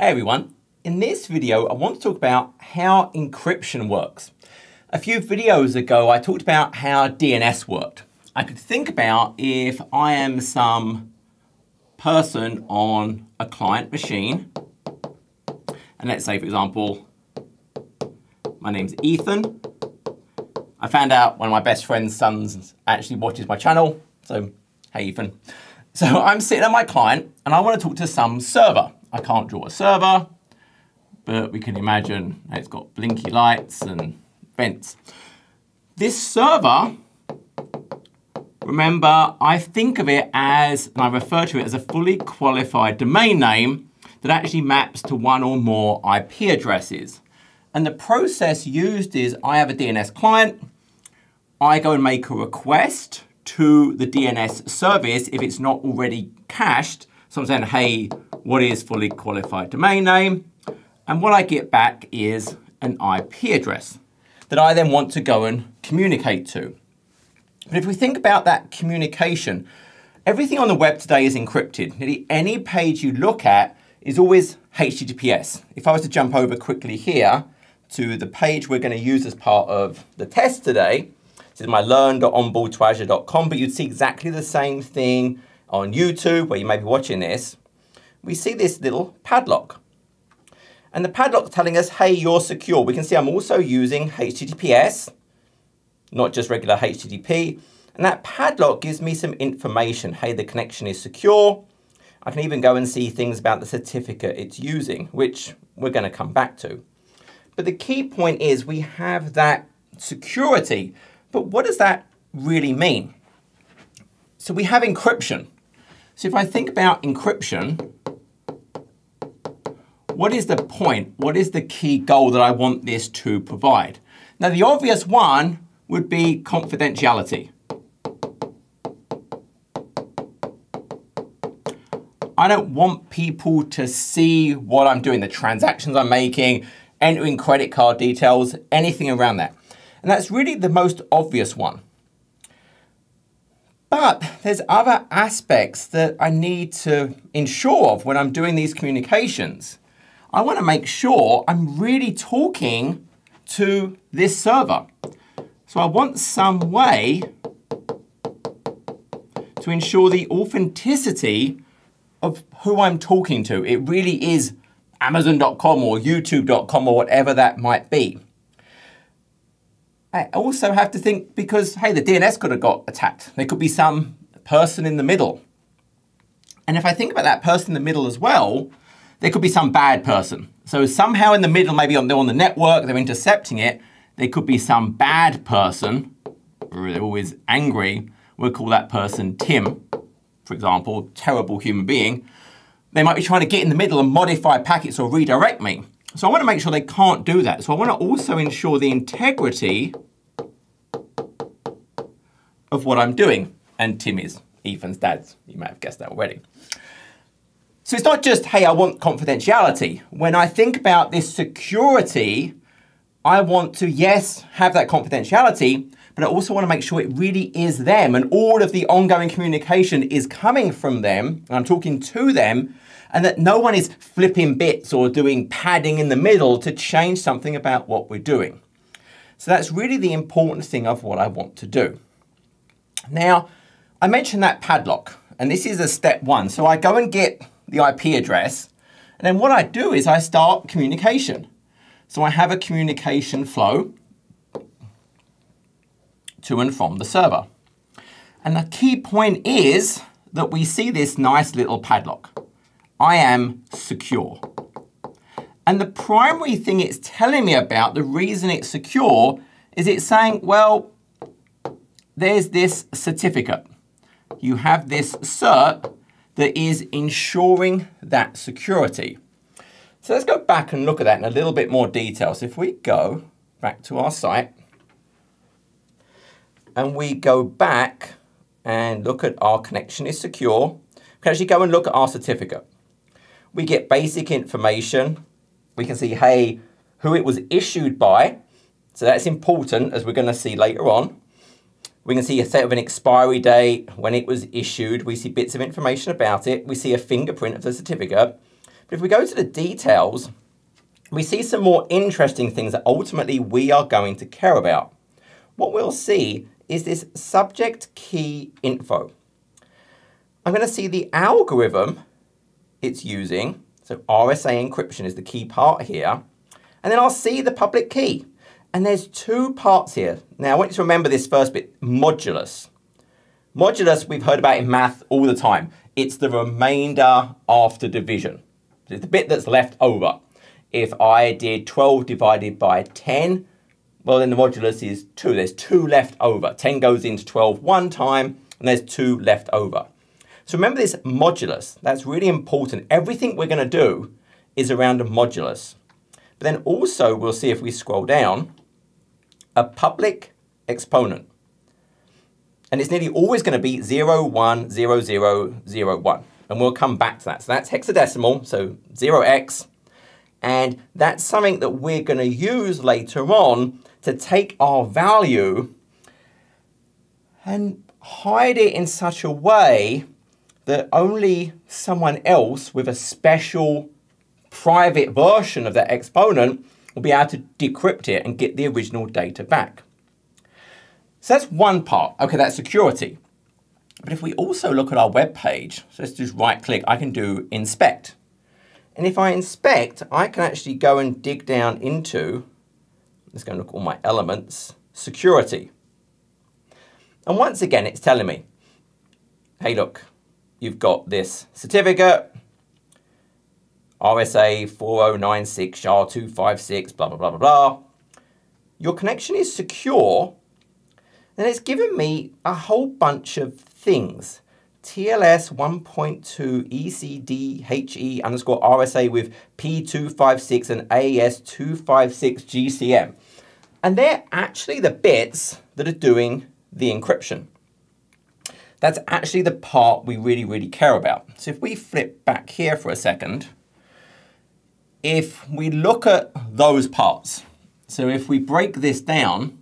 Hey everyone, in this video I want to talk about how encryption works. A few videos ago I talked about how DNS worked. I could think about if I am some person on a client machine, and let's say for example, my name's Ethan. I found out one of my best friend's sons actually watches my channel, so hey Ethan. So I'm sitting at my client and I want to talk to some server. I can't draw a server, but we can imagine it's got blinky lights and vents. This server, remember, I think of it as, and I refer to it as a fully qualified domain name that actually maps to one or more IP addresses. And the process used is I have a DNS client, I go and make a request to the DNS service if it's not already cached. So I'm saying, hey, what is fully qualified domain name? And what I get back is an IP address that I then want to go and communicate to. But if we think about that communication, everything on the web today is encrypted. Nearly any page you look at is always HTTPS. If I was to jump over quickly here to the page we're going to use as part of the test today, this is my learn.onboardtoazure.com, but you'd see exactly the same thing on YouTube, where you may be watching this, we see this little padlock. And the padlock's telling us, hey, you're secure. We can see I'm also using HTTPS, not just regular HTTP. And that padlock gives me some information. Hey, the connection is secure. I can even go and see things about the certificate it's using, which we're going to come back to. But the key point is we have that security. But what does that really mean? So we have encryption. So if I think about encryption, what is the point? What is the key goal that I want this to provide? Now the obvious one would be confidentiality. I don't want people to see what I'm doing, the transactions I'm making, entering credit card details, anything around that. And that's really the most obvious one. But there's other aspects that I need to ensure of when I'm doing these communications. I want to make sure I'm really talking to this server. So I want some way to ensure the authenticity of who I'm talking to. It really is Amazon.com or YouTube.com or whatever that might be. I also have to think because, hey, the DNS could have got attacked. There could be some person in the middle. And if I think about that person in the middle as well, there could be some bad person. So somehow in the middle, maybe on, they're on the network, they're intercepting it, there could be some bad person, they're always angry, we'll call that person Tim, for example, terrible human being. They might be trying to get in the middle and modify packets or redirect me. So I want to make sure they can't do that. So I want to also ensure the integrity of what I'm doing. And Tim is Ethan's dad. You may have guessed that already. So it's not just, hey, I want confidentiality. When I think about this security, I want to, yes, have that confidentiality, but I also want to make sure it really is them and all of the ongoing communication is coming from them, and I'm talking to them, and that no one is flipping bits or doing padding in the middle to change something about what we're doing. So that's really the important thing of what I want to do. Now, I mentioned that padlock, and this is a step one. So I go and get the IP address, and then what I do is I start communication. So I have a communication flow to and from the server. And the key point is that we see this nice little padlock. I am secure. And the primary thing it's telling me about, the reason it's secure, is it's saying, well, there's this certificate. You have this cert that is ensuring that security. So let's go back and look at that in a little bit more detail. So if we go back to our site and we go back and look at our connection is secure, we can actually go and look at our certificate. We get basic information. We can see, hey, who it was issued by. So that's important as we're going to see later on. We can see a set of an expiry date, when it was issued. We see bits of information about it. We see a fingerprint of the certificate. But if we go to the details, we see some more interesting things that ultimately we are going to care about. What we'll see is this subject key info. I'm going to see the algorithm it's using. So RSA encryption is the key part here. And then I'll see the public key. And there's two parts here. Now I want you to remember this first bit, modulus. Modulus we've heard about in math all the time. It's the remainder after division. It's the bit that's left over. If I did 12 divided by 10, well then the modulus is 2. There's 2 left over. 10 goes into 12 one time, and there's 2 left over. So remember this modulus. That's really important. Everything we're going to do is around a modulus. But then also, we'll see if we scroll down, a public exponent. And it's nearly always going to be 0, 1, 0, 0, 0, 1. And we'll come back to that. So that's hexadecimal, so 0x. And that's something that we're going to use later on to take our value and hide it in such a way that only someone else with a special private version of that exponent will be able to decrypt it and get the original data back. So that's one part. Okay, that's security. But if we also look at our web page, so let's just right click, I can do inspect. And if I inspect, I can actually go and dig down into, let's go and look at all my elements, security. And once again, it's telling me, hey, look, you've got this certificate, RSA 4096 SHA-256, blah, blah, blah, blah, blah. Your connection is secure, and it's given me a whole bunch of things. TLS 1.2 ECDHE underscore RSA with P256 and AES256 GCM. And they're actually the bits that are doing the encryption. That's actually the part we really, really care about. So if we flip back here for a second, if we look at those parts, so if we break this down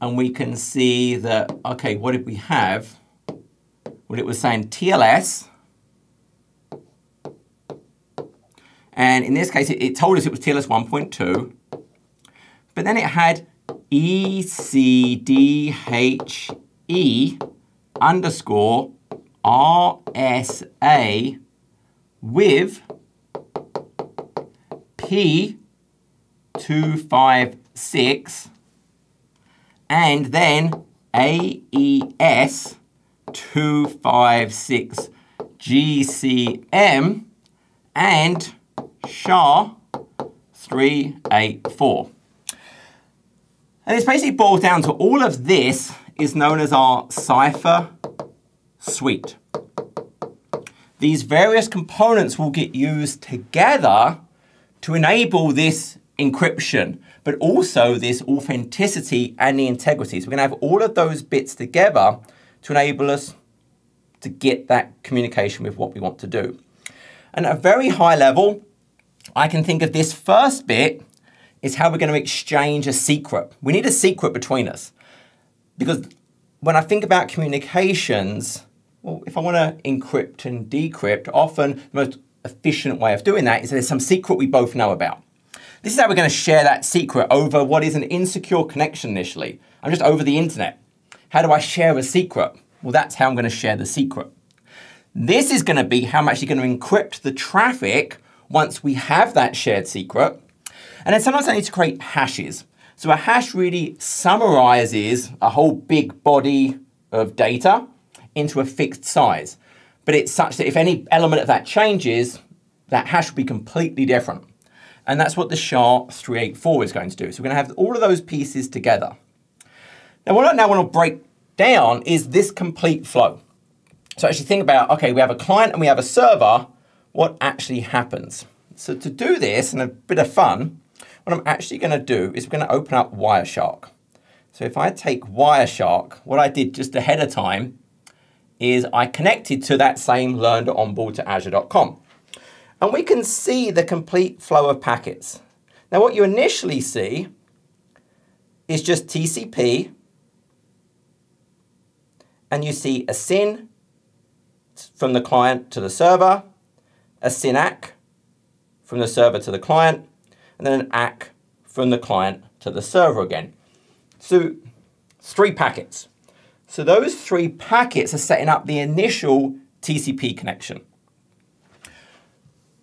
and we can see that, okay, what did we have? Well, it was saying TLS, and in this case, it, it told us it was TLS 1.2, but then it had ECDHE underscore RSA with P256 and then AES 256 GCM and SHA 384. And it's basically boiled down to all of this is known as our cipher suite. These various components will get used together to enable this encryption, but also this authenticity and the integrity. So we're gonna have all of those bits together to enable us to get that communication with what we want to do. And at a very high level, I can think of this first bit is how we're going to exchange a secret. We need a secret between us. Because when I think about communications, well, if I want to encrypt and decrypt, often the most efficient way of doing that is there's some secret we both know about. This is how we're going to share that secret over what is an insecure connection initially. I'm just over the internet. How do I share a secret? Well, that's how I'm going to share the secret. This is going to be how I'm actually going to encrypt the traffic once we have that shared secret. And then sometimes I need to create hashes. So a hash really summarizes a whole big body of data into a fixed size. But it's such that if any element of that changes, that hash will be completely different. And that's what the SHA-384 is going to do. So we're going to have all of those pieces together. Now what I now want to break down is this complete flow. So actually think about, okay, we have a client and we have a server, what actually happens? So to do this, and a bit of fun, what I'm actually going to do is we're going to open up Wireshark. So if I take Wireshark, what I did just ahead of time is I connected to that same learn to onboard to azure.com. And we can see the complete flow of packets. Now what you initially see is just TCP, and you see a SYN from the client to the server, a SYN-ACK from the server to the client, and then an ACK from the client to the server again. So three packets. So those three packets are setting up the initial TCP connection.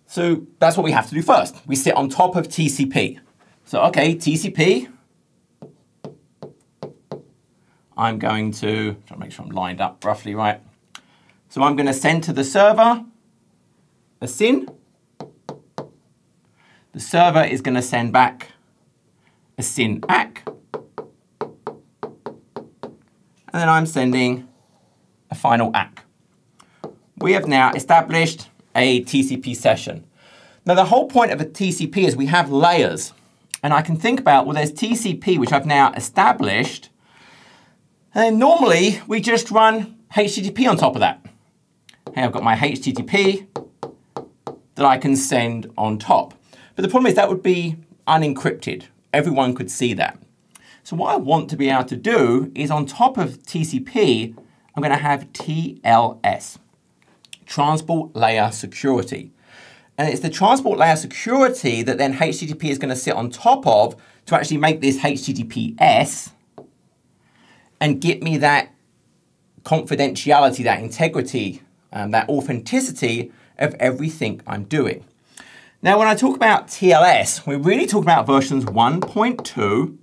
So that's what we have to do first. We sit on top of TCP. So okay, TCP. I'm going to, try to make sure I'm lined up roughly right. So I'm going to send to the server a SYN. The server is going to send back a SYN ACK. And then I'm sending a final ACK. We have now established a TCP session. Now the whole point of a TCP is we have layers. And I can think about, well, there's TCP, which I've now established. And normally we just run HTTP on top of that. Hey, I've got my HTTP that I can send on top. But the problem is that would be unencrypted. Everyone could see that. So what I want to be able to do is on top of TCP, I'm going to have TLS, Transport Layer Security. And it's the transport layer security that then HTTP is going to sit on top of to actually make this HTTPS and get me that confidentiality, that integrity, um, that authenticity of everything I'm doing. Now, when I talk about TLS, we're really talking about versions 1.2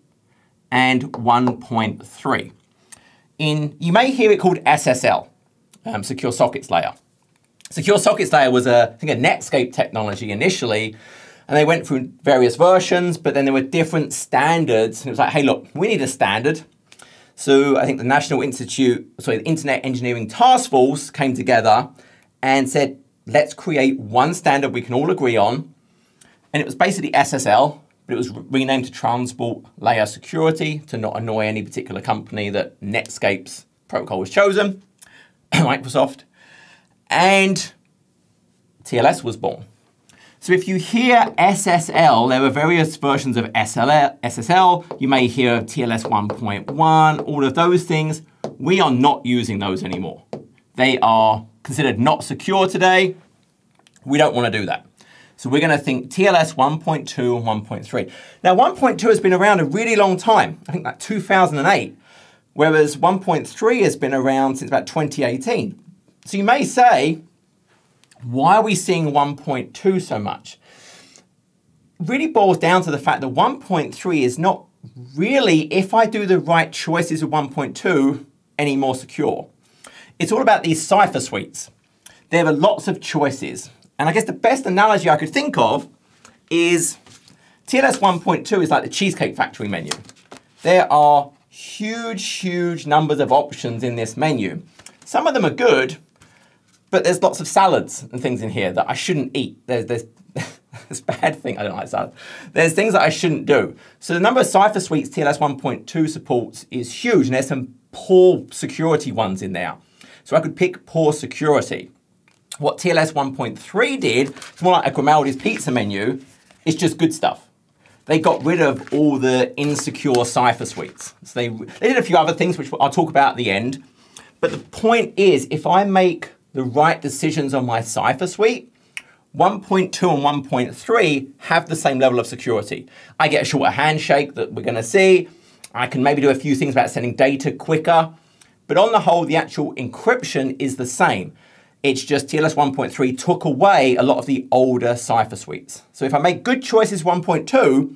and 1.3. In, you may hear it called SSL, um, Secure Sockets Layer. Secure Sockets Layer was a, I think, a Netscape technology initially, and they went through various versions, but then there were different standards. And it was like, hey, look, we need a standard. So I think the National Institute, sorry, the Internet Engineering Task Force came together and said, let's create one standard we can all agree on. And it was basically SSL, but it was renamed to Transport Layer Security to not annoy any particular company that Netscape's protocol was chosen, Microsoft. And TLS was born. So if you hear SSL, there are various versions of SLL, SSL. You may hear TLS 1.1, all of those things. We are not using those anymore. They are considered not secure today. We don't want to do that. So we're going to think TLS 1.2 and 1.3. Now 1.2 has been around a really long time, I think like 2008, whereas 1.3 has been around since about 2018. So you may say, why are we seeing 1.2 so much? Really boils down to the fact that 1.3 is not really, if I do the right choices with 1.2, any more secure. It's all about these cipher suites. There are lots of choices. And I guess the best analogy I could think of is TLS 1.2 is like the Cheesecake Factory menu. There are huge, huge numbers of options in this menu. Some of them are good, but there's lots of salads and things in here that I shouldn't eat. There's, there's, there's bad thing, I don't like salad. There's things that I shouldn't do. So the number of cipher suites TLS 1.2 supports is huge, and there's some poor security ones in there. So I could pick poor security. What TLS 1.3 did, it's more like a Grimaldi's pizza menu, it's just good stuff. They got rid of all the insecure cipher suites. So they, they did a few other things, which I'll talk about at the end. But the point is, if I make the right decisions on my cipher suite, 1.2 and 1.3 have the same level of security. I get a shorter handshake that we're gonna see. I can maybe do a few things about sending data quicker, but on the whole, the actual encryption is the same. It's just TLS 1.3 took away a lot of the older cipher suites. So if I make good choices 1.2,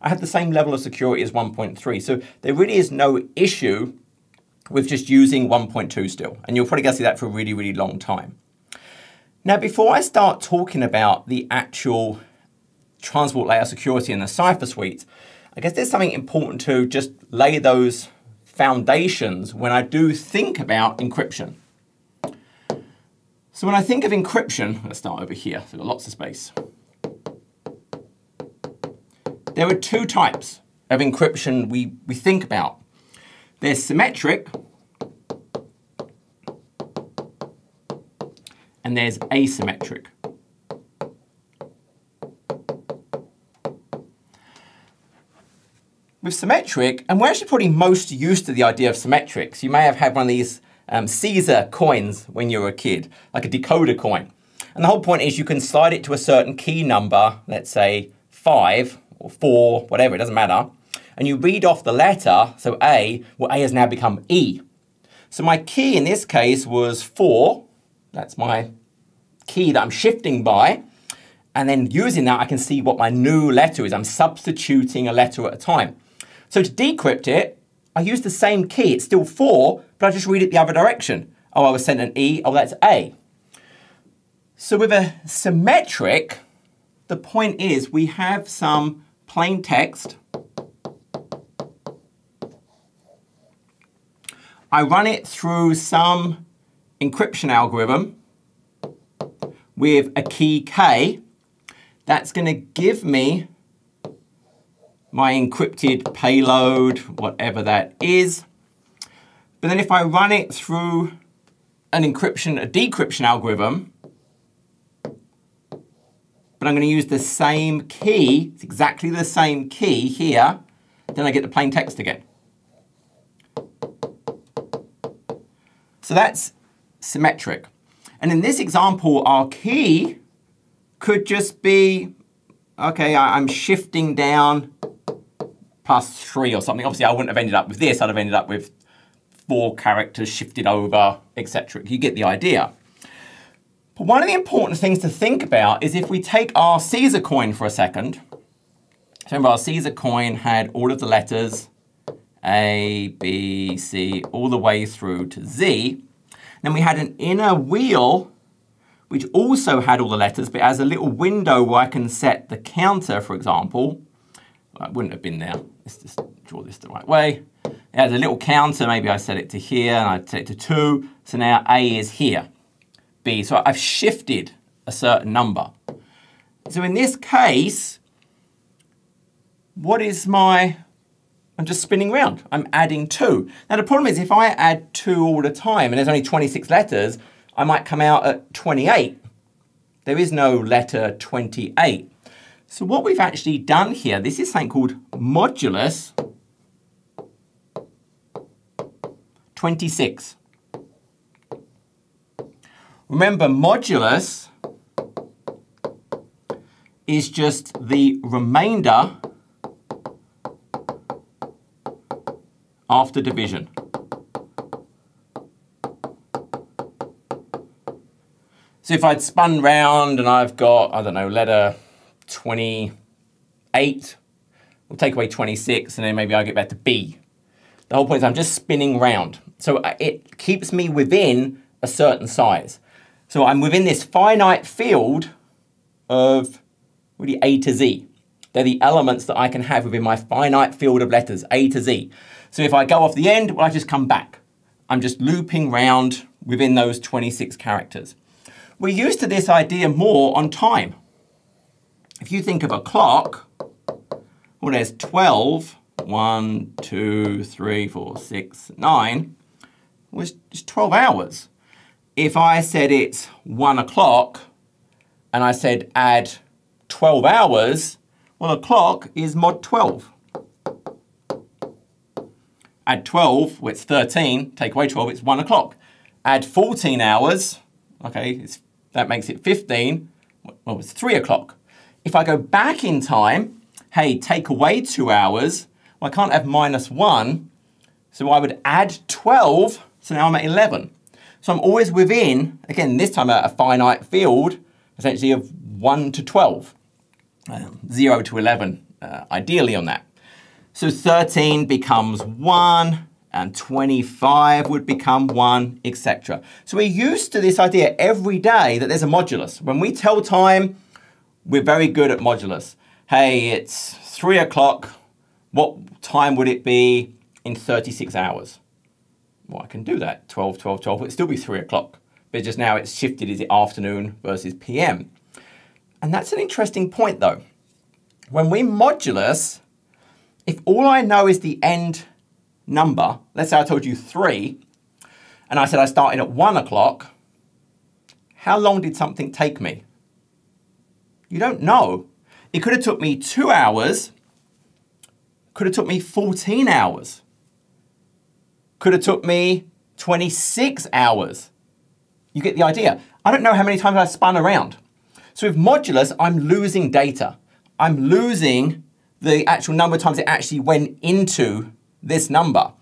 I have the same level of security as 1.3. So there really is no issue with just using 1.2 still. And you'll probably to see that for a really, really long time. Now, before I start talking about the actual transport layer security in the cipher suite, I guess there's something important to just lay those foundations when I do think about encryption. So when I think of encryption, let's start over here, so I've got lots of space. There are two types of encryption we, we think about. There's symmetric, and there's asymmetric. With symmetric, and we're actually probably most used to the idea of symmetrics. You may have had one of these um, Caesar coins when you were a kid, like a decoder coin. And the whole point is you can slide it to a certain key number, let's say five or four, whatever, it doesn't matter. And you read off the letter, so A, well, A has now become E. So my key in this case was four. That's my key that I'm shifting by. And then using that, I can see what my new letter is. I'm substituting a letter at a time. So to decrypt it, I use the same key. It's still four, but I just read it the other direction. Oh, I was sent an E. Oh, that's A. So with a symmetric, the point is we have some plain text. I run it through some encryption algorithm with a key K. That's going to give me my encrypted payload, whatever that is. But then if I run it through an encryption, a decryption algorithm, but I'm going to use the same key, it's exactly the same key here, then I get the plain text again. So that's symmetric. And in this example, our key could just be, okay, I'm shifting down plus three or something. Obviously, I wouldn't have ended up with this. I'd have ended up with four characters shifted over, etc. You get the idea. But one of the important things to think about is if we take our Caesar coin for a second. Remember, our Caesar coin had all of the letters A, B, C, all the way through to Z. Then we had an inner wheel which also had all the letters, but as a little window where I can set the counter, for example. Well, it wouldn't have been there. Let's just draw this the right way. It has a little counter. Maybe I set it to here, and I set it to 2. So now A is here. B. So I've shifted a certain number. So in this case, what is my, I'm just spinning around. I'm adding two. Now the problem is if I add two all the time and there's only 26 letters, I might come out at 28. There is no letter 28. So what we've actually done here, this is something called modulus 26. Remember, modulus is just the remainder after division. So if I'd spun round and I've got, I don't know, letter 28, we'll take away 26 and then maybe I'll get back to B. The whole point is I'm just spinning round. So uh, it keeps me within a certain size. So I'm within this finite field of really A to Z. They're the elements that I can have within my finite field of letters, A to Z. So if I go off the end, well, I just come back. I'm just looping round within those 26 characters. We're used to this idea more on time. If you think of a clock, well, there's 12, 1, 2, 3, 4, 6, 9, it's 12 hours if I said it's one o'clock and I said add 12 hours, well, a clock is mod 12. Add 12, well, it's 13, take away 12, it's one o'clock. Add 14 hours, okay, that makes it 15, well, it's three o'clock. If I go back in time, hey, take away two hours, well, I can't have minus one, so I would add 12, so now I'm at 11. So I'm always within, again, this time a, finite field, essentially of 1 to 12, um, 0 to 11, uh, ideally on that. So 13 becomes 1, and 25 would become 1, etc. So we're used to this idea every day that there's a modulus. When we tell time, we're very good at modulus. Hey, it's 3 o'clock. What time would it be in 36 hours? Well, I can do that, 12, 12, 12, it'd still be 3 o'clock. But just now it's shifted, is it afternoon versus PM? And that's an interesting point though. When we modulus, if all I know is the end number, let's say I told you 3, and I said I started at 1 o'clock, how long did something take me? You don't know. It could have took me 2 hours, could have took me 14 hours could have took me 26 hours. You get the idea. I don't know how many times I spun around. So with modulus, I'm losing data. I'm losing the actual number of times it actually went into this number.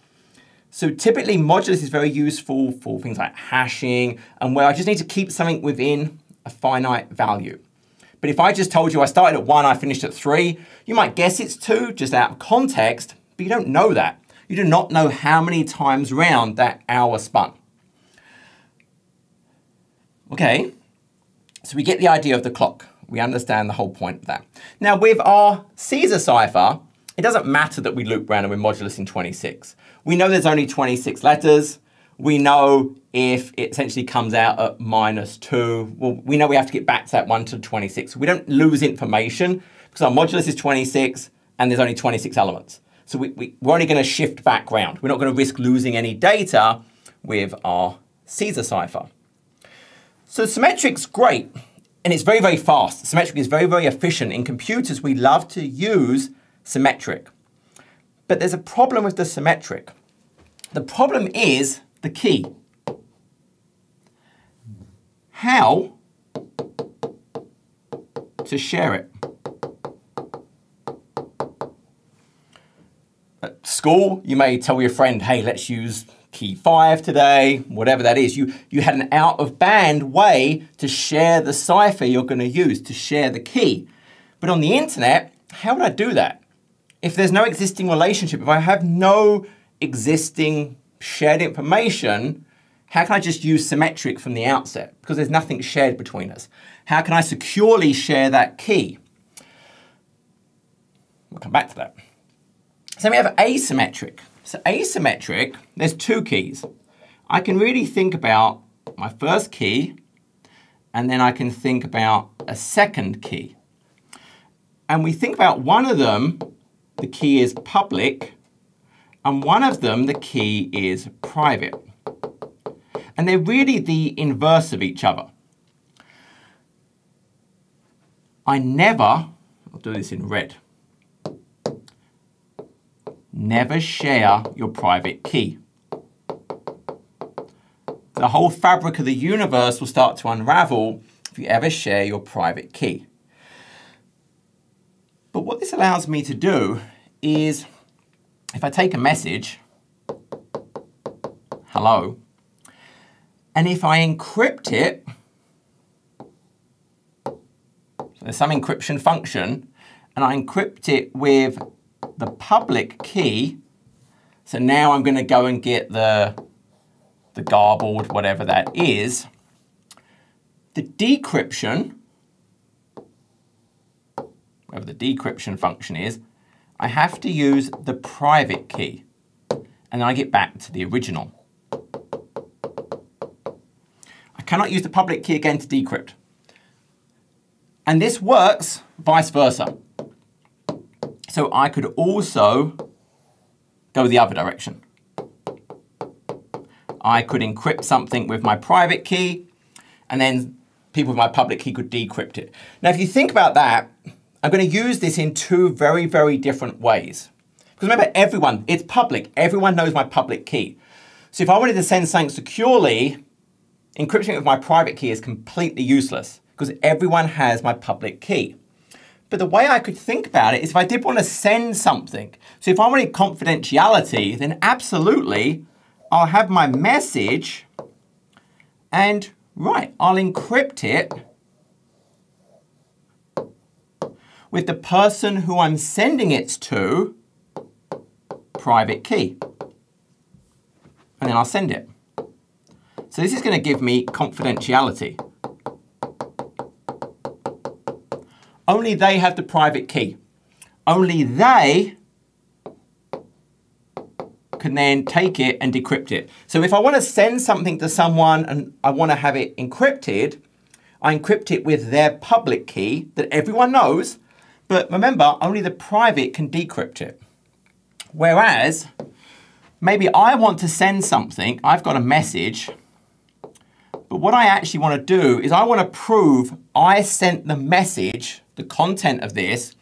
So typically modulus is very useful for things like hashing and where I just need to keep something within a finite value. But if I just told you I started at one, I finished at three, you might guess it's two just out of context, but you don't know that. You do not know how many times round that hour spun. Okay, so we get the idea of the clock. We understand the whole point of that. Now with our Caesar cipher, it doesn't matter that we loop round and we're modulus in 26. We know there's only 26 letters. We know if it essentially comes out at minus two, well, we know we have to get back to that one to 26. We don't lose information because our modulus is 26 and there's only 26 elements. So we, we, we're only going to shift background. We're not going to risk losing any data with our Caesar cipher. So symmetric's great, and it's very, very fast. Symmetric is very, very efficient. In computers, we love to use symmetric. But there's a problem with the symmetric. The problem is the key. How to share it. At school, you may tell your friend, hey, let's use key five today, whatever that is. You, you had an out of band way to share the cipher you're going to use, to share the key. But on the internet, how would I do that? If there's no existing relationship, if I have no existing shared information, how can I just use symmetric from the outset? Because there's nothing shared between us. How can I securely share that key? We'll come back to that. So we have asymmetric. So asymmetric, there's two keys. I can really think about my first key, and then I can think about a second key. And we think about one of them, the key is public, and one of them, the key is private. And they're really the inverse of each other. I never, I'll do this in red, never share your private key. The whole fabric of the universe will start to unravel if you ever share your private key. But what this allows me to do is, if I take a message, hello, and if I encrypt it, so there's some encryption function, and I encrypt it with the public key. So now I'm going to go and get the, the garbled, whatever that is. The decryption, whatever the decryption function is, I have to use the private key. And then I get back to the original. I cannot use the public key again to decrypt. And this works vice versa. So I could also go the other direction. I could encrypt something with my private key, and then people with my public key could decrypt it. Now, if you think about that, I'm going to use this in two very, very different ways. Because remember, everyone, it's public. Everyone knows my public key. So if I wanted to send something securely, encrypting it with my private key is completely useless because everyone has my public key. But the way I could think about it is if I did want to send something, so if I wanted confidentiality, then absolutely I'll have my message and right, I'll encrypt it with the person who I'm sending it to private key. And then I'll send it. So this is going to give me confidentiality. Only they have the private key. Only they can then take it and decrypt it. So if I want to send something to someone and I want to have it encrypted, I encrypt it with their public key that everyone knows, but remember, only the private can decrypt it. Whereas, maybe I want to send something, I've got a message, but what I actually want to do is I want to prove I sent the message the content of this,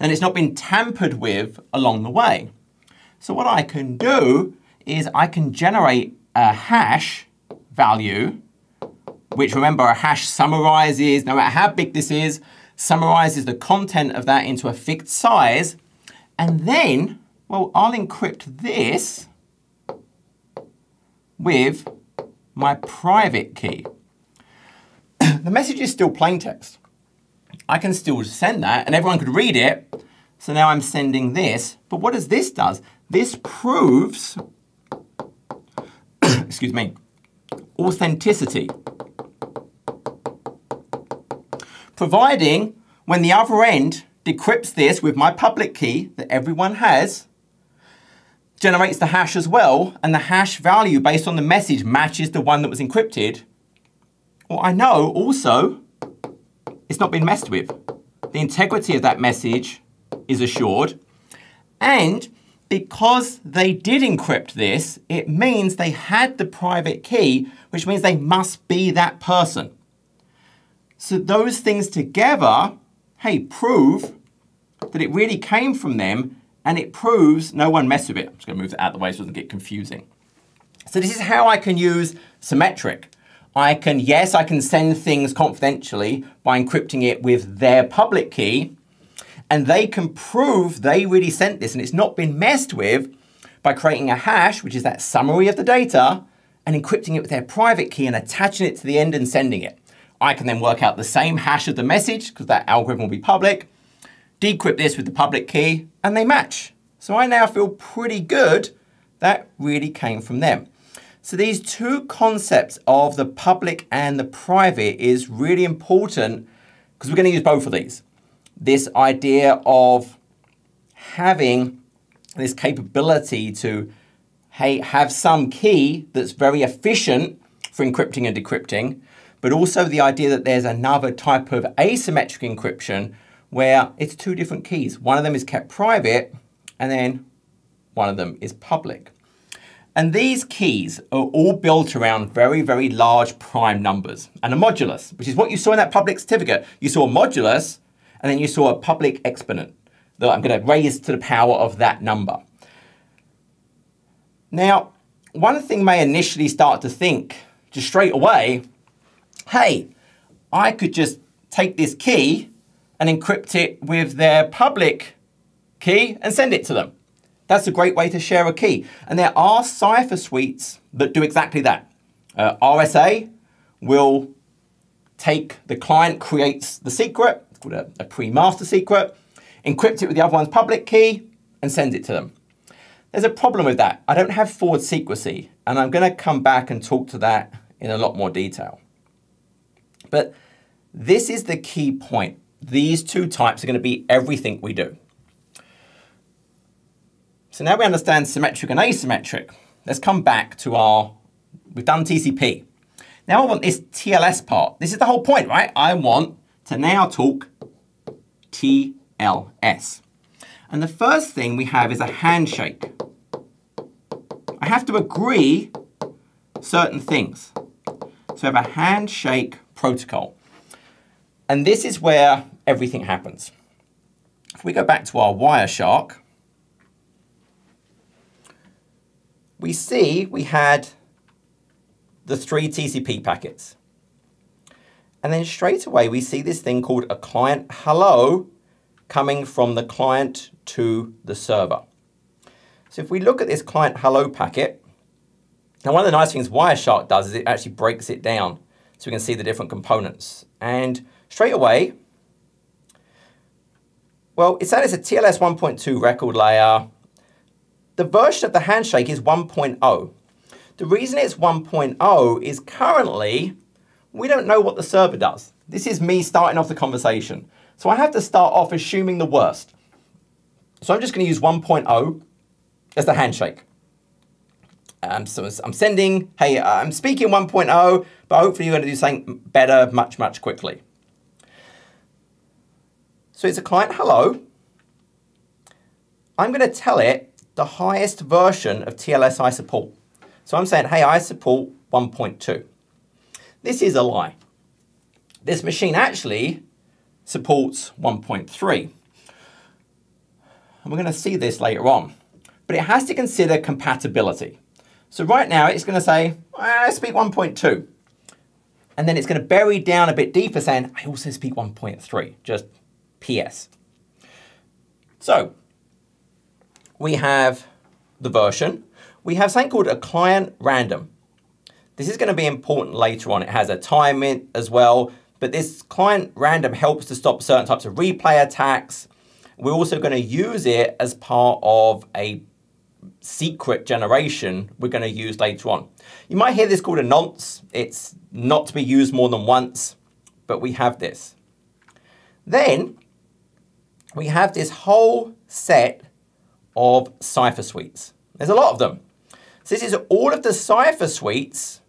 and it's not been tampered with along the way. So what I can do is I can generate a hash value which remember a hash summarizes, no matter how big this is, summarizes the content of that into a fixed size. And then, well, I'll encrypt this with my private key. the message is still plain text. I can still send that and everyone could read it. So now I'm sending this. But what does this does? This proves, excuse me, authenticity. Providing when the other end decrypts this with my public key that everyone has, generates the hash as well, and the hash value based on the message matches the one that was encrypted, well, I know also it's not been messed with. The integrity of that message is assured. And because they did encrypt this, it means they had the private key, which means they must be that person. So those things together, hey, prove that it really came from them and it proves no one messed with it. I'm just gonna move that out of the way so it doesn't get confusing. So this is how I can use symmetric. I can, yes, I can send things confidentially by encrypting it with their public key, and they can prove they really sent this and it's not been messed with by creating a hash, which is that summary of the data, and encrypting it with their private key and attaching it to the end and sending it. I can then work out the same hash of the message, because that algorithm will be public, decrypt this with the public key, and they match. So I now feel pretty good that really came from them. So these two concepts of the public and the private is really important because we're going to use both of these. This idea of having this capability to hey, have some key that's very efficient for encrypting and decrypting, but also the idea that there's another type of asymmetric encryption where it's two different keys. One of them is kept private and then one of them is public. And these keys are all built around very, very large prime numbers and a modulus, which is what you saw in that public certificate. You saw a modulus, and then you saw a public exponent that I'm going to raise to the power of that number. Now, one thing may initially start to think just straight away, hey, I could just take this key and encrypt it with their public key and send it to them. That's a great way to share a key. And there are cipher suites that do exactly that. Uh, RSA will take the client creates the secret, called a, a pre-master secret, encrypt it with the other one's public key, and send it to them. There's a problem with that. I don't have forward secrecy, and I'm going to come back and talk to that in a lot more detail. But this is the key point. These two types are going to be everything we do. So now we understand symmetric and asymmetric. Let's come back to our, we've done TCP. Now I want this TLS part. This is the whole point, right? I want to now talk TLS. And the first thing we have is a handshake. I have to agree certain things. So I have a handshake protocol. And this is where everything happens. If we go back to our Wireshark, we see we had the three TCP packets. And then straight away we see this thing called a client hello coming from the client to the server. So if we look at this client hello packet, now one of the nice things Wireshark does is it actually breaks it down so we can see the different components. And straight away, well, it's that it's a TLS 1.2 record layer, the version of the handshake is 1.0. The reason it's 1.0 is currently we don't know what the server does. This is me starting off the conversation. So I have to start off assuming the worst. So I'm just going to use 1.0 as the handshake. Um, so I'm sending, hey, I'm speaking 1.0, but hopefully you're going to do something better much, much quickly. So it's a client hello. I'm going to tell it the highest version of TLS I support. So I'm saying, hey, I support 1.2. This is a lie. This machine actually supports 1.3. And we're going to see this later on. But it has to consider compatibility. So right now it's going to say, ah, I speak 1.2. and then it's going to bury down a bit deeper saying, I also speak 1.3, just PS. So we have the version. We have something called a client random. This is going to be important later on. It has a timing as well, but this client random helps to stop certain types of replay attacks. We're also going to use it as part of a secret generation we're going to use later on. You might hear this called a nonce. It's not to be used more than once, but we have this. Then we have this whole set of cipher suites. There's a lot of them. So this is all of the cipher suites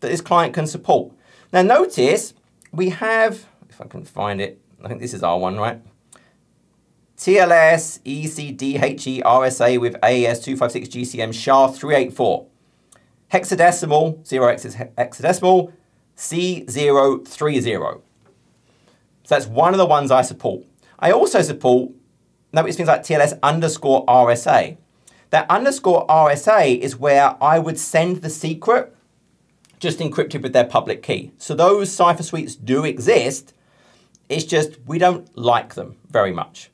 that this client can support. Now notice we have, if I can find it, I think this is our one, right? TLS, ECDHE, RSA with AES256 GCM SHA 384. Hexadecimal, 0 hexadecimal, C030. So that's one of the ones I support. I also support, notice things like TLS underscore RSA. That underscore RSA is where I would send the secret just encrypted with their public key. So those cipher suites do exist. It's just we don't like them very much.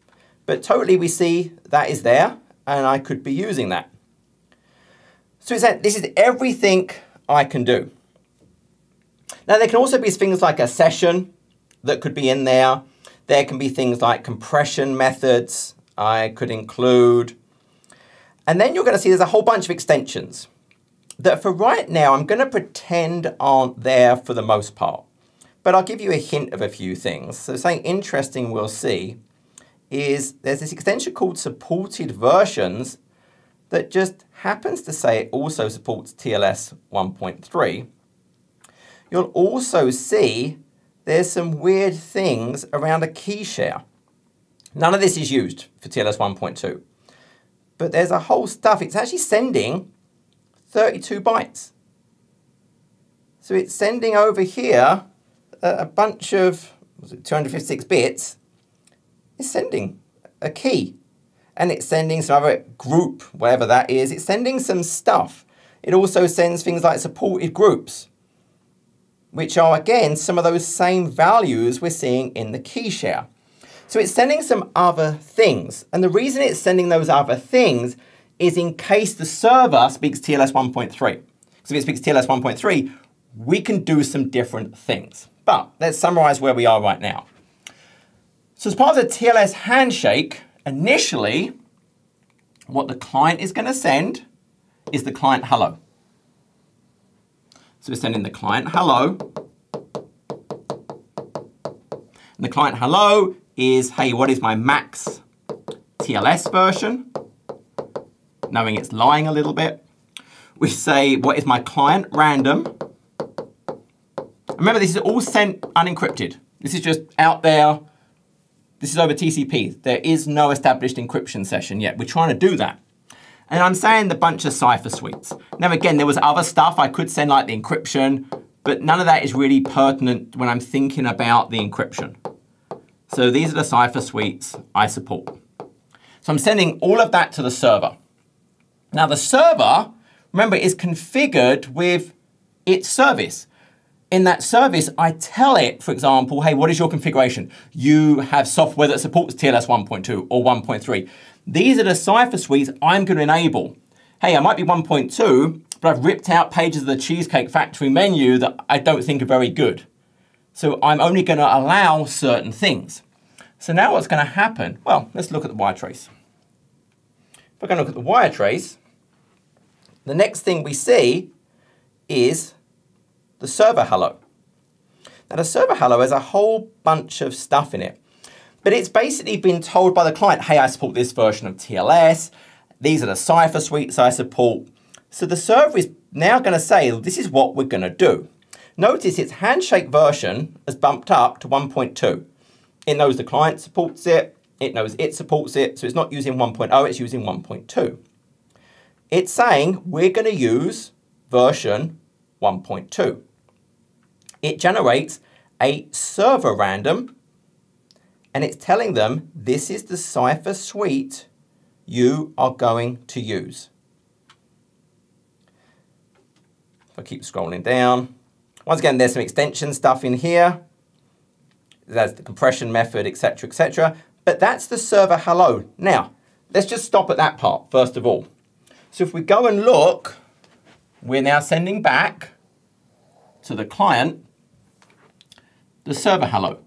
But totally we see that is there and I could be using that. So it's that this is everything I can do. Now there can also be things like a session that could be in there. There can be things like compression methods I could include. And then you're going to see there's a whole bunch of extensions that for right now I'm going to pretend aren't there for the most part. But I'll give you a hint of a few things. So something interesting we'll see is there's this extension called supported versions that just happens to say it also supports TLS 1.3. You'll also see there's some weird things around a key share. None of this is used for TLS 1.2, but there's a whole stuff. It's actually sending 32 bytes. So it's sending over here a, bunch of it 256 bits. It's sending a key and it's sending some other group, whatever that is. It's sending some stuff. It also sends things like supported groups, which are again some of those same values we're seeing in the key share. So it's sending some other things. And the reason it's sending those other things is in case the server speaks TLS 1.3. Because if it speaks TLS 1.3, we can do some different things. But let's summarize where we are right now. So as part of the TLS handshake, initially, what the client is going to send is the client hello. So we're sending the client hello. And the client hello is, hey, what is my max TLS version? knowing it's lying a little bit. We say, what is my client random? Remember, this is all sent unencrypted. This is just out there. This is over TCP. There is no established encryption session yet. We're trying to do that. And I'm saying the bunch of cipher suites. Now, again, there was other stuff I could send like the encryption, but none of that is really pertinent when I'm thinking about the encryption. So these are the cipher suites I support. So I'm sending all of that to the server. Now the server, remember, is configured with its service. In that service, I tell it, for example, hey, what is your configuration? You have software that supports TLS 1.2 or 1.3. These are the cipher suites I'm going to enable. Hey, I might be 1.2, but I've ripped out pages of the Cheesecake Factory menu that I don't think are very good. So I'm only going to allow certain things. So now what's going to happen? Well, let's look at the wire trace. If we're going to look at the wire trace, the next thing we see is the server hello. Now the server hello has a whole bunch of stuff in it, but it's basically been told by the client, hey, I support this version of TLS. These are the cipher suites I support. So the server is now going to say, this is what we're going to do. Notice its handshake version has bumped up to 1.2. It knows the client supports it. It knows it supports it. So it's not using 1.0, it's using 1.2 it's saying we're going to use version 1.2. It generates a server random and it's telling them this is the cipher suite you are going to use. If I keep scrolling down, Once again, there's some extension stuff in here. There's the compression method, etc., etc. But that's the server hello. Now, let's just stop at that part, first of all. So if we go and look, we're now sending back to the client the server hello.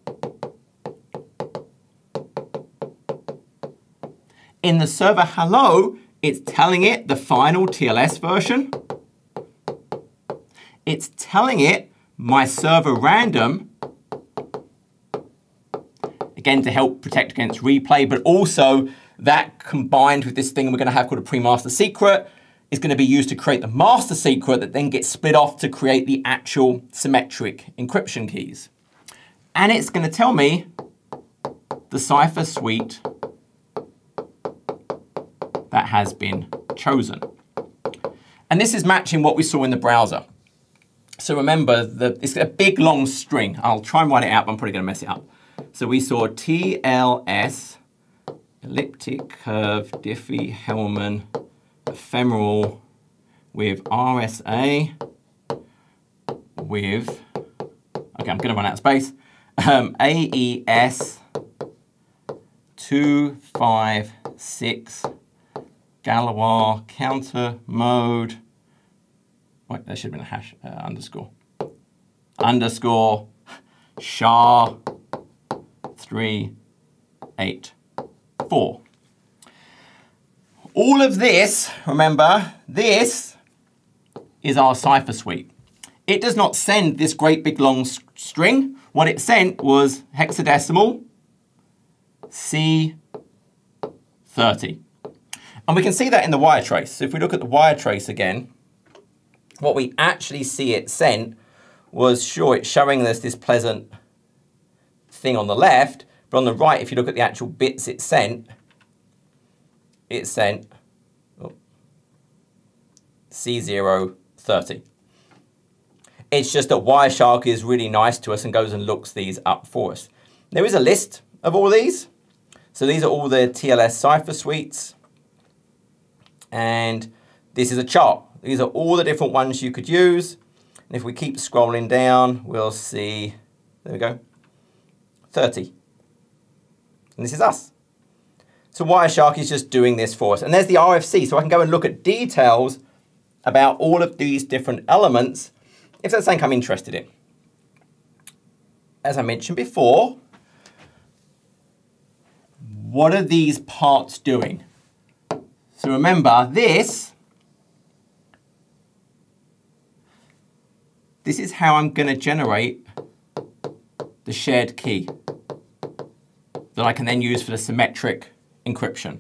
In the server hello, it's telling it the final TLS version. It's telling it my server random, again to help protect against replay, but also that combined with this thing we're going to have called a pre-master secret is going to be used to create the master secret that then gets split off to create the actual symmetric encryption keys. And it's going to tell me the cipher suite that has been chosen. And this is matching what we saw in the browser. So remember, the, it's a big long string. I'll try and write it out, but I'm probably going to mess it up. So we saw TLS, elliptic curve, Diffie-Hellman, ephemeral with RSA, with, okay, I'm going to run out of space, um, AES 256 Galois counter mode. Wait, there should have been a hash uh, underscore. Underscore SHA 384. All of this, remember, this is our cipher suite. It does not send this great big long string. What it sent was hexadecimal C30. And we can see that in the wire trace. So if we look at the wire trace again, what we actually see it sent was, sure, it's showing us this pleasant thing on the left, but on the right, if you look at the actual bits it sent, it sent oh, C030. It's just that Wireshark is really nice to us and goes and looks these up for us. There is a list of all these. So these are all the TLS cipher suites. And this is a chart. These are all the different ones you could use. And if we keep scrolling down, we'll see, there we go, 30. And this is us. So Wireshark is just doing this for us. And there's the RFC, so I can go and look at details about all of these different elements if that's something I'm interested in. As I mentioned before, what are these parts doing? So remember, this, this is how I'm going to generate the shared key that I can then use for the symmetric encryption.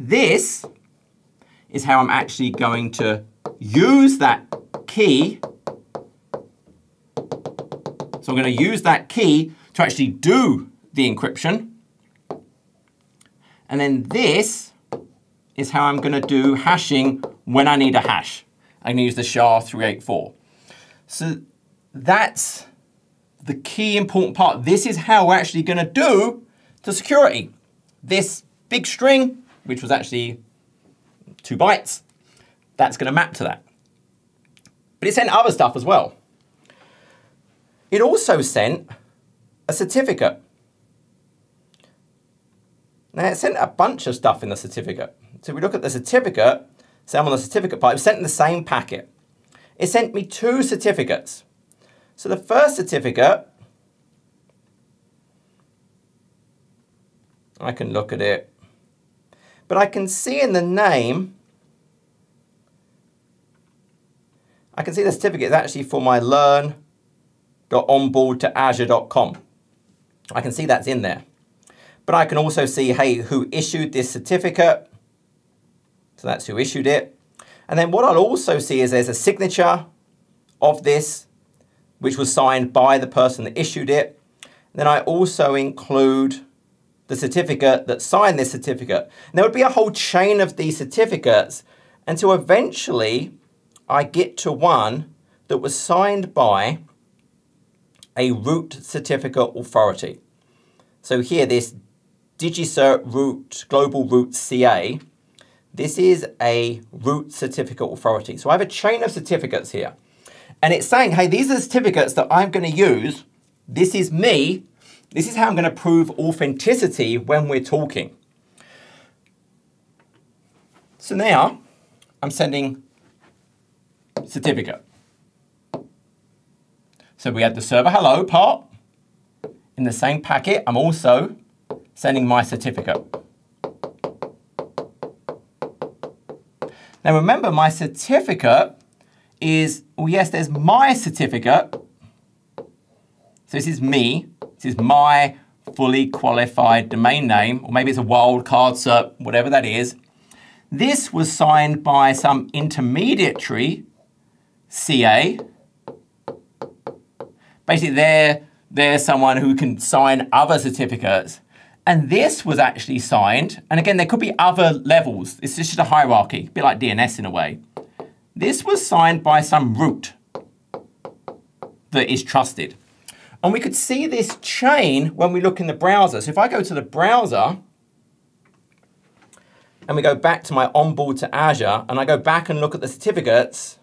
This is how I'm actually going to use that key. So I'm going to use that key to actually do the encryption. And then this is how I'm going to do hashing when I need a hash. I'm going to use the SHA-384. So that's the key important part. This is how we're actually going to do the security. This big string, which was actually two bytes, that's going to map to that. But it sent other stuff as well. It also sent a certificate. Now it sent a bunch of stuff in the certificate. So if we look at the certificate, say I'm on the certificate part, it was sent in the same packet. It sent me two certificates. So the first certificate, I can look at it, but I can see in the name, I can see the certificate is actually for my learn.onboard to. I can see that's in there. But I can also see, hey, who issued this certificate. So that's who issued it. And then what I'll also see is there's a signature of this, which was signed by the person that issued it. Then I also include the certificate that signed this certificate. And there would be a whole chain of these certificates until eventually I get to one that was signed by a root certificate authority. So here, this DigiCert root, global root CA, this is a root certificate authority. So I have a chain of certificates here. And it's saying, hey, these are the certificates that I'm going to use. This is me. This is how I'm going to prove authenticity when we're talking. So now I'm sending certificate. So we have the server hello part. In the same packet, I'm also sending my certificate. Now remember, my certificate is, well, yes, there's my certificate. So this is me. This is my fully qualified domain name, or maybe it's a wildcard cert, whatever that is. This was signed by some intermediary CA. Basically, they're, they're someone who can sign other certificates. And this was actually signed, and again, there could be other levels. It's just a hierarchy, a bit like DNS in a way. This was signed by some root that is trusted. And we could see this chain when we look in the browser. So if I go to the browser, and we go back to my onboard to Azure, and I go back and look at the certificates,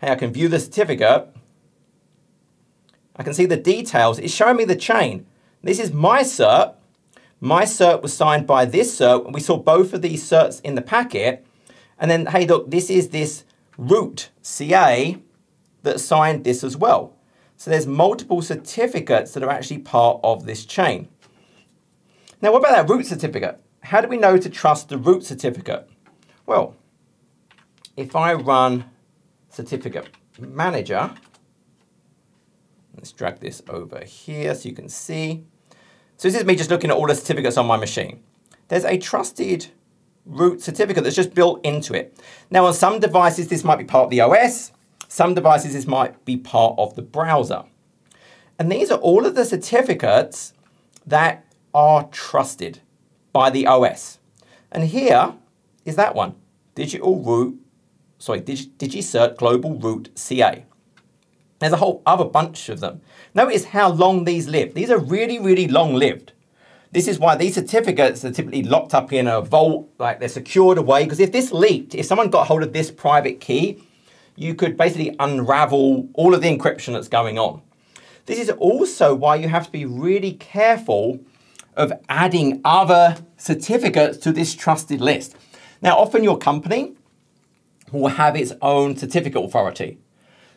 hey, I can view the certificate, I can see the details. It's showing me the chain. This is my cert, my cert was signed by this cert. We saw both of these certs in the packet. And then, hey, look, this is this root CA that signed this as well. So there's multiple certificates that are actually part of this chain. Now, what about that root certificate? How do we know to trust the root certificate? Well, if I run certificate manager, let's drag this over here so you can see. So this is me just looking at all the certificates on my machine. There's a trusted root certificate that's just built into it. Now on some devices, this might be part of the OS. Some devices, this might be part of the browser. And these are all of the certificates that are trusted by the OS. And here is that one, Digital Root, sorry, DigiCert Global Root CA. There's a whole other bunch of them. Notice how long these live. These are really, really long lived. This is why these certificates are typically locked up in a vault, like they're secured away. Because if this leaked, if someone got hold of this private key, you could basically unravel all of the encryption that's going on. This is also why you have to be really careful of adding other certificates to this trusted list. Now, often your company will have its own certificate authority.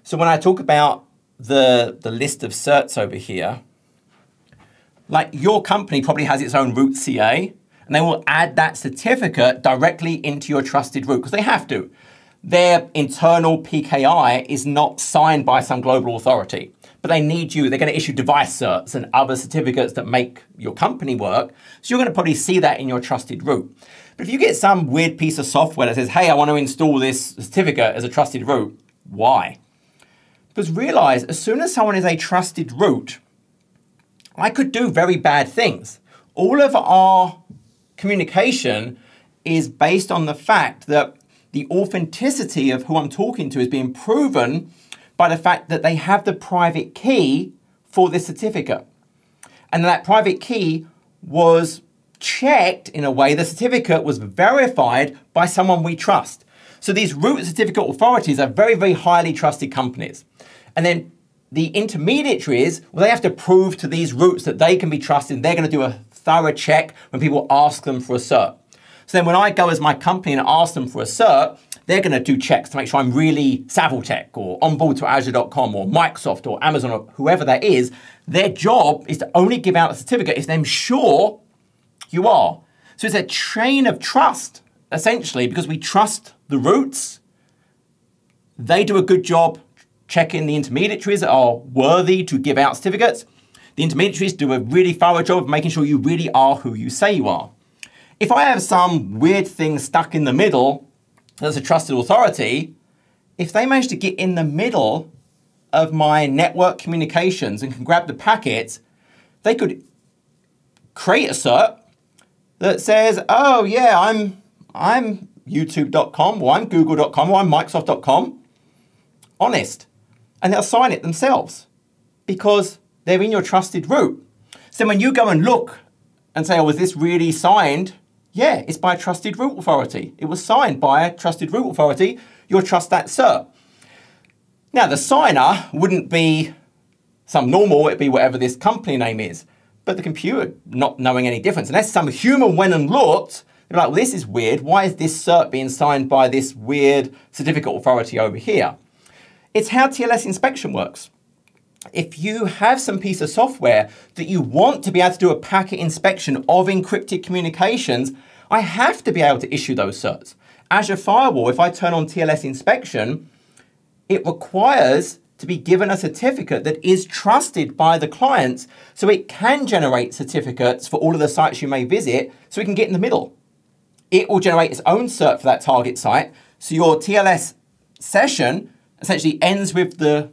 So when I talk about the, the list of certs over here, like your company probably has its own root CA, and they will add that certificate directly into your trusted root because they have to. Their internal PKI is not signed by some global authority, but they need you. They're going to issue device certs and other certificates that make your company work. So you're going to probably see that in your trusted root. But if you get some weird piece of software that says, hey, I want to install this certificate as a trusted root, why? Because realize as soon as someone is a trusted root, I could do very bad things. All of our communication is based on the fact that the authenticity of who I'm talking to is being proven by the fact that they have the private key for this certificate. And that private key was checked in a way, the certificate was verified by someone we trust. So these root certificate authorities are very, very highly trusted companies. And then the intermediaries, well, they have to prove to these roots that they can be trusted. They're going to do a thorough check when people ask them for a cert. So then when I go as my company and ask them for a cert, they're going to do checks to make sure I'm really SavillTech or onboard to Azure.com or Microsoft or Amazon or whoever that is. Their job is to only give out a certificate if they're sure you are. So it's a chain of trust, essentially, because we trust the roots. They do a good job checking the intermediaries that are worthy to give out certificates. The intermediaries do a really thorough job of making sure you really are who you say you are. If I have some weird thing stuck in the middle that's a trusted authority, if they manage to get in the middle of my network communications and can grab the packets, they could create a cert that says, oh yeah, I'm, I'm youtube.com or I'm google.com or I'm microsoft.com. Honest and they'll sign it themselves because they're in your trusted root. So when you go and look and say, oh, was this really signed? Yeah, it's by a trusted root authority. It was signed by a trusted root authority. You'll trust that cert. Now, the signer wouldn't be some normal, it'd be whatever this company name is. But the computer not knowing any difference. Unless some human went and looked, they're like, well, this is weird. Why is this cert being signed by this weird certificate authority over here? It's how TLS inspection works. If you have some piece of software that you want to be able to do a packet inspection of encrypted communications, I have to be able to issue those certs. Azure Firewall, if I turn on TLS inspection, it requires to be given a certificate that is trusted by the clients so it can generate certificates for all of the sites you may visit so we can get in the middle. It will generate its own cert for that target site. So your TLS session essentially ends with the,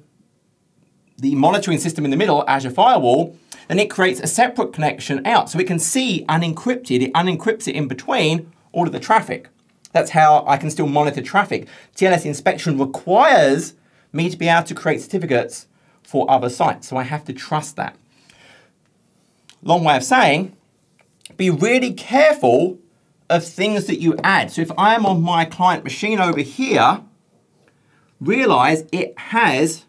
the monitoring system in the middle, Azure Firewall, then it creates a separate connection out so it can see unencrypted, it unencrypts it in between all of the traffic. That's how I can still monitor traffic. TLS inspection requires me to be able to create certificates for other sites. So I have to trust that. Long way of saying, be really careful of things that you add. So if I'm on my client machine over here, realize it has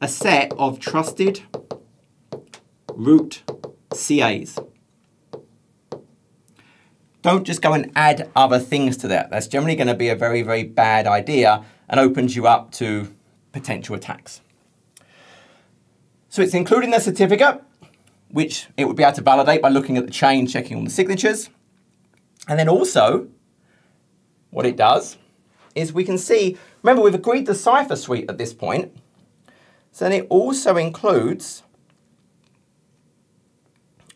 a set of trusted root CAs. Don't just go and add other things to that. That's generally going to be a very, very bad idea and opens you up to potential attacks. So it's including the certificate, which it would be able to validate by looking at the chain, checking all the signatures. And then also, what it does is we can see, remember we've agreed the cipher suite at this point, so then it also includes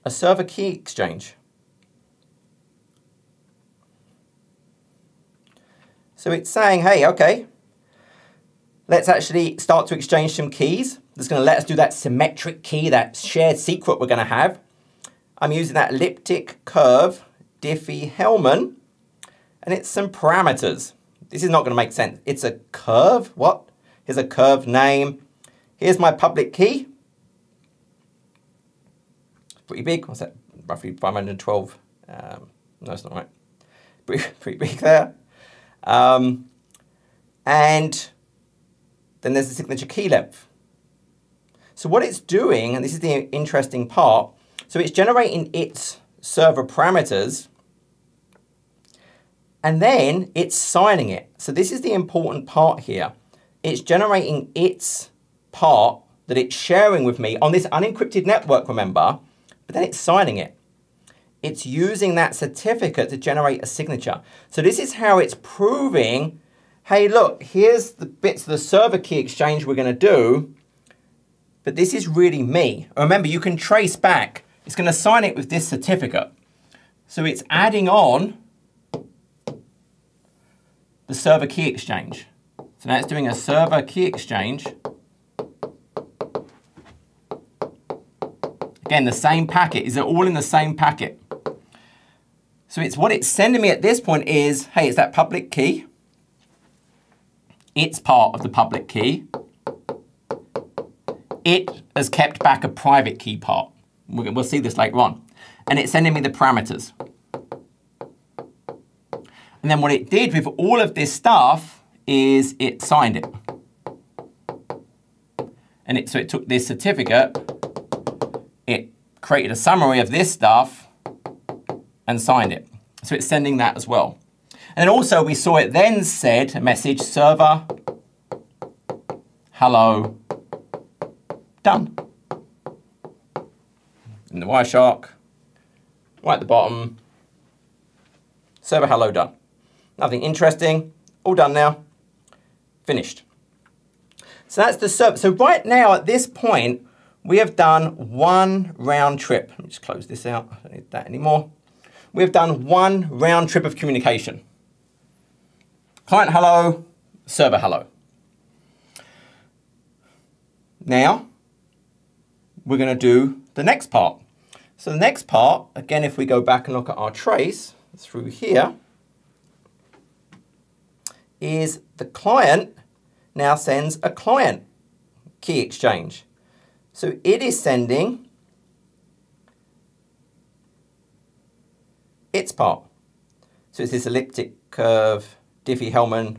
a server key exchange. So it's saying, hey, okay, Let's actually start to exchange some keys. That's going to let us do that symmetric key, that shared secret we're going to have. I'm using that elliptic curve Diffie-Hellman, and it's some parameters. This is not going to make sense. It's a curve. What? Here's a curve name. Here's my public key. Pretty big. What's that? Roughly 512. Um, no, it's not right. Pretty, pretty big there. Um, and then there's the signature key length. So what it's doing, and this is the interesting part, so it's generating its server parameters, and then it's signing it. So this is the important part here. It's generating its part that it's sharing with me on this unencrypted network, remember, but then it's signing it. It's using that certificate to generate a signature. So this is how it's proving hey, look, here's the bits of the server key exchange we're going to do, but this is really me. Remember, you can trace back. It's going to sign it with this certificate. So it's adding on the server key exchange. So now it's doing a server key exchange. Again, the same packet. Is it all in the same packet? So it's what it's sending me at this point is, hey, it's that public key. It's part of the public key. It has kept back a private key part. We'll see this later on. And it's sending me the parameters. And then what it did with all of this stuff is it signed it. And it, so it took this certificate, it created a summary of this stuff and signed it. So it's sending that as well. And also we saw it then said, a message, server, hello, done. In the Wireshark, right at the bottom, server hello done. Nothing interesting, all done now, finished. So that's the server. So right now at this point, we have done one round trip. Let me just close this out, I don't need that anymore. We've done one round trip of communication. Client hello, server hello. Now, we're going to do the next part. So the next part, again, if we go back and look at our trace through here, is the client now sends a client key exchange. So it is sending its part. So it's this elliptic curve Diffie-Hellman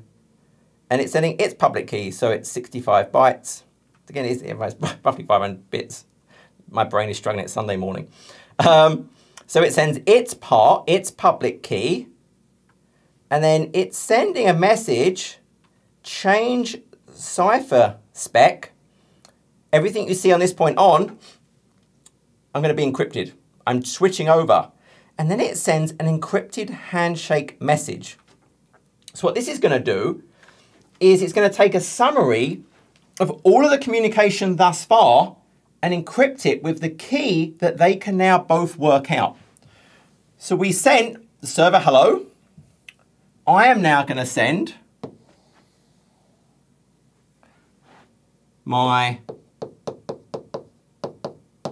and it's sending its public key, so it's 65 bytes. Again, it's, roughly 500 bits. My brain is struggling. It's Sunday morning. Um, so it sends its part, its public key, and then it's sending a message, change cipher spec. Everything you see on this point on, I'm going to be encrypted. I'm switching over. And then it sends an encrypted handshake message. So what this is going to do is it's going to take a summary of all of the communication thus far and encrypt it with the key that they can now both work out. So we sent the server hello. I am now going to send my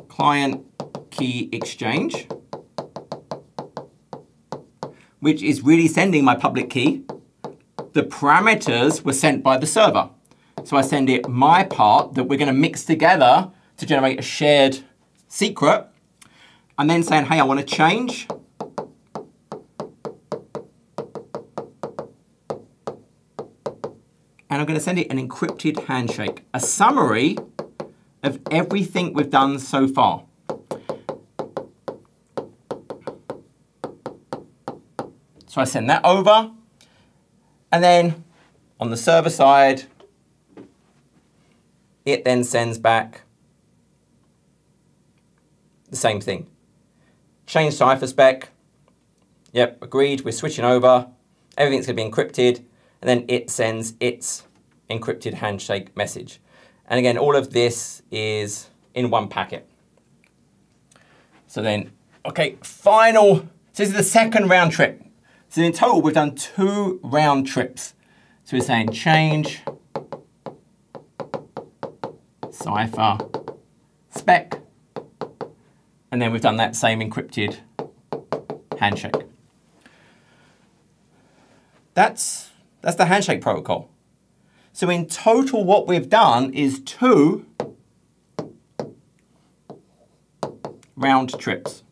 client key exchange, which is really sending my public key. The parameters were sent by the server. So I send it my part that we're going to mix together to generate a shared secret. And then saying, hey, I want to change. I'm going to send it an encrypted handshake, a summary of everything we've done so far. So I send that over. And then on the server side, it then sends back the same thing. Change cipher spec. Yep, agreed, we're switching over. Everything's gonna be encrypted. And then it sends its encrypted handshake message. And again, all of this is in one packet. So then, okay, final, so this is the second round trip. So in total, we've done two round trips. So we're saying change cipher spec, and then we've done that same encrypted handshake. That's, that's the handshake protocol. So in total, what we've done is two round trips.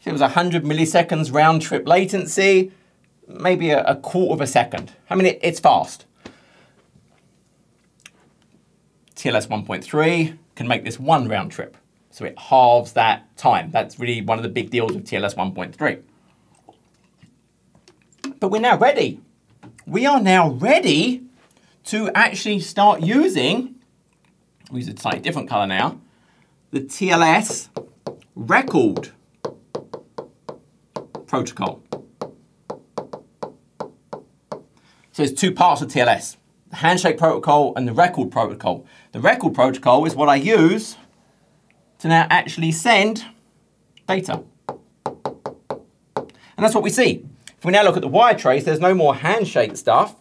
If it was 100 milliseconds round trip latency, maybe a, a quarter of a second. I mean, it, it's fast. TLS 1.3 can make this one round trip. So it halves that time. That's really one of the big deals with TLS 1.3. But we're now ready. We are now ready to actually start using, we use a slightly different color now, the TLS record protocol. So there's two parts of TLS the handshake protocol and the record protocol. The record protocol is what I use to now actually send data. And that's what we see. If we now look at the wire trace, there's no more handshake stuff.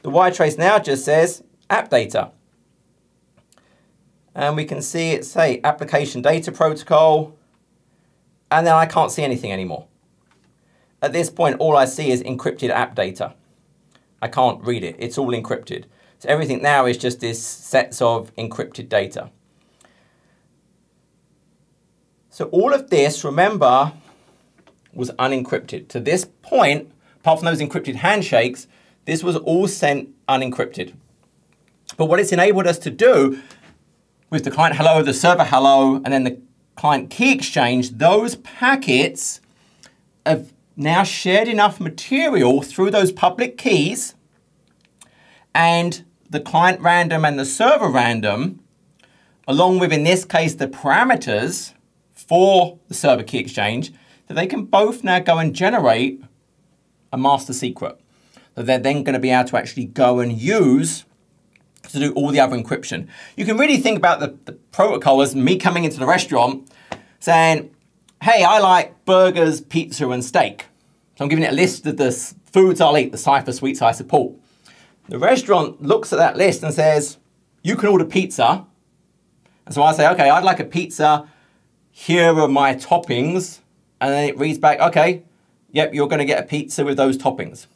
The wire trace now just says app data. And we can see it say application data protocol, and then I can't see anything anymore. At this point, all I see is encrypted app data. I can't read it. It's all encrypted. So everything now is just this sets of encrypted data. So all of this, remember, was unencrypted. To this point, apart from those encrypted handshakes, this was all sent unencrypted. But what it's enabled us to do with the client hello, the server hello, and then the client key exchange, those packets have now shared enough material through those public keys and the client random and the server random, along with, in this case, the parameters for the server key exchange, that they can both now go and generate a master secret that they're then going to be able to actually go and use to do all the other encryption. You can really think about the, the protocol as me coming into the restaurant saying, hey, I like burgers, pizza, and steak. So I'm giving it a list of the foods I'll eat, the cipher suites I support. The restaurant looks at that list and says, you can order pizza. And so I say, okay, I'd like a pizza. Here are my toppings. And then it reads back, okay, yep, you're going to get a pizza with those toppings.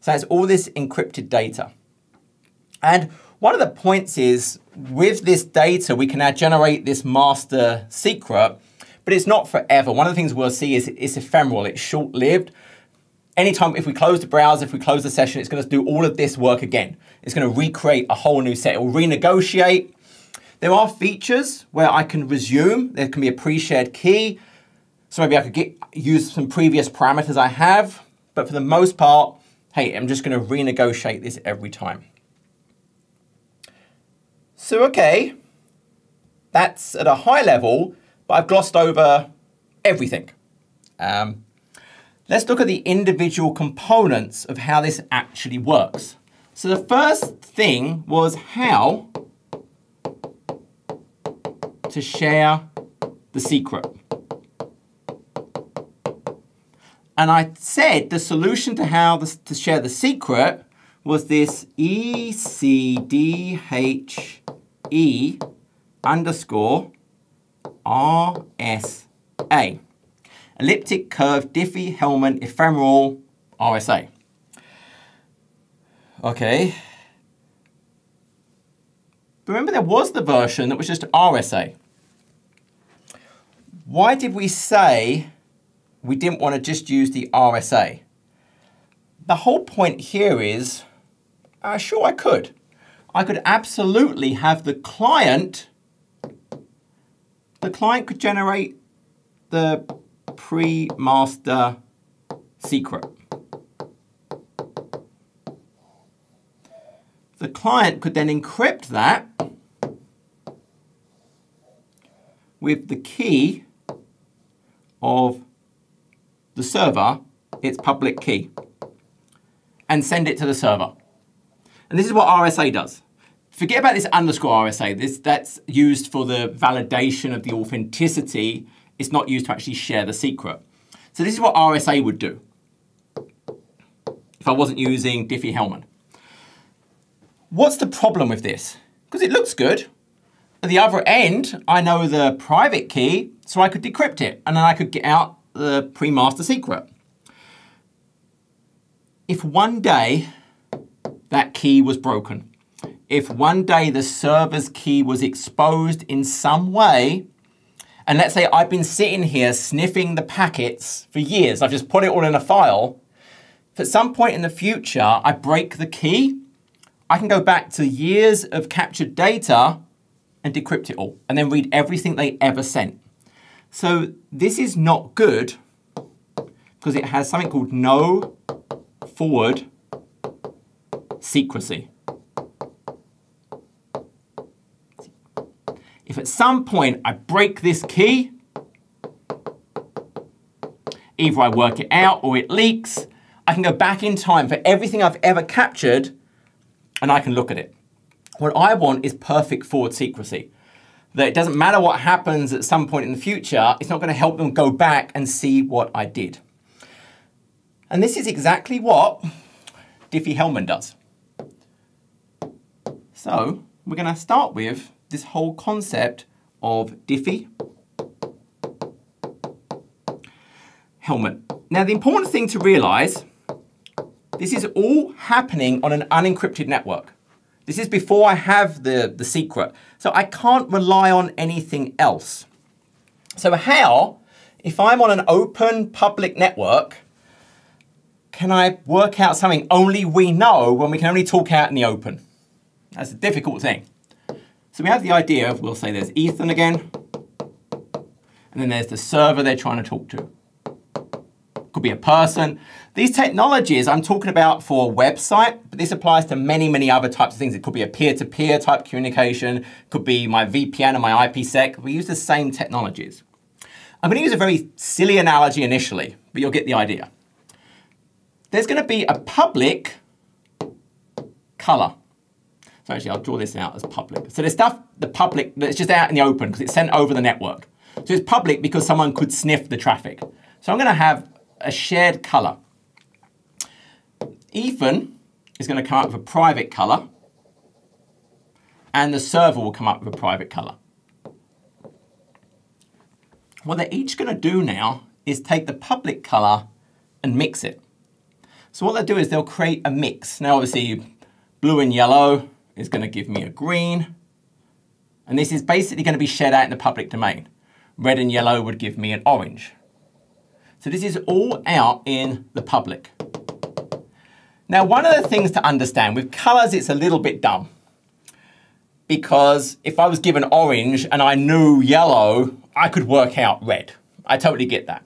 So it's all this encrypted data. And one of the points is with this data, we can now generate this master secret, but it's not forever. One of the things we'll see is it's ephemeral, it's short lived anytime if we close the browser, if we close the session, it's going to do all of this work again. It's going to recreate a whole new set. It will renegotiate. There are features where I can resume. There can be a pre-shared key. So maybe I could get use some previous parameters I have. But for the most part, hey, I'm just going to renegotiate this every time. So, okay, that's at a high level, but I've glossed over everything. Um, let's look at the individual components of how this actually works. So the first thing was how to share the secret. And I said the solution to how this, to share the secret was this ECDHE underscore RSA. Elliptic curve Diffie-Hellman ephemeral RSA. Okay. Remember there was the version that was just RSA. Why did we say we didn't want to just use the RSA. The whole point here is, uh, sure I could. I could absolutely have the client, the client could generate the pre-master secret. The client could then encrypt that with the key of the server its public key and send it to the server. And this is what RSA does. Forget about this underscore RSA. This, that's used for the validation of the authenticity. It's not used to actually share the secret. So this is what RSA would do if I wasn't using Diffie-Hellman. What's the problem with this? Because it looks good. At the other end, I know the private key, so I could decrypt it, and then I could get out the pre-master secret. If one day that key was broken, if one day the server's key was exposed in some way, and let's say I've been sitting here sniffing the packets for years, I've just put it all in a file, if at some point in the future I break the key, I can go back to years of captured data and decrypt it all, and then read everything they ever sent. So this is not good because it has something called no forward secrecy. If at some point I break this key, either I work it out or it leaks, I can go back in time for everything I've ever captured and I can look at it. What I want is perfect forward secrecy that it doesn't matter what happens at some point in the future, it's not going to help them go back and see what I did. And this is exactly what Diffie-Hellman does. So we're going to start with this whole concept of Diffie Hellman. Now the important thing to realize, this is all happening on an unencrypted network. This is before I have the, the secret. So I can't rely on anything else. So how, if I'm on an open public network, can I work out something only we know when we can only talk out in the open? That's a difficult thing. So we have the idea of, we'll say there's Ethan again, and then there's the server they're trying to talk to. Could be a person. These technologies I'm talking about for website, but this applies to many, many other types of things. It could be a peer-to-peer -peer type communication, could be my VPN and my IPsec. We use the same technologies. I'm gonna use a very silly analogy initially, but you'll get the idea. There's gonna be a public color. So actually, I'll draw this out as public. So there's stuff, the public, that's just out in the open because it's sent over the network. So it's public because someone could sniff the traffic. So I'm gonna have a shared color. Ethan is going to come up with a private color, and the server will come up with a private color. What they're each going to do now is take the public color and mix it. So what they'll do is they'll create a mix. Now obviously blue and yellow is going to give me a green. And this is basically going to be shared out in the public domain. Red and yellow would give me an orange. So this is all out in the public. Now, one of the things to understand with colors, it's a little bit dumb. Because if I was given orange and I knew yellow, I could work out red. I totally get that.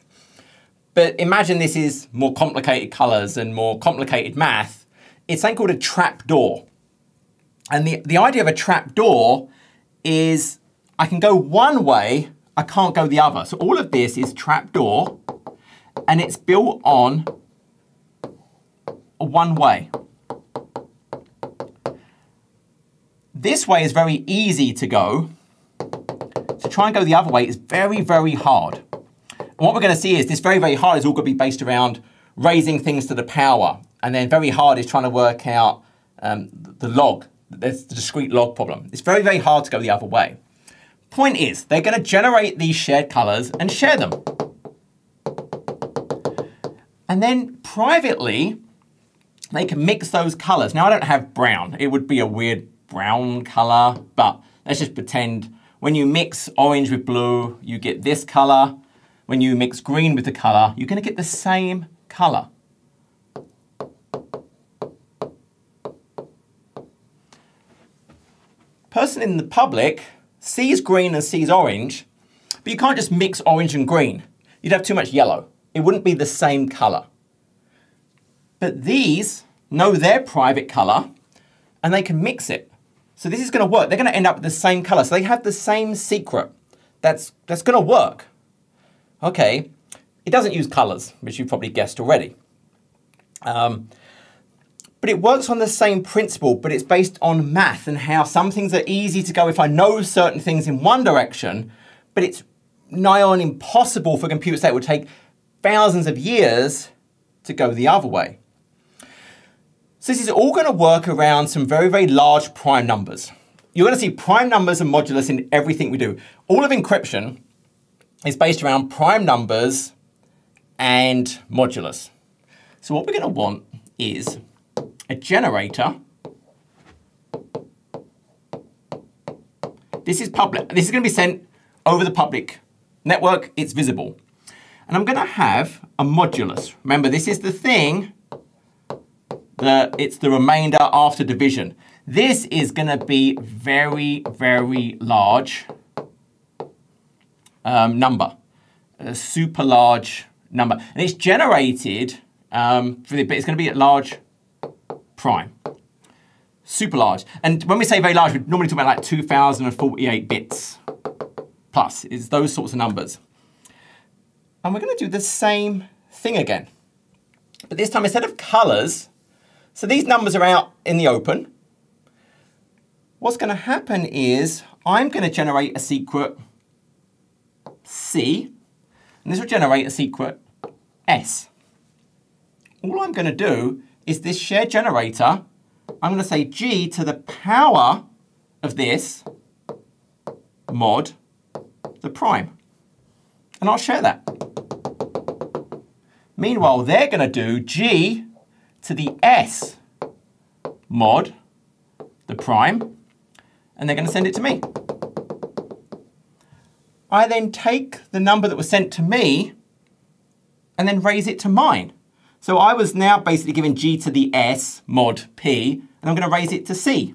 But imagine this is more complicated colors and more complicated math. It's something called a trap door. And the, the idea of a trap door is I can go one way, I can't go the other. So all of this is trap door and it's built on one way. This way is very easy to go. To try and go the other way is very, very hard. And what we're going to see is this very, very hard is all going to be based around raising things to the power. And then very hard is trying to work out um, the log, the discrete log problem. It's very, very hard to go the other way. Point is, they're going to generate these shared colors and share them. And then privately, they can mix those colors. Now I don't have brown. It would be a weird brown color, but let's just pretend when you mix orange with blue, you get this color. When you mix green with the color, you're gonna get the same color. Person in the public sees green and sees orange, but you can't just mix orange and green. You'd have too much yellow. It wouldn't be the same color. But these know their private color and they can mix it. So this is gonna work. They're gonna end up with the same color. So they have the same secret. That's, that's gonna work. Okay, it doesn't use colors, which you've probably guessed already. Um, but it works on the same principle, but it's based on math and how some things are easy to go if I know certain things in one direction, but it's nigh on impossible for computers that would take thousands of years to go the other way. So this is all going to work around some very, very large prime numbers. You're going to see prime numbers and modulus in everything we do. All of encryption is based around prime numbers and modulus. So what we're going to want is a generator. This is public. This is going to be sent over the public network. It's visible. And I'm going to have a modulus. Remember, this is the thing the, it's the remainder after division. This is going to be very, very large um, number, a super large number. And it's generated, um, for the, but it's going to be at large prime. Super large. And when we say very large, we normally talk about like 2048 bits plus. It's those sorts of numbers. And we're going to do the same thing again. But this time, instead of colors, so these numbers are out in the open. What's going to happen is I'm going to generate a secret C, and this will generate a secret S. All I'm going to do is this shared generator, I'm going to say G to the power of this mod, the prime. And I'll share that. Meanwhile, they're going to do G to the S mod, the prime, and they're going to send it to me. I then take the number that was sent to me and then raise it to mine. So I was now basically given G to the S mod P, and I'm going to raise it to C.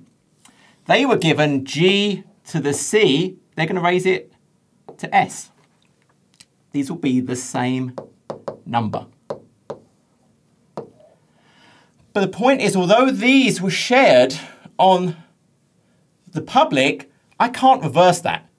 They were given G to the C, they're going to raise it to S. These will be the same number. But the point is, although these were shared on the public, I can't reverse that.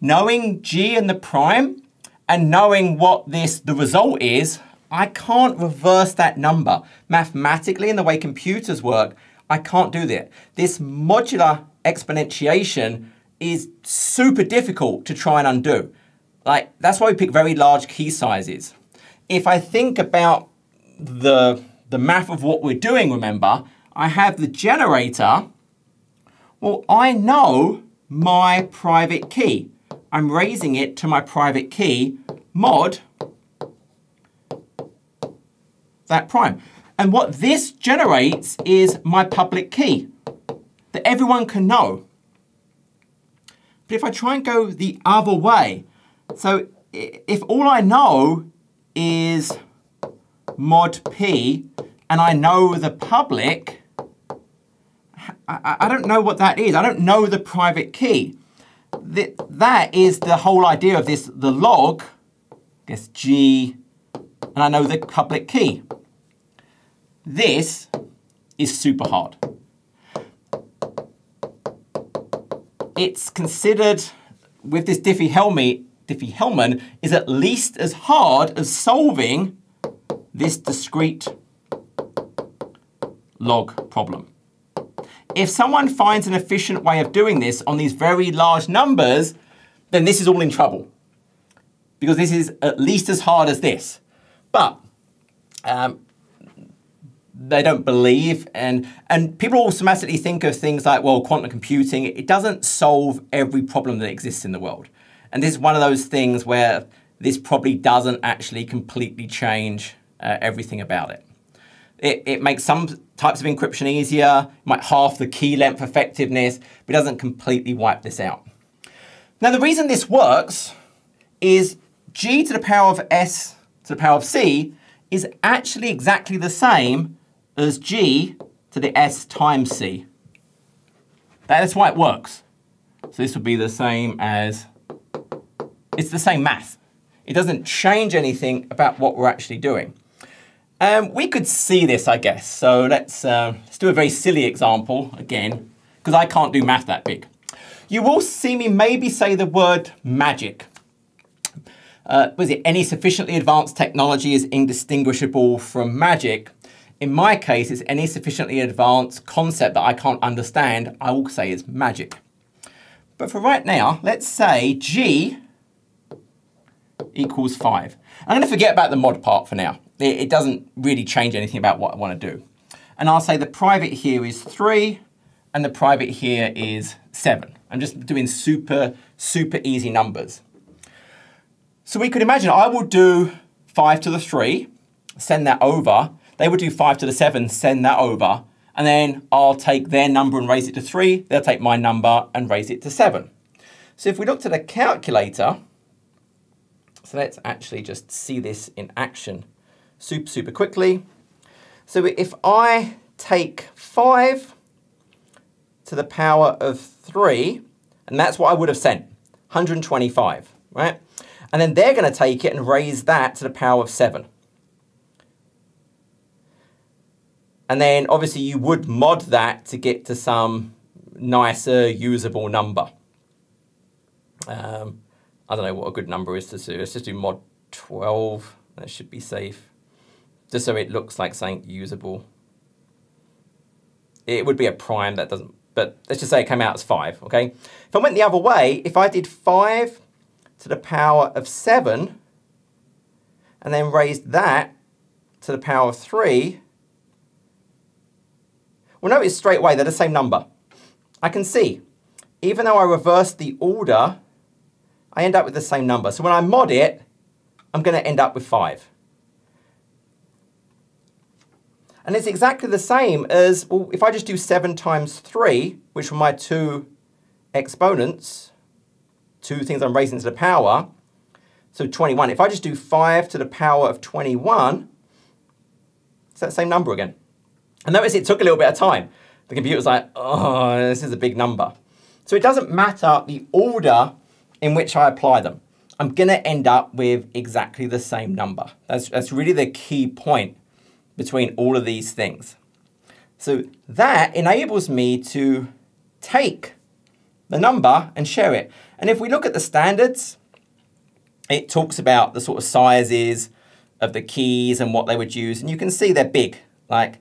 Knowing G and the prime and knowing what this the result is, I can't reverse that number. Mathematically, in the way computers work, I can't do that. This modular exponentiation is super difficult to try and undo. Like, that's why we pick very large key sizes. If I think about the the math of what we're doing, remember, I have the generator. Well, I know my private key. I'm raising it to my private key mod that prime. And what this generates is my public key that everyone can know. But if I try and go the other way, so if all I know is mod p and I know the public, I, I don't know what that is. I don't know the private key. That, that is the whole idea of this, the log, I guess G, and I know the public key. This is super hard. It's considered, with this Diffie-Hellman, Diffie-Hellman, is at least as hard as solving this discrete log problem. If someone finds an efficient way of doing this on these very large numbers, then this is all in trouble. Because this is at least as hard as this. But um, they don't believe, and, and people automatically think of things like, well, quantum computing, it doesn't solve every problem that exists in the world. And this is one of those things where this probably doesn't actually completely change uh, everything about it. it. It makes some types of encryption easier, might half the key length effectiveness, but it doesn't completely wipe this out. Now the reason this works is g to the power of s to the power of c is actually exactly the same as g to the s times c. That's why it works. So this would be the same as, it's the same math. It doesn't change anything about what we're actually doing. Um, we could see this, I guess. So let's, uh, let's do a very silly example again, because I can't do math that big. You will see me maybe say the word magic. Uh, was it any sufficiently advanced technology is indistinguishable from magic? In my case, it's any sufficiently advanced concept that I can't understand, I will say is magic. But for right now, let's say G equals 5. I'm going to forget about the mod part for now. It, it doesn't really change anything about what I want to do. And I'll say the private here is 3, and the private here is 7. I'm just doing super, super easy numbers. So we could imagine I will do 5 to the 3, send that over, they would do 5 to the 7, send that over, and then I'll take their number and raise it to 3. They'll take my number and raise it to 7. So if we looked at a calculator, so let's actually just see this in action super, super quickly. So if I take 5 to the power of 3, and that's what I would have sent, 125, right? And then they're going to take it and raise that to the power of 7. And then obviously you would mod that to get to some nicer usable number. Um, I don't know what a good number is to do. Let's just do mod 12. That should be safe. Just so it looks like something usable. It would be a prime that doesn't, but let's just say it came out as 5, okay? If I went the other way, if I did 5 to the power of 7, and then raised that to the power of 3, well, notice straight away they're the same number. I can see, even though I reverse the order, I end up with the same number. So when I mod it, I'm going to end up with 5. And it's exactly the same as, well, if I just do 7 times 3, which were my two exponents, two things I'm raising to the power, so 21. If I just do 5 to the power of 21, it's that same number again. And notice it took a little bit of time. The computer was like, oh, this is a big number. So it doesn't matter the order in which I apply them. I'm going to end up with exactly the same number. That's, that's really the key point between all of these things. So that enables me to take the number and share it. And if we look at the standards, it talks about the sort of sizes of the keys and what they would use. And you can see they're big. Like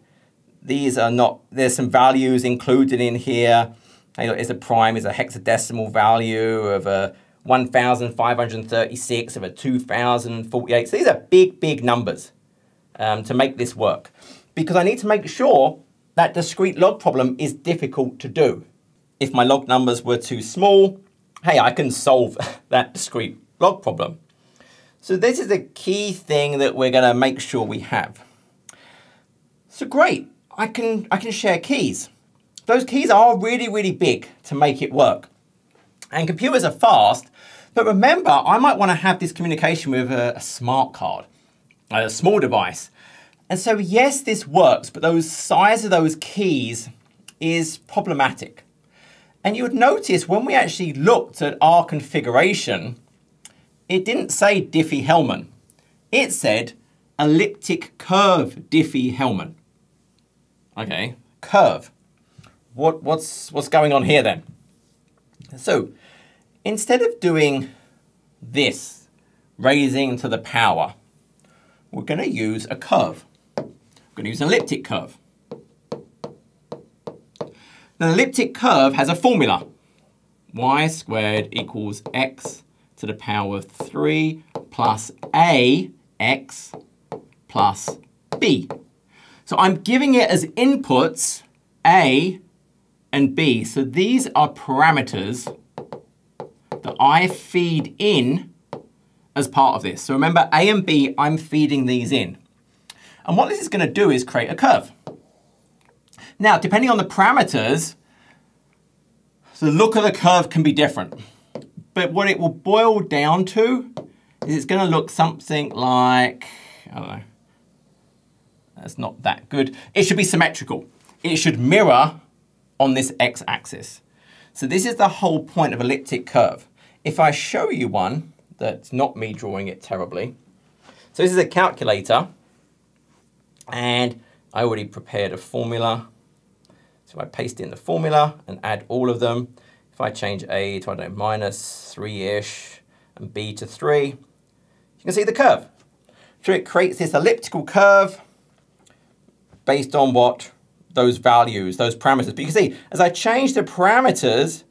these are not, there's some values included in here. Is a prime is a hexadecimal value of a 1,536 of a 2,048. So these are big, big numbers um, to make this work. Because I need to make sure that discrete log problem is difficult to do. If my log numbers were too small, hey, I can solve that discrete log problem. So this is a key thing that we're going to make sure we have. So great. I can, I can share keys. Those keys are really, really big to make it work. And computers are fast, but remember, I might want to have this communication with a, a smart card, a small device. And so yes, this works, but those size of those keys is problematic. And you would notice when we actually looked at our configuration, it didn't say Diffie-Hellman. It said elliptic curve Diffie-Hellman. Okay, curve. What, what's, what's going on here then? So instead of doing this, raising to the power, we're going to use a curve. We're going to use an elliptic curve. An elliptic curve has a formula. y squared equals x to the power of 3 plus ax plus b. So I'm giving it as inputs a and b. So these are parameters that I feed in as part of this. So remember, A and B, I'm feeding these in. And what this is going to do is create a curve. Now, depending on the parameters, the look of the curve can be different. But what it will boil down to is it's going to look something like, I don't know, that's not that good. It should be symmetrical. It should mirror on this x-axis. So this is the whole point of elliptic curve. If I show you one that's not me drawing it terribly, so this is a calculator, and I already prepared a formula. So I paste in the formula and add all of them. If I change A to, I don't know, minus 3-ish and B to 3, you can see the curve. So it creates this elliptical curve based on what those values, those parameters. But you can see, as I change the parameters,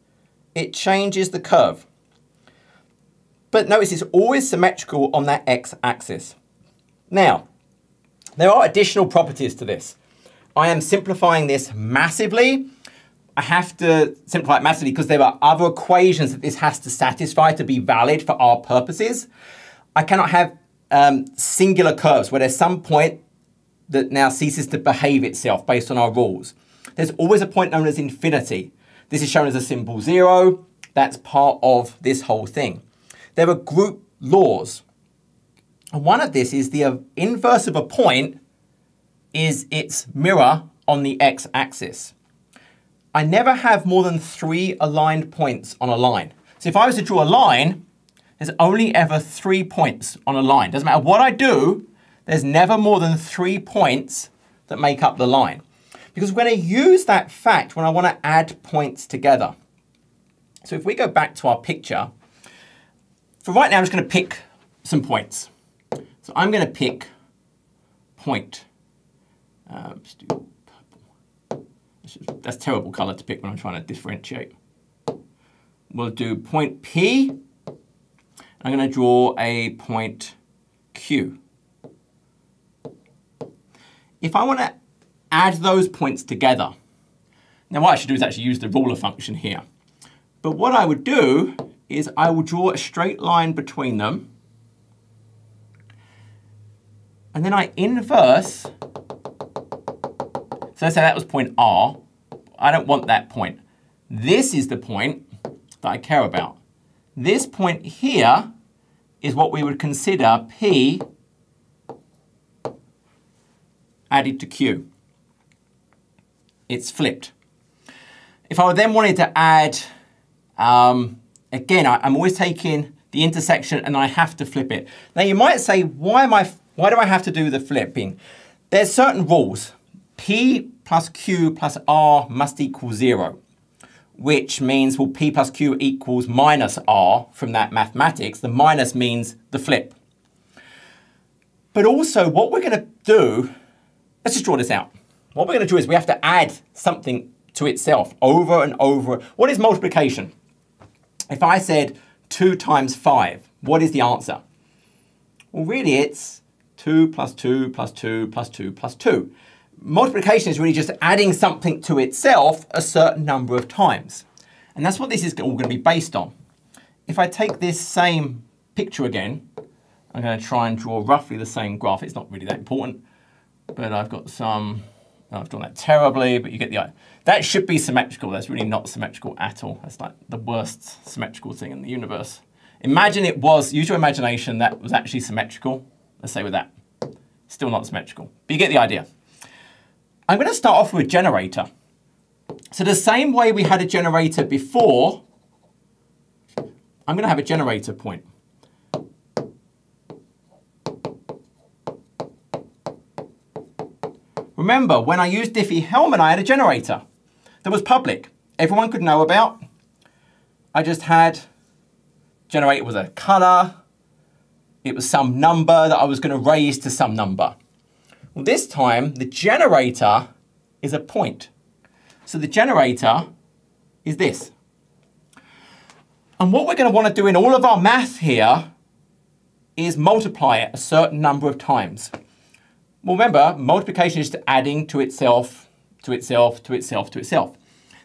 it changes the curve. But notice it's always symmetrical on that x-axis. Now, there are additional properties to this. I am simplifying this massively. I have to simplify it massively because there are other equations that this has to satisfy to be valid for our purposes. I cannot have um, singular curves where there's some point that now ceases to behave itself based on our rules. There's always a point known as infinity. This is shown as a symbol zero. That's part of this whole thing. There are group laws. And one of this is the inverse of a point is its mirror on the x-axis. I never have more than three aligned points on a line. So if I was to draw a line, there's only ever three points on a line. Doesn't matter what I do, there's never more than three points that make up the line. Because we're going to use that fact when I want to add points together. So if we go back to our picture, for right now I'm just going to pick some points. So I'm going to pick point. Um, just, that's terrible color to pick when I'm trying to differentiate. We'll do point P. I'm going to draw a point Q if I want to add those points together, now what I should do is actually use the ruler function here. But what I would do is I will draw a straight line between them. And then I inverse. So let's say that was point R. I don't want that point. This is the point that I care about. This point here is what we would consider P added to Q. It's flipped. If I then wanted to add, um, again, I, I'm always taking the intersection and I have to flip it. Now you might say, why am I, why do I have to do the flipping? There's certain rules. P plus Q plus R must equal zero, which means, well, P plus Q equals minus R from that mathematics. The minus means the flip. But also what we're gonna do Let's just draw this out. What we're going to do is we have to add something to itself over and over. What is multiplication? If I said 2 times 5, what is the answer? Well, really, it's 2 plus 2 plus 2 plus 2 plus 2. Multiplication is really just adding something to itself a certain number of times. And that's what this is all going to be based on. If I take this same picture again, I'm going to try and draw roughly the same graph. It's not really that important but I've got some, Oh, I've done that terribly, but you get the idea. That should be symmetrical. That's really not symmetrical at all. That's like the worst symmetrical thing in the universe. Imagine it was, use your imagination, that was actually symmetrical. Let's say with that. Still not symmetrical, but you get the idea. I'm going to start off with a generator. So the same way we had a generator before, I'm going to have a generator point. Remember, when I used Diffie-Hellman, I had a generator that was public. Everyone could know about. I just had, generator was a color. It was some number that I was going to raise to some number. Well, this time, the generator is a point. So the generator is this. And what we're going to want to do in all of our math here is multiply it a certain number of times. Well, remember, multiplication is adding to itself, to itself, to itself, to itself.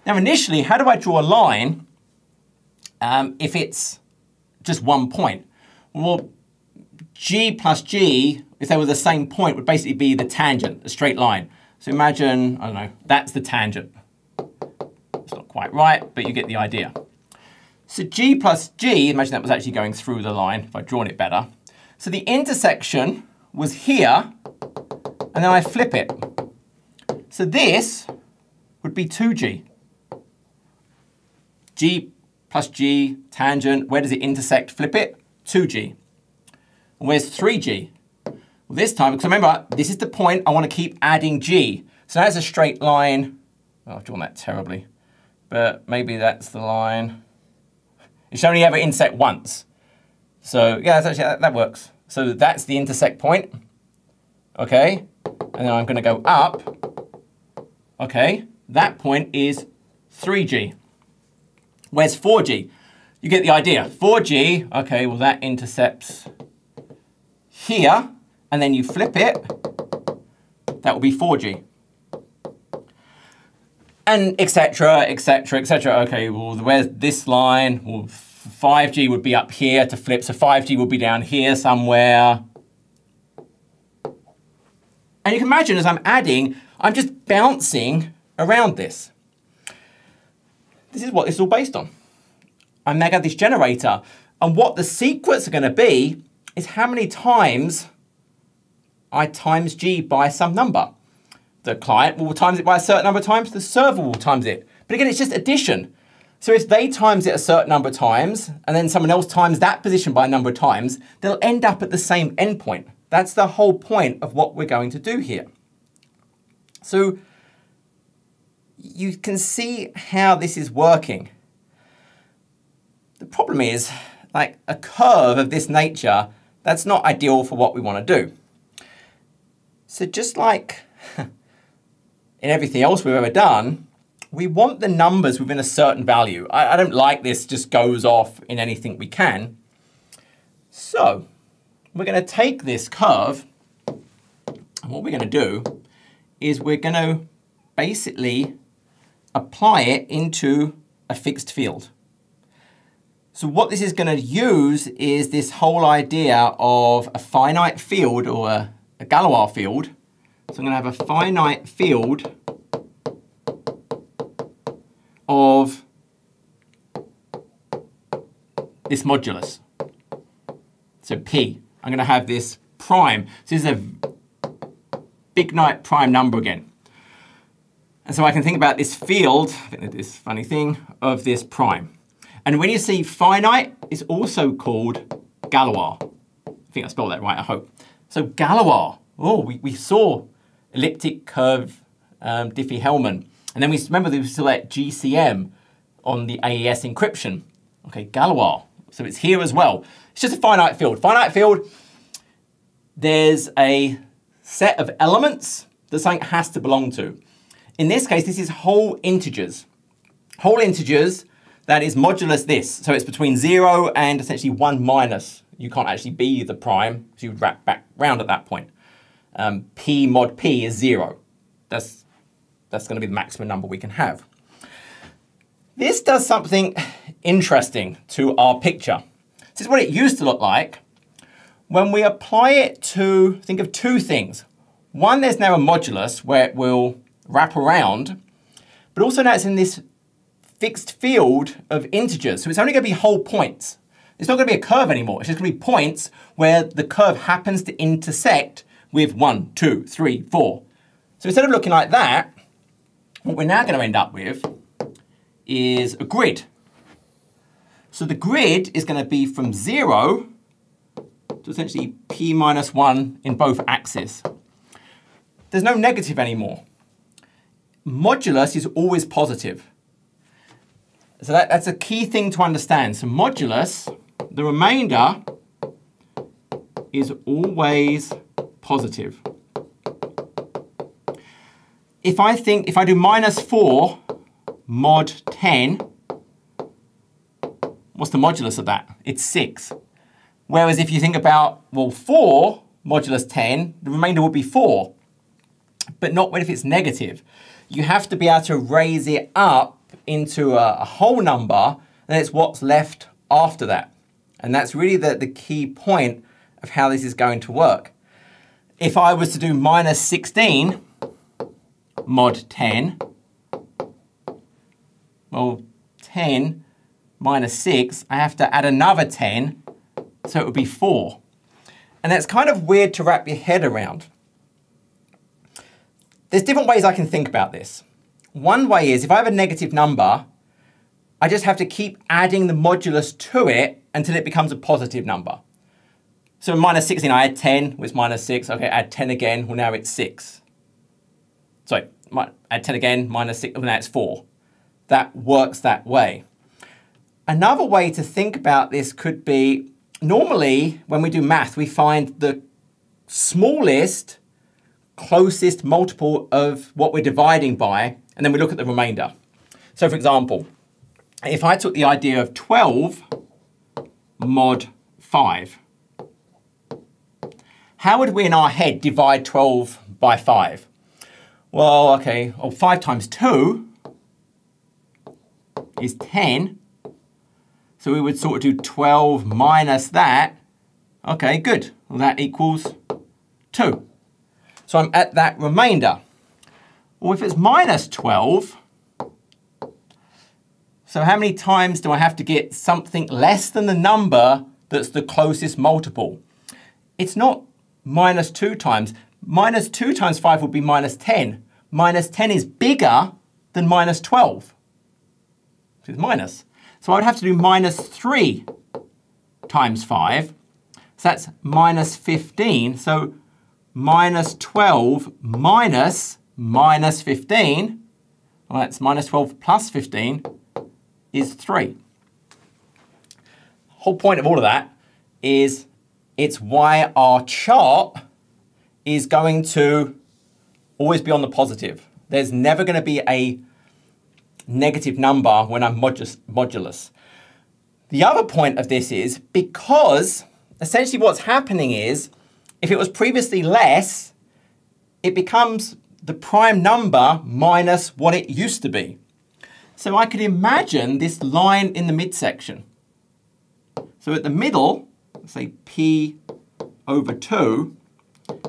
Now, initially, how do I draw a line um, if it's just one point? Well, g plus g, if they were the same point, would basically be the tangent, a straight line. So imagine, I don't know, that's the tangent. It's not quite right, but you get the idea. So g plus g, imagine that was actually going through the line, if I'd drawn it better. So the intersection was here, and then I flip it. So this would be 2g. g plus g, tangent, where does it intersect? Flip it, 2g. And where's 3g? Well, this time, because remember, this is the point I want to keep adding g. So that's a straight line. Oh, I've drawn that terribly but maybe that's the line. It should only ever intersect once. So yeah, actually, that, that works. So that's the intersect point, okay? And then I'm gonna go up, okay? That point is 3G. Where's 4G? You get the idea. 4G, okay, well that intercepts here, and then you flip it, that will be 4G and etc., etc., etc. Okay, well, where's this line? Well, 5G would be up here to flip, so 5G would be down here somewhere. And you can imagine as I'm adding, I'm just bouncing around this. This is what this is all based on. I'm now got this generator, and what the secrets are going to be is how many times I times G by some number. The client will times it by a certain number of times, the server will times it. But again, it's just addition. So if they times it a certain number of times, and then someone else times that position by a number of times, they'll end up at the same endpoint. That's the whole point of what we're going to do here. So you can see how this is working. The problem is, like a curve of this nature, that's not ideal for what we want to do. So just like in everything else we've ever done, we want the numbers within a certain value. I, I don't like this just goes off in anything we can. So we're going to take this curve, and what we're going to do is we're going to basically apply it into a fixed field. So what this is going to use is this whole idea of a finite field or a, a Galois field so I'm going to have a finite field of this modulus. So P. I'm going to have this prime. So this is a big night prime number again. And so I can think about this field, this funny thing, of this prime. And when you see finite, it's also called Galois. I think I spelled that right, I hope. So Galois, oh, we, we saw elliptic curve um, Diffie-Hellman. And then we remember that we select GCM on the AES encryption. Okay, Galois. So it's here as well. It's just a finite field. Finite field, there's a set of elements that something has to belong to. In this case, this is whole integers. Whole integers, that is modulus this. So it's between zero and essentially one minus. You can't actually be the prime, so you would wrap back round at that point um, p mod p is zero. That's, that's going to be the maximum number we can have. This does something interesting to our picture. This is what it used to look like. When we apply it to, think of two things. One, there's now a modulus where it will wrap around, but also now it's in this fixed field of integers. So it's only going to be whole points. It's not going to be a curve anymore. It's just going to be points where the curve happens to intersect with one, two, three, four. So instead of looking like that, what we're now going to end up with is a grid. So the grid is going to be from 0 to essentially p minus 1 in both axes. There's no negative anymore. Modulus is always positive. So that, that's a key thing to understand. So modulus, the remainder, is always positive. If I think, if I do minus 4 mod 10, what's the modulus of that? It's 6. Whereas if you think about, well, 4 modulus 10, the remainder would be 4. But not if it's negative. You have to be able to raise it up into a, a whole number, and it's what's left after that. And that's really the, the key point of how this is going to work. If I was to do minus 16 mod 10, well, 10 minus 6, I have to add another 10, so it would be 4. And that's kind of weird to wrap your head around. There's different ways I can think about this. One way is if I have a negative number, I just have to keep adding the modulus to it until it becomes a positive number. So minus 16, I add 10, was minus 6. Okay, add 10 again, well now it's 6. Sorry, add 10 again, minus 6, well now it's 4. That works that way. Another way to think about this could be, normally when we do math, we find the smallest, closest multiple of what we're dividing by, and then we look at the remainder. So for example, if I took the idea of 12 mod 5, how would we in our head divide 12 by 5? Well, okay, well, 5 times 2 is 10. So we would sort of do 12 minus that. Okay, good. Well, that equals 2. So I'm at that remainder. Well, if it's minus 12, so how many times do I have to get something less than the number that's the closest multiple? It's not minus 2 times. Minus 2 times 5 would be minus 10. Minus 10 is bigger than minus 12. It's minus. So I would have to do minus 3 times 5. So that's minus 15. So minus 12 minus minus 15, well, that's minus 12 plus 15, is 3. Whole point of all of that is it's why our chart is going to always be on the positive. There's never going to be a negative number when I'm modulus, modulus. The other point of this is because essentially what's happening is if it was previously less, it becomes the prime number minus what it used to be. So I could imagine this line in the midsection. So at the middle, say P over 2,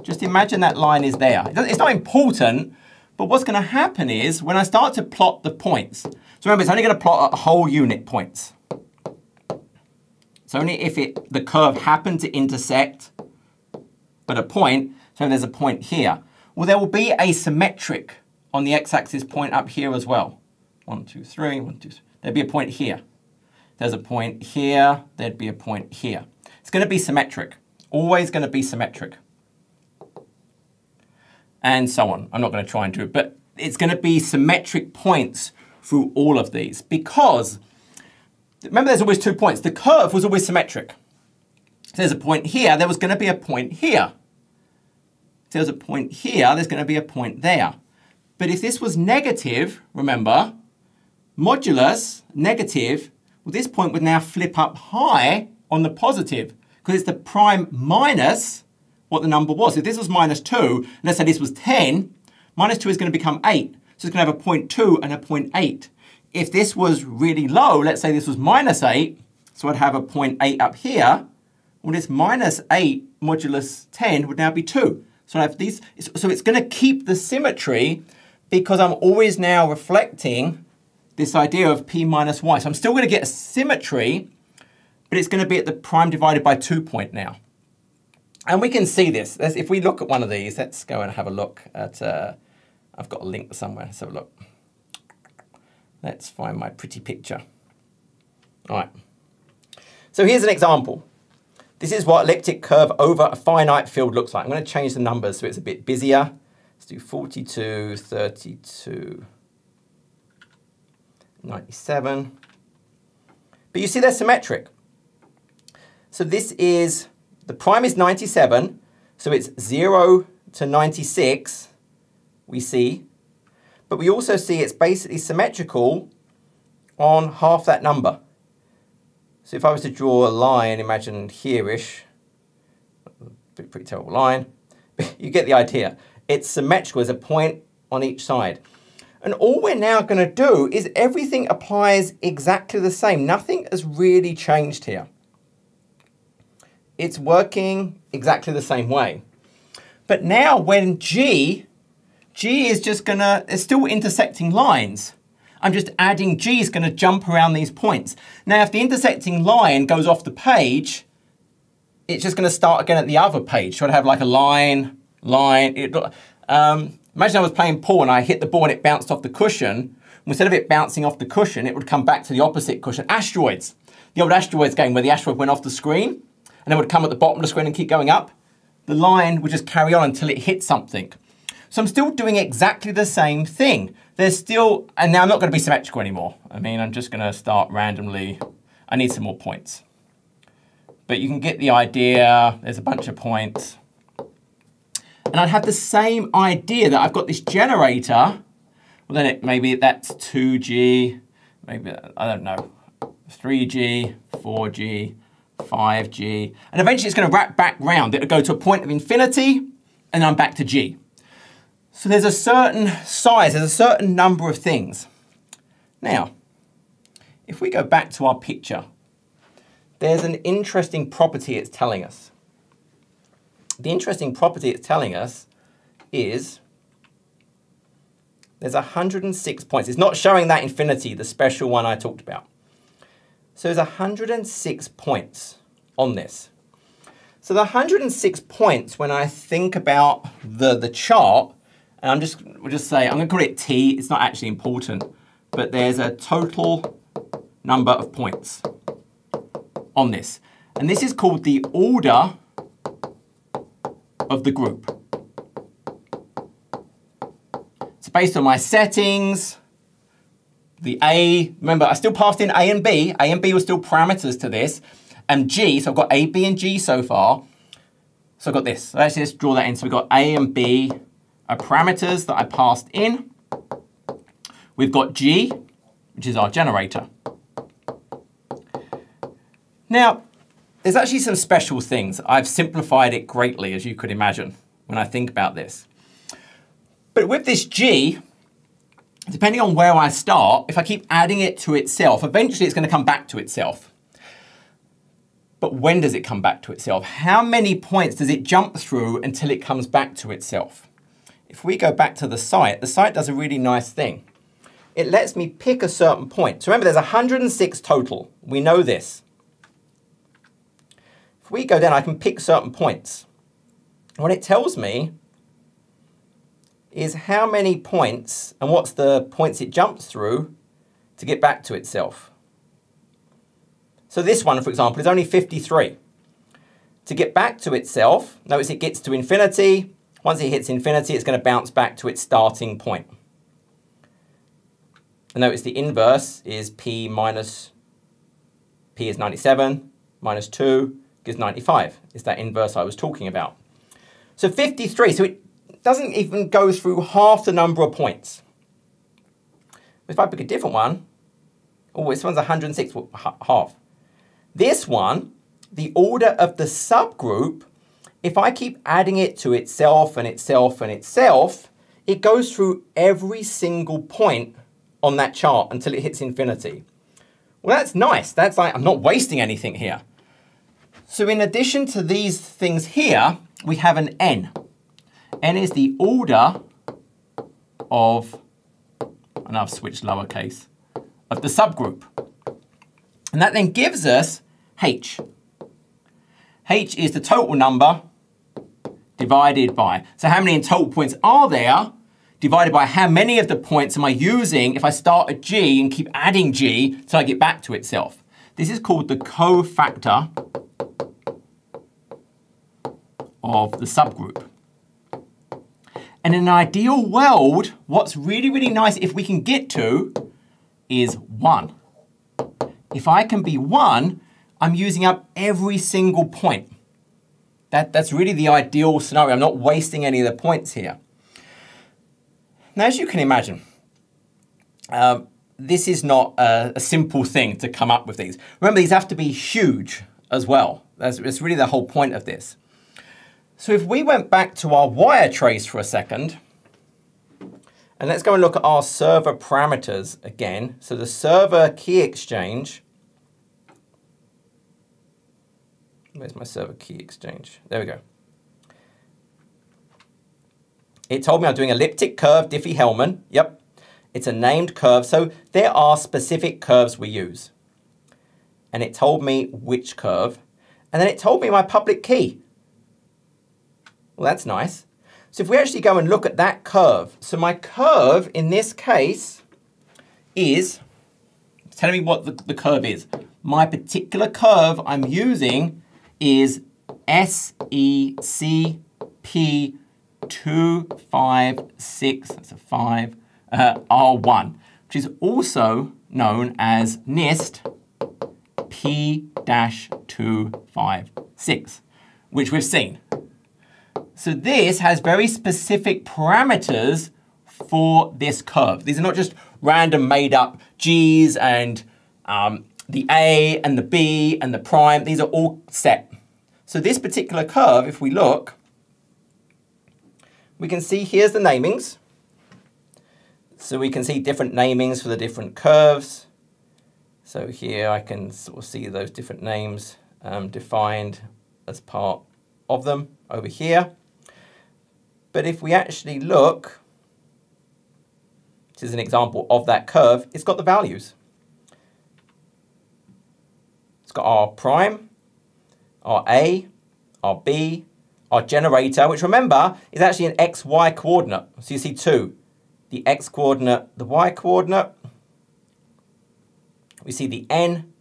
just imagine that line is there. It's not important, but what's going to happen is when I start to plot the points, so remember it's only going to plot at whole unit points. It's only if it, the curve happened to intersect at a point, so there's a point here. Well, there will be a symmetric on the x-axis point up here as well. One, two, three, one, two, three. There'd be a point here. There's a point here. There'd be a point here. It's going to be symmetric. Always going to be symmetric. And so on. I'm not going to try and do it, but it's going to be symmetric points through all of these because remember there's always two points. The curve was always symmetric. So there's a point here, there was going to be a point here there's a point here, there's going to be a point there. But if this was negative, remember, modulus, negative, well, this point would now flip up high on the positive because it's the prime minus what the number was. If this was minus 2, let's say this was 10, minus 2 is going to become 8. So it's going to have a 0.2 and a 0.8. If this was really low, let's say this was minus 8, so I'd have a 0.8 up here. Well, this minus 8 modulus 10 would now be 2. So I have these, so it's going to keep the symmetry because I'm always now reflecting this idea of p minus y. So I'm still going to get a symmetry, but it's going to be at the prime divided by 2 point now. And we can see this. If we look at one of these, let's go and have a look at, uh, I've got a link somewhere, let's have a look. Let's find my pretty picture. All right. So here's an example. This is what elliptic curve over a finite field looks like. I'm going to change the numbers so it's a bit busier. Let's do 42, 32, 97. But you see they're symmetric. So this is, the prime is 97, so it's 0 to 96, we see. But we also see it's basically symmetrical on half that number. So if I was to draw a line, imagine here-ish, pretty, pretty terrible line, you get the idea. It's symmetrical, there's a point on each side. And all we're now going to do is everything applies exactly the same. Nothing has really changed here. It's working exactly the same way. But now when G, G is just to, it's still intersecting lines. I'm just adding G is to jump around these points. Now, if the intersecting line goes off the page, it's just to start again at the other page. So I'd have like a line, line. It, um, imagine I was playing pool and I hit the ball and it bounced off the cushion. Instead of it bouncing off the cushion, it would come back to the opposite cushion. Asteroids. The old asteroids game where the asteroid went off the screen and it would come at the bottom of the screen and keep going up. The line would just carry on until it hit something. So I'm still doing exactly the same thing. There's still, and now I'm not going to be symmetrical anymore. I mean, I'm just going to start randomly. I need some more points. But you can get the idea. There's a bunch of points. And I'd have the same idea that I've got this generator. Well, then it, maybe that's 2G, maybe, I don't know, 3G, 4G, 5G. And eventually it's going to wrap back round. It'll go to a point of infinity, and I'm back to G. So there's a certain size, there's a certain number of things. Now, if we go back to our picture, there's an interesting property it's telling us. The interesting property it's telling us is there's 106 points. It's not showing that infinity, the special one I talked about. So there's 106 points on this. So the 106 points, when I think about the, the chart, and I'm just, we'll just say, I'm gonna call it T, it's not actually important, but there's a total number of points on this. And this is called the order of the group. It's based on my settings, the A, remember I still passed in A and B, A and B were still parameters to this, and G, so I've got A, B, and G so far. So I've got this, so let's just draw that in. So we've got A and B are parameters that I passed in. We've got G, which is our generator. Now, there's actually some special things. I've simplified it greatly, as you could imagine, when I think about this. But with this G, depending on where I start, if I keep adding it to itself, eventually it's going to come back to itself. But when does it come back to itself? How many points does it jump through until it comes back to itself? if we go back to the site, the site does a really nice thing. It lets me pick a certain point. So remember, there's 106 total. We know this. If we go down, I can pick certain points. What it tells me is how many points and what's the points it jumps through to get back to itself. So this one, for example, is only 53. To get back to itself, notice it gets to infinity, once it hits infinity, it's going to bounce back to its starting point. And notice the inverse is p minus, p is 97, minus 2 gives 95. It's that inverse I was talking about. So 53, so it doesn't even go through half the number of points. If I pick a different one, oh, this one's 106, half. This one, the order of the subgroup if I keep adding it to itself and itself and itself, it goes through every single point on that chart until it hits infinity. Well, that's nice. That's like, I'm not wasting anything here. So in addition to these things here, we have an n. n is the order of, and I've switched lowercase, of the subgroup. And that then gives us h. h is the total number divided by. So how many in total points are there divided by how many of the points am I using if I start at G and keep adding G till I get back to itself. This is called the cofactor of the subgroup. And in an ideal world, what's really, really nice if we can get to is one. If I can be one, I'm using up every single point. That, that's really the ideal scenario. I'm not wasting any of the points here. Now, as you can imagine, um, this is not a, a, simple thing to come up with these. Remember, these have to be huge as well. That's, that's really the whole point of this. So if we went back to our wire trace for a second, and let's go and look at our server parameters again. So the server key exchange, where's my server key exchange? There we go. It told me I'm doing elliptic curve Diffie-Hellman. Yep, it's a named curve. So there are specific curves we use. And it told me which curve. And then it told me my public key. Well, that's nice. So if we actually go and look at that curve, so my curve in this case is, telling me what the, the curve is. My particular curve I'm using is SECP256, that's a 5, uh, R1, which is also known as NIST P-256, which we've seen. So this has very specific parameters for this curve. These are not just random made up G's and um, the A and the B and the prime. These are all set. So this particular curve, if we look, we can see here's the namings. So we can see different namings for the different curves. So here I can sort of see those different names um, defined as part of them over here. But if we actually look, this is an example of that curve, it's got the values. It's got our prime, our A, our B, our generator, which remember is actually an XY coordinate. So you see two, the X coordinate, the Y coordinate. We see the N,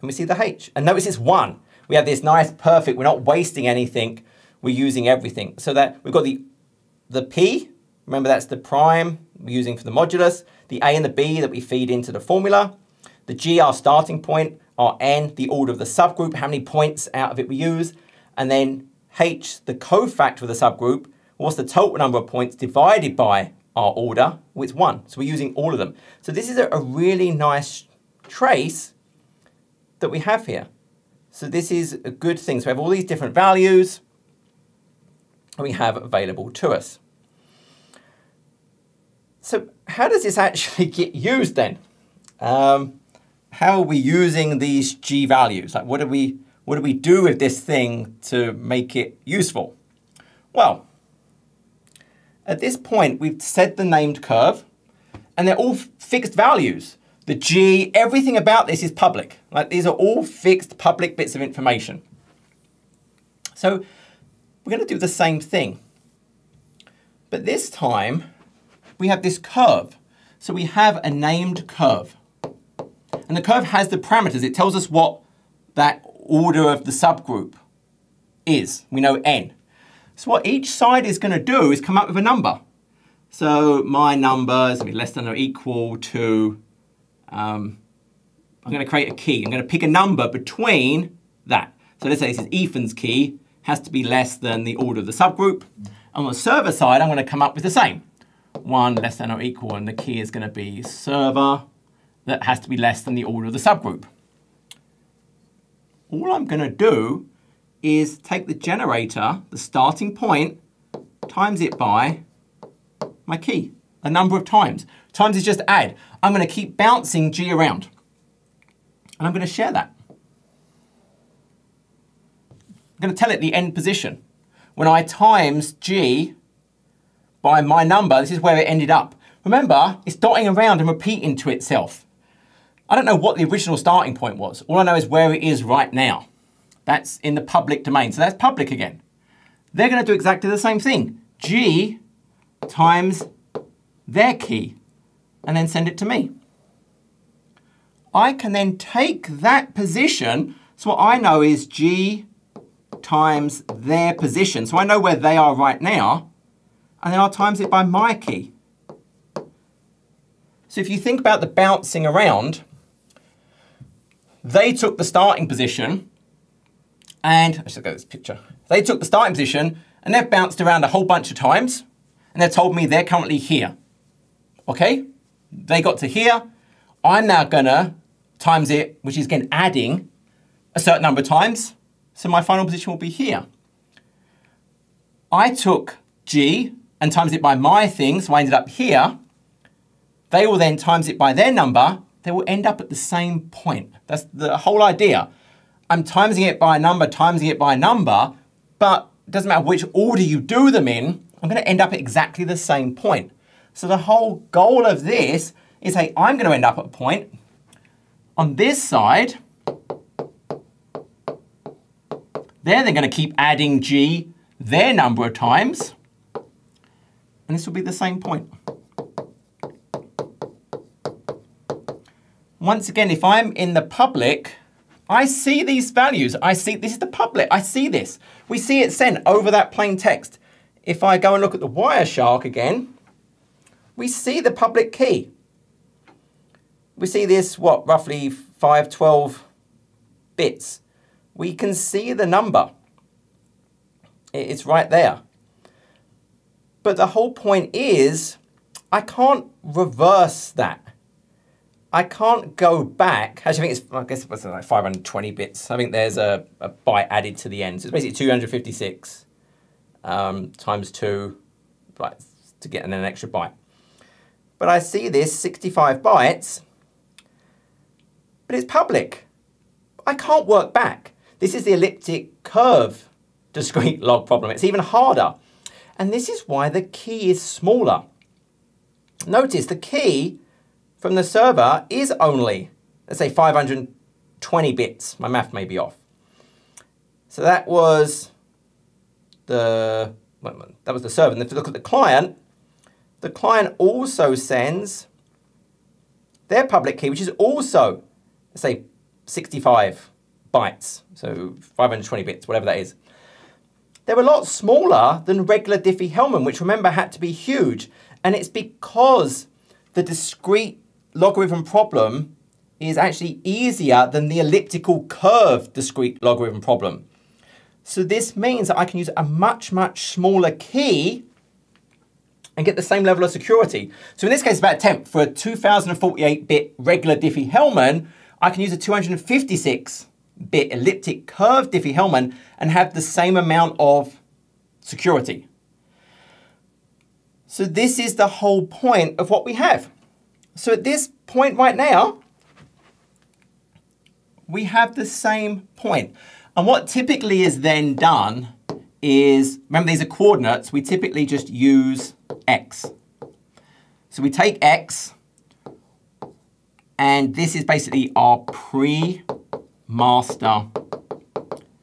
and we see the H. And notice it's one. We have this nice perfect, we're not wasting anything we're using everything. So that we've got the, the P, remember that's the prime we're using for the modulus, the A and the B that we feed into the formula, the G, our starting point, our N, the order of the subgroup, how many points out of it we use, and then H, the cofactor of the subgroup, what's the total number of points divided by our order? It's one, so we're using all of them. So this is a, a really nice trace that we have here. So this is a good thing. So we have all these different values, we have available to us. So how does this actually get used then? Um, how are we using these G values? Like what do we what do we do with this thing to make it useful? Well, at this point, we've set the named curve, and they're all fixed values. The G, everything about this is public. Like these are all fixed public bits of information. So we're going to do the same thing. But this time, we have this curve. So we have a named curve. And the curve has the parameters. It tells us what that order of the subgroup is. We know n. So what each side is going to do is come up with a number. So my number is going to be less than or equal to, um, I'm going to create a key. I'm going to pick a number between that. So let's say this is Ethan's key, has to be less than the order of the subgroup. On the server side, I'm going to come up with the same. One less than or equal, and the key is going to be server that has to be less than the order of the subgroup. All I'm going to do is take the generator, the starting point, times it by my key, a number of times. Times is just add. I'm going to keep bouncing G around. And I'm going to share that. I'm going to tell it the end position. When I times G by my number, this is where it ended up. Remember, it's dotting around and repeating to itself. I don't know what the original starting point was. All I know is where it is right now. That's in the public domain. So that's public again. They're going to do exactly the same thing. G times their key and then send it to me. I can then take that position. So what I know is G times their position. So I know where they are right now. And then I'll times it by my key. So if you think about the bouncing around, they took the starting position and, I should go this picture. They took the starting position and they've bounced around a whole bunch of times and they've told me they're currently here. Okay? They got to here. I'm now gonna times it, which is again adding a certain number of times. So my final position will be here. I took G and times it by my thing, so I ended up here. They will then times it by their number. They will end up at the same point. That's the whole idea. I'm timesing it by a number, timesing it by a number, but it doesn't matter which order you do them in, I'm gonna end up at exactly the same point. So the whole goal of this is, hey, I'm gonna end up at a point. On this side, they're gonna keep adding G their number of times, and this will be the same point. Once again, if I'm in the public, I see these values. I see, this is the public, I see this. We see it sent over that plain text. If I go and look at the Wireshark again, we see the public key. We see this, what, roughly 512 bits. We can see the number. It's right there. But the whole point is, I can't reverse that. I can't go back. Actually, I think it's, I guess it's like 520 bits. I think there's a, a byte added to the end. So it's basically 256 um, times 2 like, to get an extra byte. But I see this 65 bytes, but it's public. I can't work back. This is the elliptic curve discrete log problem. It's even harder. And this is why the key is smaller. Notice the key from the server is only, let's say 520 bits. My math may be off. So that was the, that was the server. And if you look at the client, the client also sends their public key, which is also, let's say, 65 bytes, so 520 bits, whatever that is. They're a lot smaller than regular Diffie-Hellman, which remember had to be huge. And it's because the discrete logarithm problem is actually easier than the elliptical curve discrete logarithm problem. So this means that I can use a much, much smaller key and get the same level of security. So in this case, about a tenth. For a 2048-bit regular Diffie-Hellman, I can use a 256-bit elliptic curve Diffie-Hellman and have the same amount of security. So this is the whole point of what we have. So at this point right now, we have the same point. And what typically is then done is, remember these are coordinates, we typically just use x. So we take x, and this is basically our pre-master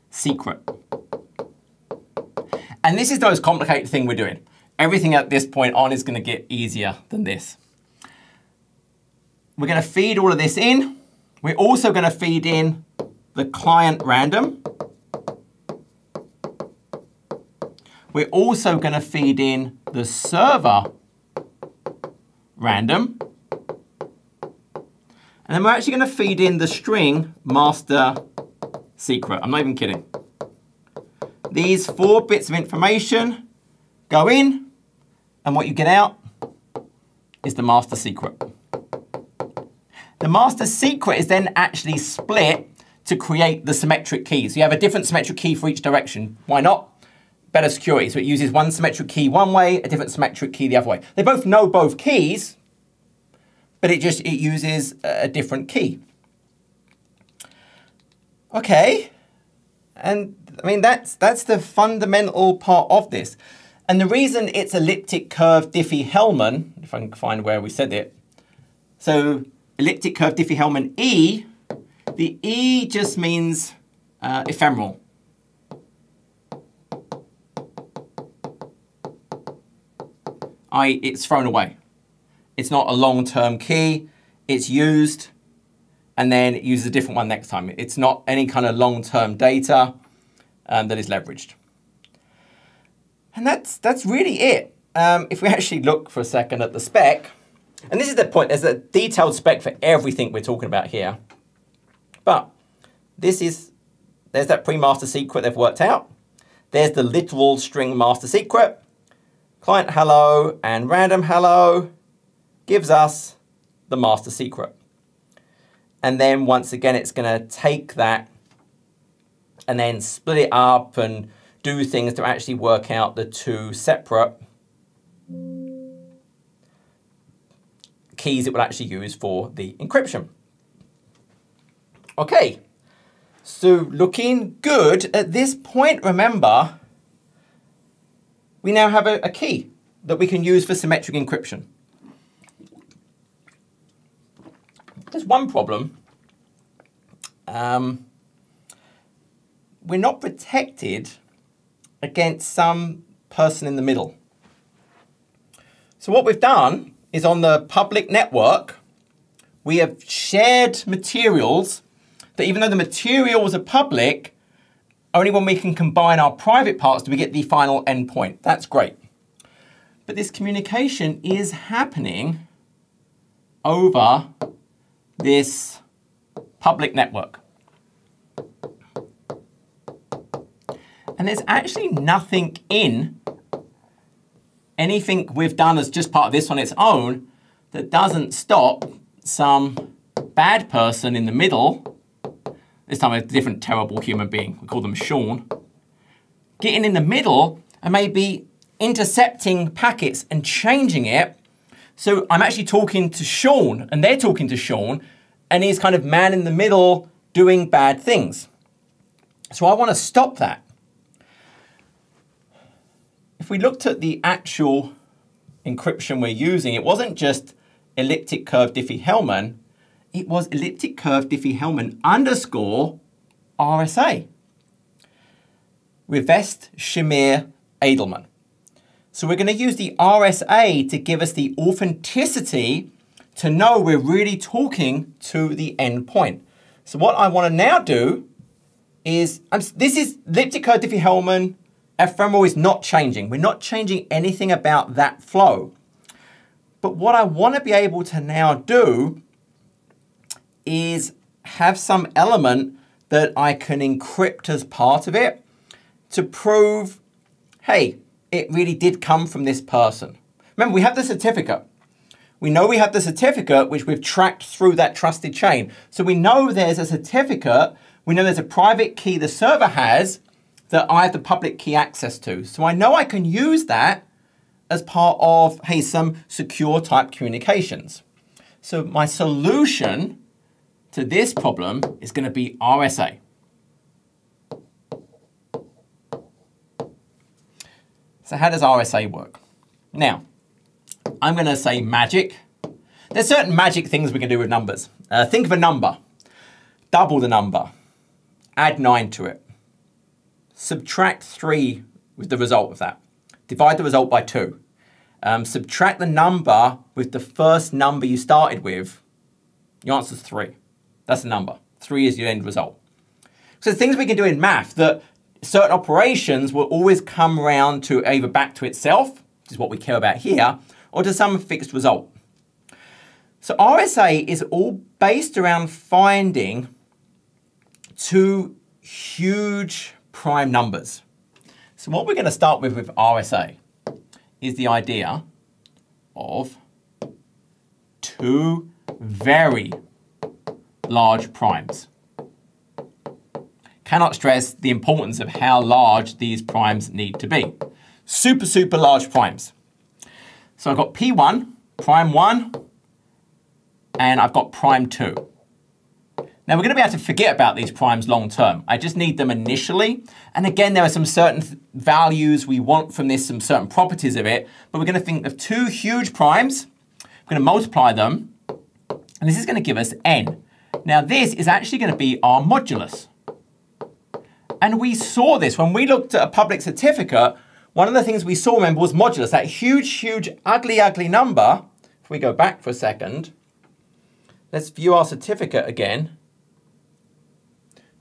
secret. And this is the most complicated thing we're doing. Everything at this point on is going to get easier than this. We're going to feed all of this in. We're also going to feed in the client random. We're also going to feed in the server random. And then we're actually going to feed in the string master secret. I'm not even kidding. These four bits of information go in, and what you get out is the master secret. The master secret is then actually split to create the symmetric key. So you have a different symmetric key for each direction. Why not? Better security. So it uses one symmetric key one way, a different symmetric key the other way. They both know both keys, but it just it uses a different key. Okay, and I mean that's that's the fundamental part of this. And the reason it's elliptic curve Diffie-Hellman, if I can find where we said it, so elliptic curve Diffie-Hellman E, the E just means uh, ephemeral. I, it's thrown away. It's not a long-term key. It's used and then uses a different one next time. It's not any kind of long-term data um, that is leveraged. And that's, that's really it. Um, if we actually look for a second at the spec, and this is the point, there's a detailed spec for everything we're talking about here. But this is, there's that pre-master secret they've worked out. There's the literal string master secret. Client hello and random hello gives us the master secret. And then once again, it's going to take that and then split it up and do things to actually work out the two separate keys it will actually use for the encryption. Okay, so looking good. At this point, remember, we now have a, a key that we can use for symmetric encryption. There's one problem. Um, we're not protected against some person in the middle. So what we've done is on the public network, we have shared materials that even though the materials are public, only when we can combine our private parts do we get the final endpoint. That's great. But this communication is happening over this public network. And there's actually nothing in anything we've done as just part of this on its own that doesn't stop some bad person in the middle, this time a different terrible human being, we call them Sean, getting in the middle and maybe intercepting packets and changing it so I'm actually talking to Sean, and they're talking to Sean, and he's kind of man in the middle doing bad things. So I want to stop that. If we looked at the actual encryption we're using, it wasn't just elliptic curve Diffie-Hellman, it was elliptic curve Diffie-Hellman underscore RSA. with Rivest Shamir Adleman. So we're going to use the RSA to give us the authenticity to know we're really talking to the endpoint. So what I want to now do is, I'm, this is curve Diffie-Hellman, ephemeral is not changing. We're not changing anything about that flow. But what I want to be able to now do is have some element that I can encrypt as part of it to prove, hey, it really did come from this person. Remember, we have the certificate. We know we have the certificate, which we've tracked through that trusted chain. So we know there's a certificate. We know there's a private key the server has that I have the public key access to. So I know I can use that as part of, hey, some secure type communications. So my solution to this problem is going to be RSA. So how does RSA work? Now, I'm going to say magic. There's certain magic things we can do with numbers. Uh, think of a number. Double the number. Add 9 to it. Subtract 3 with the result of that. Divide the result by 2. Um, subtract the number with the first number you started with. Your answer is 3. That's the number. 3 is your end result. So things we can do in math that certain operations will always come round to either back to itself, which is what we care about here, or to some fixed result. So RSA is all based around finding two huge prime numbers. So what we're going to start with with RSA is the idea of two very large primes cannot stress the importance of how large these primes need to be. Super, super large primes. So I've got P1, prime 1, and I've got prime 2. Now we're going to be able to forget about these primes long term. I just need them initially. And again, there are some certain values we want from this, some certain properties of it. But we're going to think of two huge primes. We're going to multiply them. And this is going to give us n. Now this is actually going to be our modulus. And we saw this when we looked at a public certificate. One of the things we saw, remember, was modulus, that huge, huge, ugly, ugly number. If we go back for a second, let's view our certificate again.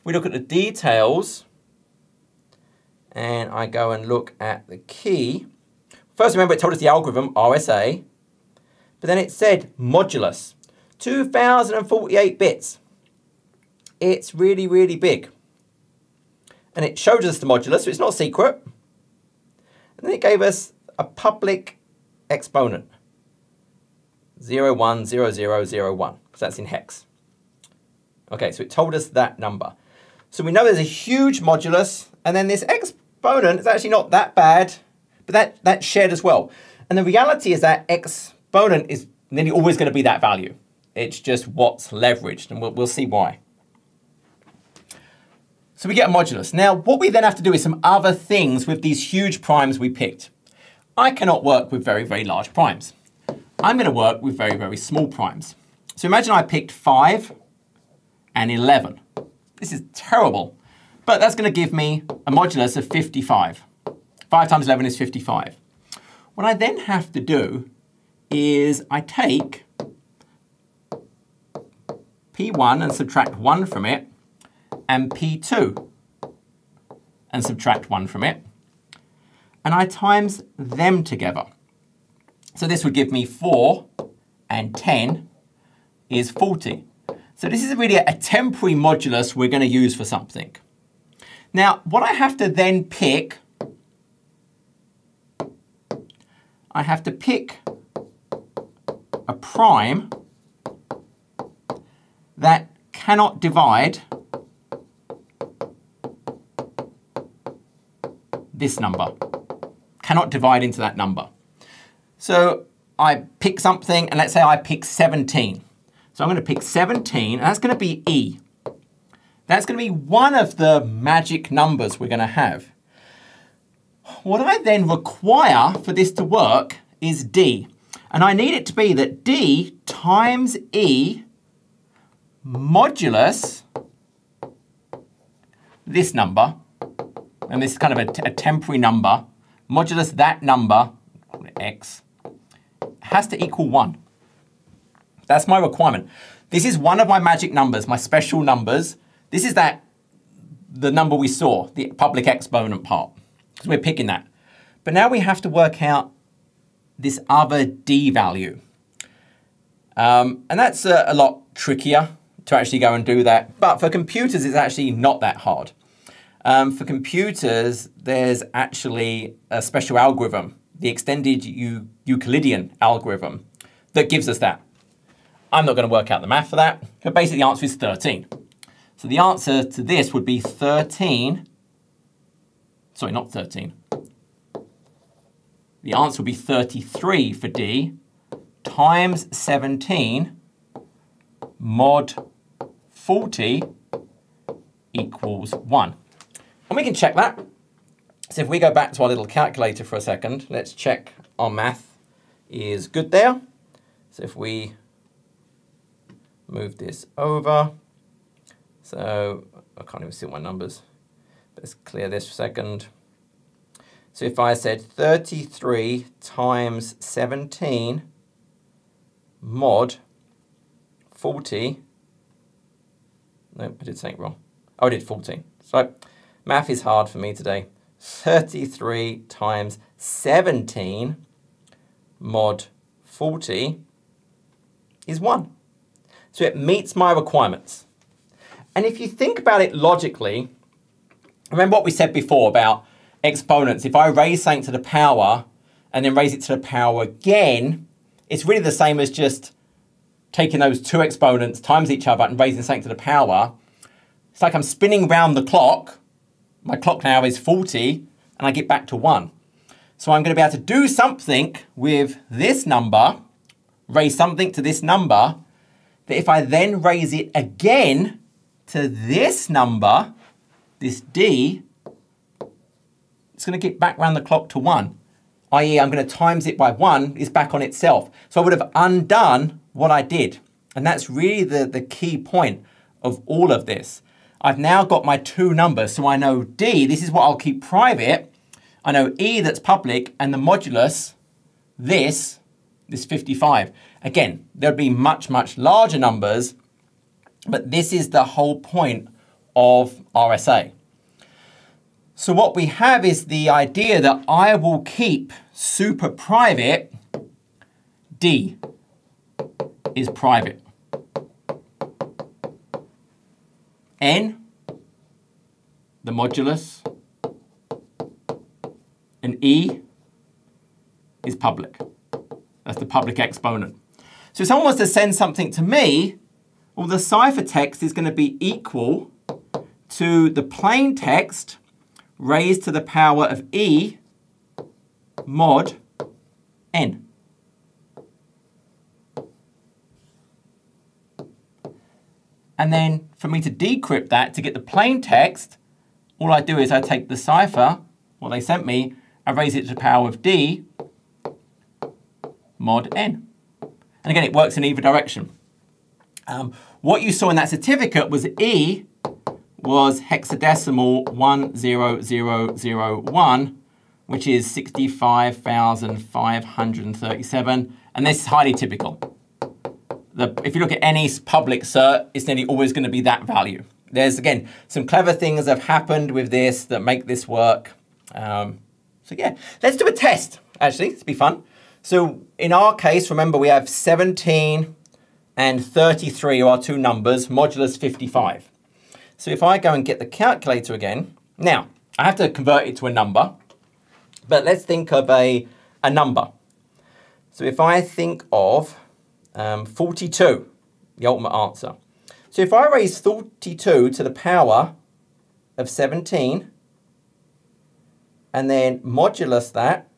We look at the details, and I go and look at the key, first remember it told us the algorithm, RSA, but then it said modulus, 2048 bits. It's really, really big. And it showed us the modulus, so it's not secret. And then it gave us a public exponent, 010001, because that's in hex. Okay, so it told us that number. So we know there's a huge modulus, and then this exponent is actually not that bad, but that, that's shared as well. And the reality is that exponent is nearly always going to be that value. It's just what's leveraged, and we'll, we'll see why. So we get a modulus. Now, what we then have to do is some other things with these huge primes we picked. I cannot work with very, very large primes. I'm going to work with very, very small primes. So imagine I picked 5 and 11. This is terrible, but that's going to give me a modulus of 55. 5 times 11 is 55. What I then have to do is I take P1 and subtract 1 from it, and P2 and subtract 1 from it. And I times them together. So this would give me 4 and 10 is 40. So this is really a temporary modulus we're going to use for something. Now, what I have to then pick, I have to pick a prime that cannot divide this number. Cannot divide into that number. So I pick something, and let's say I pick 17. So I'm going to pick 17, and that's going to be E. That's going to be one of the magic numbers we're going to have. What I then require for this to work is D. And I need it to be that D times E modulus this number and this is kind of a, temporary number, modulus that number, x, has to equal 1. That's my requirement. This is one of my magic numbers, my special numbers. This is that the number we saw, the public exponent part, because we're picking that. But now we have to work out this other d value. Um, and that's a, a lot trickier to actually go and do that. But for computers, it's actually not that hard. Um, for computers, there's actually a special algorithm, the extended Euclidean algorithm, that gives us that. I'm not going to work out the math for that, but basically the answer is 13. So the answer to this would be 13, sorry, not 13. The answer would be 33 for D times 17 mod 40 equals 1. And we can check that. So if we go back to our little calculator for a second, let's check our math is good there. So if we move this over, so I can't even see my numbers. Let's clear this for a second. So if I said 33 times 17 mod 40, nope, I did something wrong. Oh, I did 14. So Math is hard for me today. 33 times 17 mod 40 is 1. So it meets my requirements. And if you think about it logically, remember what we said before about exponents. If I raise something to the power and then raise it to the power again, it's really the same as just taking those two exponents times each other and raising something to the power. It's like I'm spinning round the clock my clock now is 40 and I get back to 1. So I'm going to be able to do something with this number, raise something to this number, that if I then raise it again to this number, this D, it's going to get back around the clock to 1, i.e. I'm going to times it by 1, is back on itself. So I would have undone what I did. And that's really the, the key point of all of this. I've now got my two numbers. So I know D, this is what I'll keep private. I know E that's public and the modulus, this, this 55. Again, there'd be much, much larger numbers, but this is the whole point of RSA. So what we have is the idea that I will keep super private, D is private. N, the modulus, and E is public. That's the public exponent. So if someone wants to send something to me, well, the ciphertext is going to be equal to the plain text raised to the power of E mod N. And then for me to decrypt that, to get the plain text, all I do is I take the cipher, what they sent me, I raise it to the power of D mod N. And again, it works in either direction. Um, what you saw in that certificate was E was hexadecimal 10001, which is 65,537. And this is highly typical the, if you look at any public cert, it's nearly always going to be that value. There's, again, some clever things that have happened with this that make this work. Um, so yeah, let's do a test, actually. It's be fun. So in our case, remember we have 17 and 33 are our two numbers, modulus 55. So if I go and get the calculator again, now, I have to convert it to a number, but let's think of a, a number. So if I think of um, 42, the ultimate answer. So if I raise 42 to the power of 17, and then modulus that,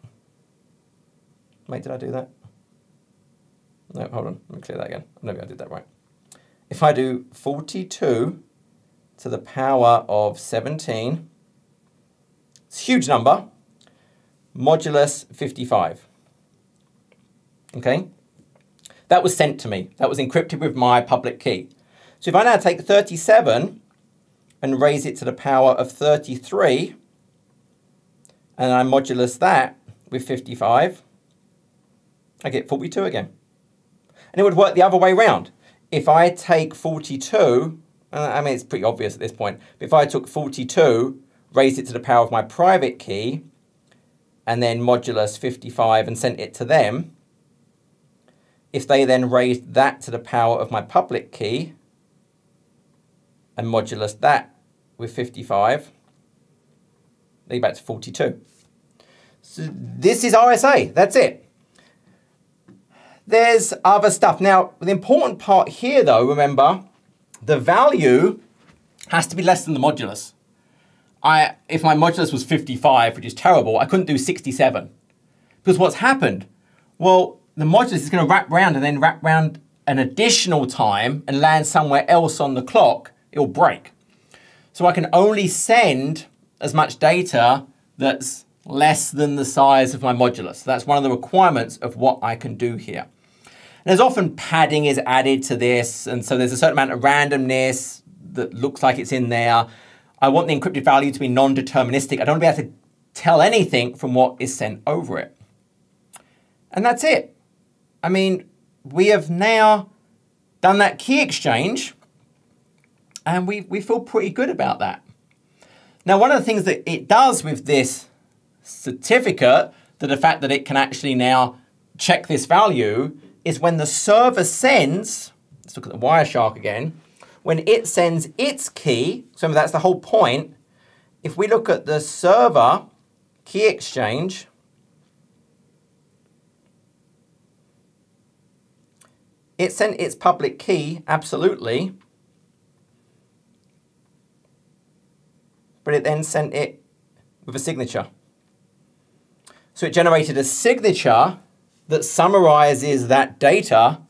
wait, did I do that? No, hold on, let me clear that again. Maybe I did that right. If I do 42 to the power of 17, it's a huge number, modulus 55. Okay, that was sent to me. That was encrypted with my public key. So if I now take 37 and raise it to the power of 33, and I modulus that with 55, I get 42 again. And it would work the other way around. If I take 42, uh, I mean, it's pretty obvious at this point, but if I took 42, raised it to the power of my private key, and then modulus 55 and sent it to them, if they then raised that to the power of my public key and modulus that with 55, they back to 42. So this is RSA, that's it. There's other stuff. Now, the important part here though, remember, the value has to be less than the modulus. I, if my modulus was 55, which is terrible, I couldn't do 67. Because what's happened? Well, the modulus is going to wrap round and then wrap round an additional time and land somewhere else on the clock, it'll break. So I can only send as much data that's less than the size of my modulus. So that's one of the requirements of what I can do here. And there's often padding is added to this, and so there's a certain amount of randomness that looks like it's in there. I want the encrypted value to be non-deterministic. I don't want to be able to tell anything from what is sent over it. And that's it. I mean, we have now done that key exchange and we, we feel pretty good about that. Now, one of the things that it does with this certificate, that the fact that it can actually now check this value, is when the server sends, let's look at the Wireshark again, when it sends its key, so that's the whole point, if we look at the server key exchange, It sent its public key, absolutely. But it then sent it with a signature. So it generated a signature that summarizes that data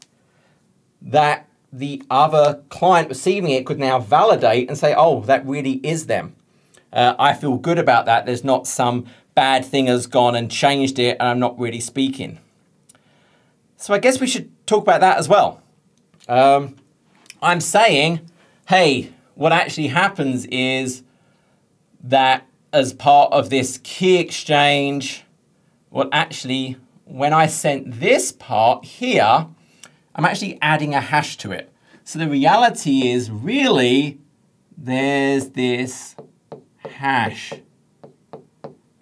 that the other client receiving it could now validate and say, oh, that really is them. Uh, I feel good about that. There's not some bad thing has gone and changed it and I'm not really speaking. So I guess we should talk about that as well. Um, I'm saying, hey, what actually happens is that as part of this key exchange, what actually, when I sent this part here, I'm actually adding a hash to it. So the reality is really there's this hash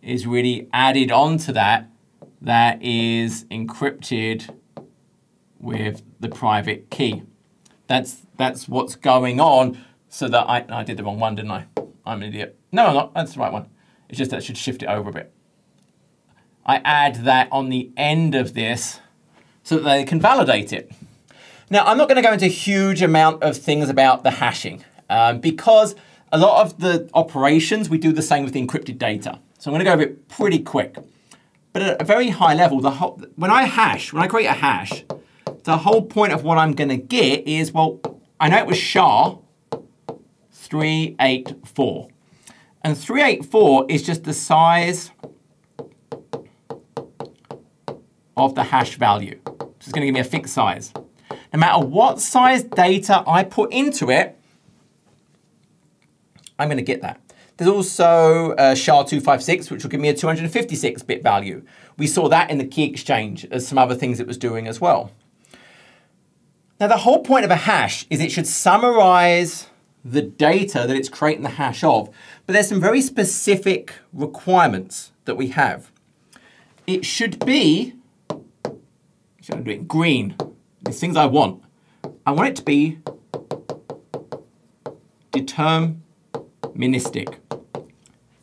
is really added onto that that is encrypted with the private key. That's, that's what's going on so that I, I did the wrong one, didn't I? I'm an idiot. No, I'm not. That's the right one. It's just that I should shift it over a bit. I add that on the end of this so that they can validate it. Now, I'm not going to go into a huge amount of things about the hashing um, because a lot of the operations, we do the same with the encrypted data. So I'm going to go over it pretty quick. But at a very high level, the whole, when I hash, when I create a hash, the whole point of what I'm going to get is, well, I know it was SHA 384. And 384 is just the size of the hash value. So it's going to give me a fixed size. No matter what size data I put into it, I'm going to get that. There's also uh, SHA-256, which will give me a 256-bit value. We saw that in the key exchange as some other things it was doing as well. Now, the whole point of a hash is it should summarize the data that it's creating the hash of, but there's some very specific requirements that we have. It should be, should I do it green, these things I want. I want it to be deterministic.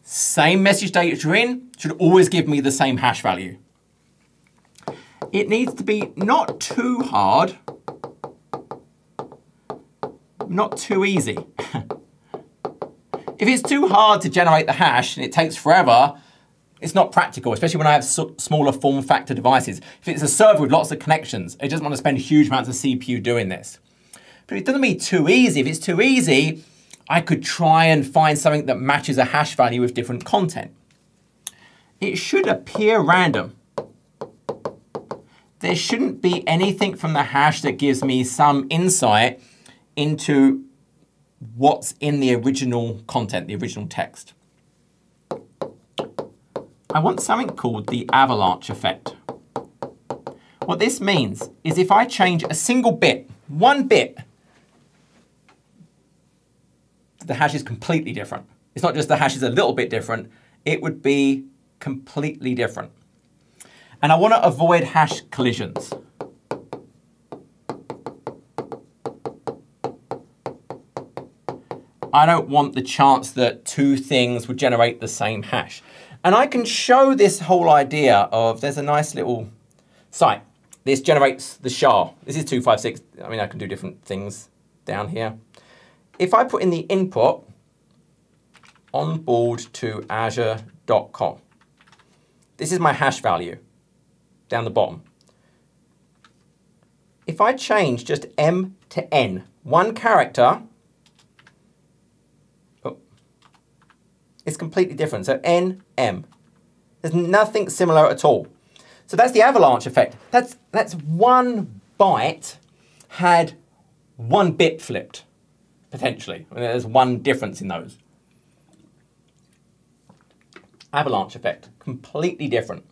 Same message data in should always give me the same hash value. It needs to be not too hard, not too easy. if it's too hard to generate the hash and it takes forever, it's not practical, especially when I have smaller form factor devices. If it's a server with lots of connections, it doesn't want to spend huge amounts of CPU doing this. But it doesn't mean too easy. If it's too easy, I could try and find something that matches a hash value with different content. It should appear random. There shouldn't be anything from the hash that gives me some insight into what's in the original content, the original text. I want something called the avalanche effect. What this means is if I change a single bit, one bit, the hash is completely different. It's not just the hash is a little bit different, it would be completely different. And I want to avoid hash collisions. I don't want the chance that two things would generate the same hash. And I can show this whole idea of, there's a nice little site. This generates the SHA. This is 256. I mean, I can do different things down here. If I put in the input, onboard to azure.com. This is my hash value down the bottom. If I change just M to N, one character, is completely different. So NM. There's nothing similar at all. So that's the avalanche effect. That's, that's one byte had one bit flipped, potentially. I mean, there's one difference in those. Avalanche effect, completely different.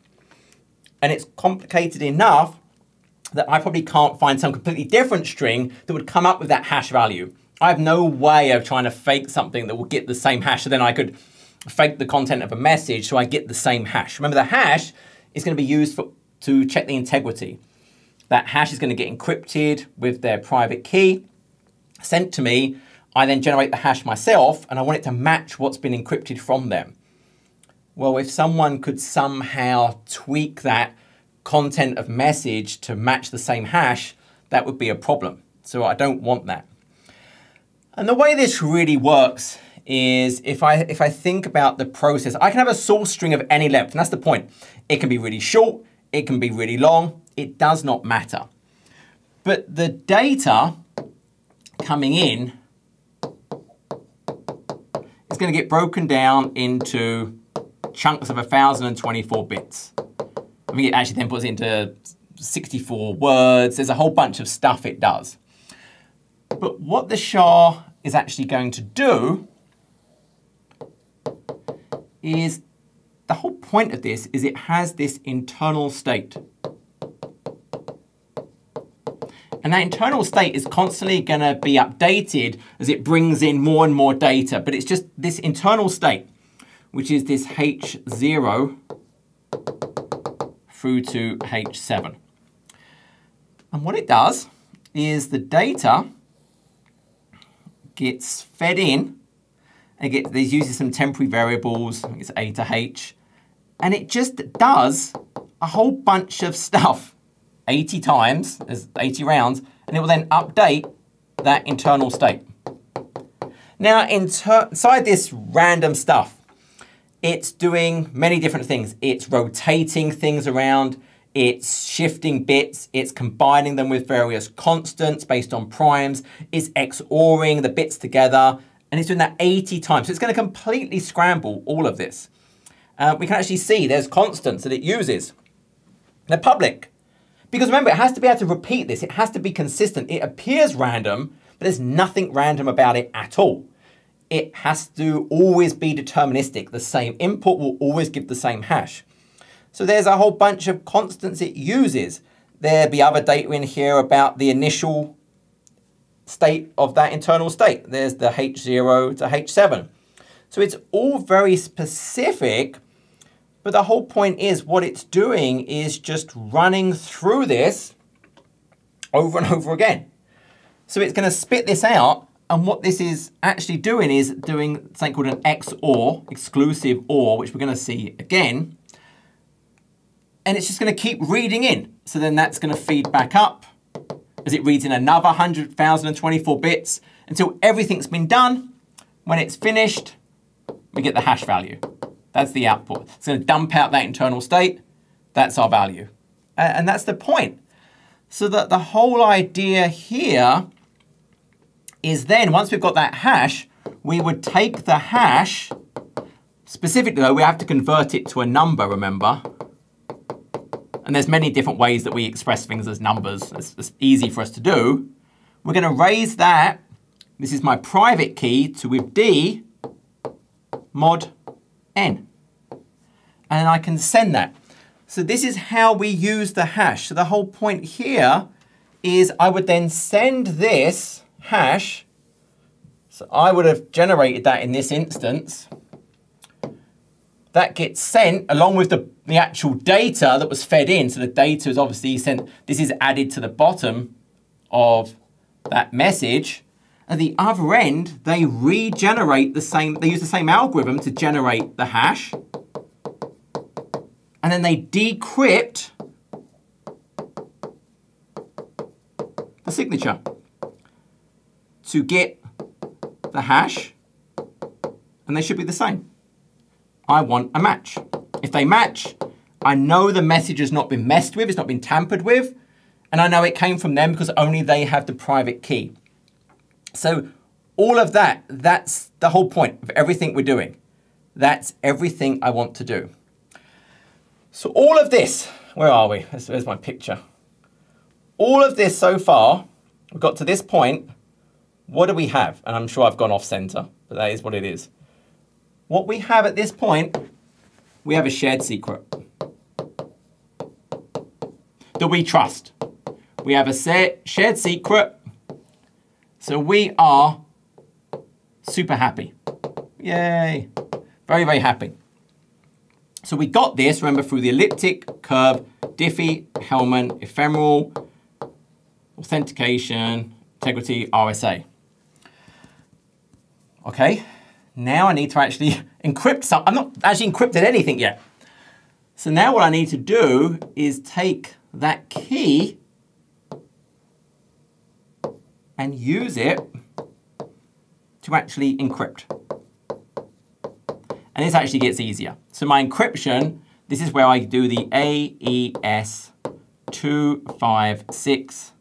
And it's complicated enough that I probably can't find some completely different string that would come up with that hash value. I have no way of trying to fake something that will get the same hash, so then I could fake the content of a message so I get the same hash. Remember the hash is going to be used for, to check the integrity. That hash is going to get encrypted with their private key, sent to me. I then generate the hash myself and I want it to match what's been encrypted from them. Well, if someone could somehow tweak that content of message to match the same hash, that would be a problem. So I don't want that. And the way this really works is if I, if I think about the process, I can have a source string of any length, and that's the point. It can be really short, it can be really long, it does not matter. But the data coming in is going to get broken down into chunks of 1024 bits. I mean, it actually then puts it into 64 words. There's a whole bunch of stuff it does. But what the SHA is actually going to do is the whole point of this is it has this internal state. And that internal state is constantly going to be updated as it brings in more and more data. But it's just this internal state, which is this H0 through to H7. And what it does is the data gets fed in and it gets, uses some temporary variables, it's A to H, and it just does a whole bunch of stuff 80 times, as 80 rounds, and it will then update that internal state. Now, inside this random stuff, it's doing many different things. It's rotating things around, it's shifting bits, it's combining them with various constants based on primes, it's XORing the bits together, and it's doing that 80 times. So it's going to completely scramble all of this. Uh, we can actually see there's constants that it uses. They're public. Because remember, it has to be able to repeat this. It has to be consistent. It appears random, but there's nothing random about it at all. It has to always be deterministic. The same input will always give the same hash. So there's a whole bunch of constants it uses. There'll be other data in here about the initial state of that internal state. There's the H0 to H7. So it's all very specific but the whole point is what it's doing is just running through this over and over again. So it's going to spit this out. And what this is actually doing is doing something called an XOR, exclusive OR, which we're going to see again. And it's just going to keep reading in. So then that's going to feed back up as it reads in another 100,024 bits until everything's been done. When it's finished, we get the hash value. That's the output. It's going to dump out that internal state. That's our value. And that's the point. So that the whole idea here is then, once we've got that hash, we would take the hash, specifically though, we have to convert it to a number, remember? And there's many different ways that we express things as numbers. It's, it's easy for us to do. We're going to raise that, this is my private key, to with D mod n. And I can send that. So this is how we use the hash. So the whole point here is I would then send this hash. So I would have generated that in this instance. That gets sent along with the, the actual data that was fed in. So the data is obviously sent, this is added to the bottom of that message. At the other end, they regenerate the same, they use the same algorithm to generate the hash. And then they decrypt the signature to get the hash, and they should be the same. I want a match. If they match, I know the message has not been messed with, it's not been tampered with, and I know it came from them because only they have the private key. So all of that, that's the whole point of everything we're doing. That's everything I want to do. So all of this, where are we? There's, my picture. All of this so far, we've got to this point, what do we have? And I'm sure I've gone off center, but that is what it is. What we have at this point, we have a shared secret that we trust. We have a shared secret so we are super happy. Yay. Very, very happy. So we got this, remember, through the elliptic curve, Diffie, Hellman, ephemeral, authentication, integrity, RSA. Okay, now I need to actually encrypt some. I'm not actually encrypted anything yet. So now what I need to do is take that key and use it to actually encrypt. And this actually gets easier. So my encryption, this is where I do the AES 256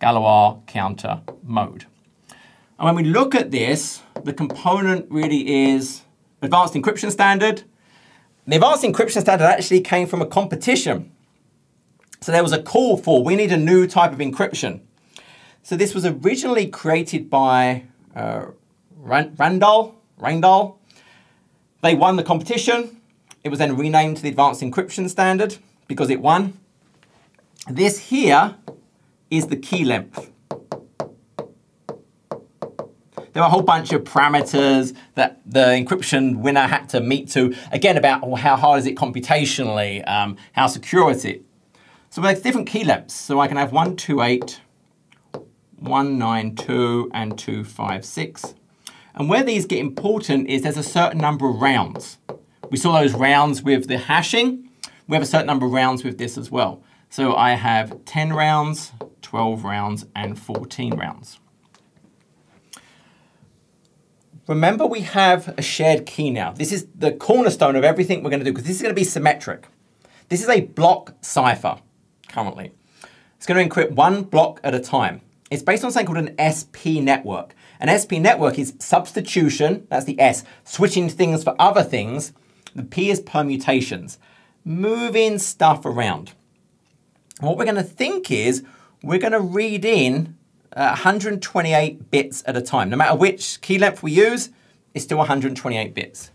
Galois counter mode. And when we look at this, the component really is advanced encryption standard. The advanced encryption standard actually came from a competition. So there was a call for, we need a new type of encryption. So this was originally created by uh, Rijndael. Rijndael. They won the competition. It was then renamed to the Advanced Encryption Standard because it won. This here is the key length. There are a whole bunch of parameters that the encryption winner had to meet to, again, about how hard is it computationally, um, how secure is it. So have different key lengths. So I can have 128, 192, and 256. And where these get important is there's a certain number of rounds. We saw those rounds with the hashing. We have a certain number of rounds with this as well. So I have 10 rounds, 12 rounds, and 14 rounds. Remember we have a shared key now. This is the cornerstone of everything we're going to do because this is going to be symmetric. This is a block cipher currently. It's going to encrypt one block at a time. It's based on something called an SP network. An SP network is substitution, that's the S, switching things for other things. The P is permutations, moving stuff around. what we're going to think is we're going to read in uh, 128 bits at a time. No matter which key length we use, it's still 128 bits.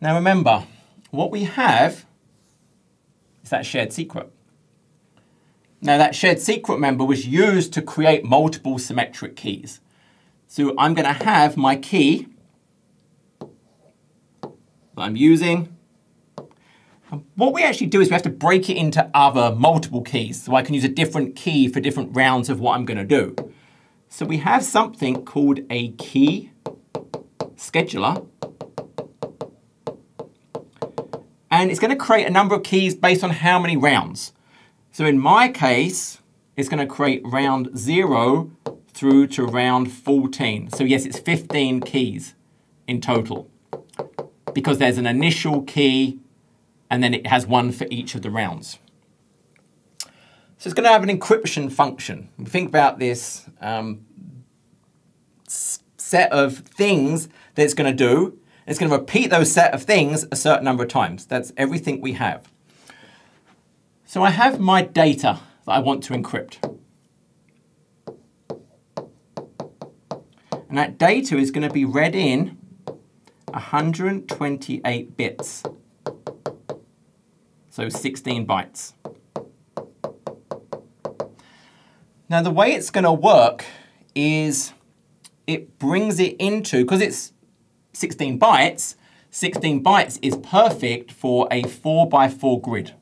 Now remember, what we have is that shared secret. Now that shared secret member was used to create multiple symmetric keys. So I'm going to have my key that I'm using. What we actually do is we have to break it into other multiple keys. So I can use a different key for different rounds of what I'm going to do. So we have something called a key scheduler. And it's going to create a number of keys based on how many rounds. So in my case, it's going to create round 0 through to round 14. So yes, it's 15 keys in total because there's an initial key and then it has one for each of the rounds. So it's going to have an encryption function. Think about this um, set of things that it's going to do. It's going to repeat those set of things a certain number of times. That's everything we have. So I have my data that I want to encrypt. And that data is going to be read in 128 bits. So 16 bytes. Now the way it's going to work is it brings it into, because it's 16 bytes, 16 bytes is perfect for a 4 by 4 grid.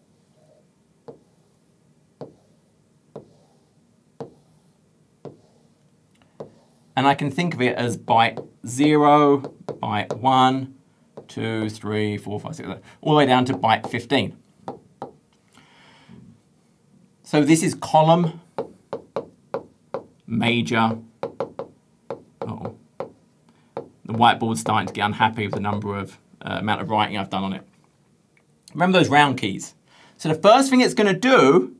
And I can think of it as byte 0, byte 1, 2, 3, 4, 5, 6, all the way down to byte 15. So this is column, major. Oh The whiteboard's starting to get unhappy with the number of uh, amount of writing I've done on it. Remember those round keys. So the first thing it's going to do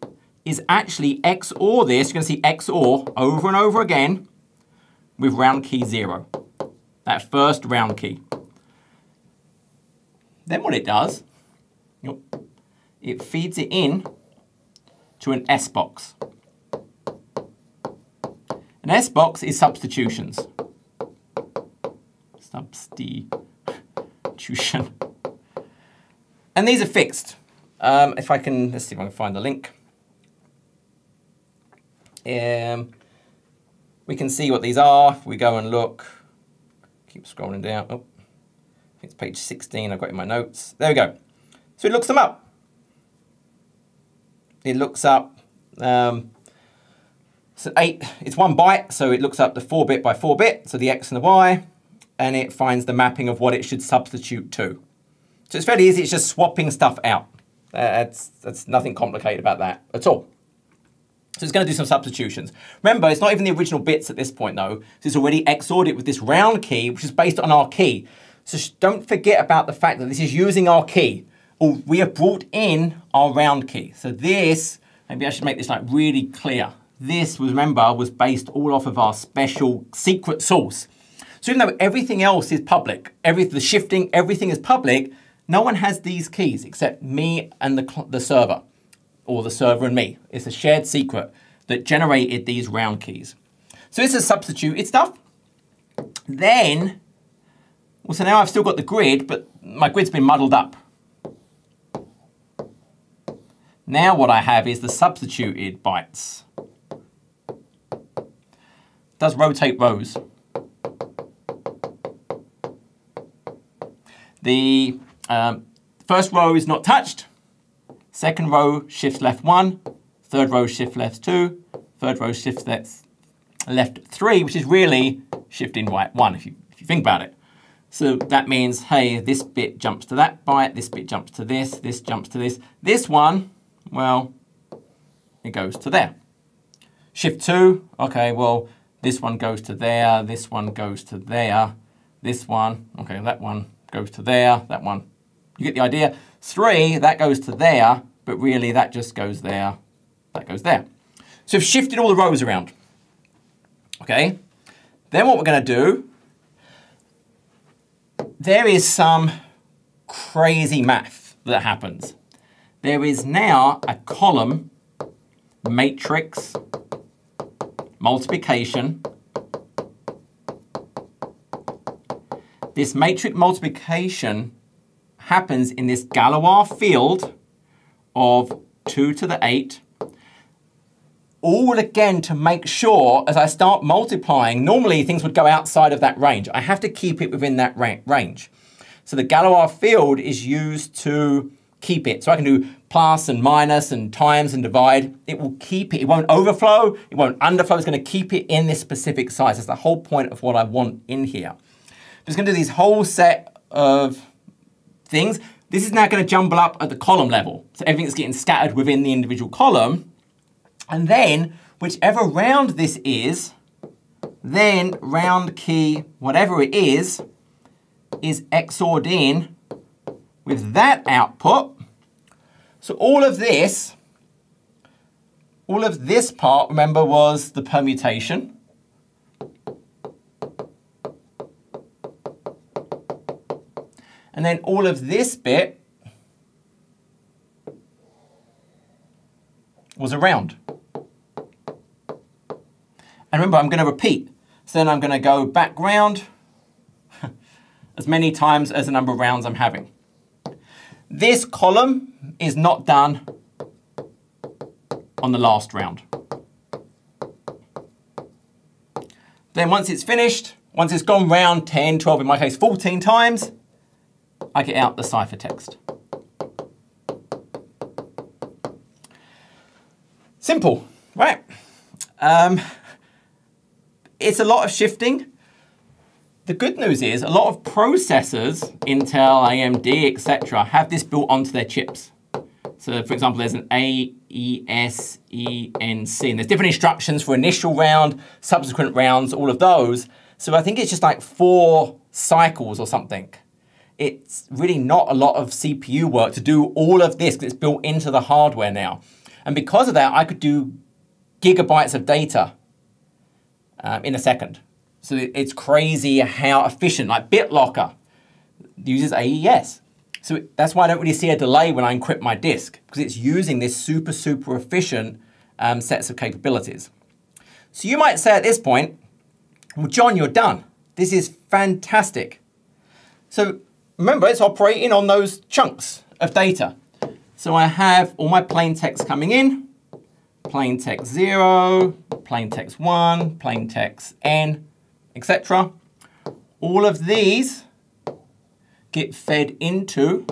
is actually XOR this. You're going to see XOR over and over again with round key zero, that first round key. Then what it does, it feeds it in to an S box. An S box is substitutions. Substitution. And these are fixed. Um, if I can, let's see if I can find the link. Um, we can see what these are. If we go and look, keep scrolling down. Oh, it's page 16. I've got in my notes. There we go. So it looks them up. It looks up. Um, so eight. It's one byte, so it looks up the four bit by four bit. So the x and the y, and it finds the mapping of what it should substitute to. So it's fairly easy. It's just swapping stuff out. Uh, that's that's nothing complicated about that at all. So it's going to do some substitutions. Remember, it's not even the original bits at this point though. So it's already XORed it with this round key, which is based on our key. So don't forget about the fact that this is using our key. Or we have brought in our round key. So this, maybe I should make this like really clear. This was, remember, was based all off of our special secret source. So even though everything else is public, every, the shifting, everything is public, no one has these keys except me and the, the server or the server and me. It's a shared secret. that generated these round keys. So this is substituted stuff. Then, well, so now I've still got the grid, but my grid's been muddled up. Now what I have is the substituted bytes. Does rotate rows. The um, first row is not touched. Second row shifts left one. Third row shift left two. Third row shifts left, left three, which is really shifting right one if you, if you think about it. So that means, hey, this bit jumps to that byte, this bit jumps to this, this jumps to this. This one, well, it goes to there. Shift two, okay, well, this one goes to there, this one goes to there, this one, okay, that one goes to there, that one. You get the idea? Three, that goes to there, but really that just goes there, that goes there. So we've shifted all the rows around. Okay, then what we're going to do, there is some crazy math that happens. There is now a column matrix multiplication. This matrix multiplication happens in this Galois field of 2 to the 8 all again to make sure as I start multiplying, normally things would go outside of that range. I have to keep it within that range. So the Galois field is used to keep it. So I can do plus and minus and times and divide. It will keep it. It won't overflow. It won't underflow. It's going to keep it in this specific size. That's the whole point of what I want in here. I'm just going to do this whole set of things. This is now going to jumble up at the column level. So everything's getting scattered within the individual column. And then whichever round this is, then round key, whatever it is, is XORed in with that output. So all of this, all of this part, remember, was the permutation. And then all of this bit was a round. And remember, I'm going to repeat. So then I'm going to go back round as many times as the number of rounds I'm having. This column is not done on the last round. Then once it's finished, once it's gone round 10, 12, in my case 14 times, I get out the ciphertext. Simple, right? Um, it's a lot of shifting. The good news is a lot of processors, Intel, AMD, etc., have this built onto their chips. So for example, there's an A, E, S, E, N, C, and there's different instructions for initial round, subsequent rounds, all of those. So I think it's just like four cycles or something. It's really not a lot of CPU work to do all of this because it's built into the hardware now. And because of that, I could do gigabytes of data um, in a second. So it's crazy how efficient, like BitLocker uses AES. So that's why I don't really see a delay when I encrypt my disk, because it's using this super, super efficient um, sets of capabilities. So you might say at this point, well, John, you're done. This is fantastic. So remember, it's operating on those chunks of data. So I have all my plain text coming in, plain text 0, plain text 1, plain text n, etc. All of these get fed into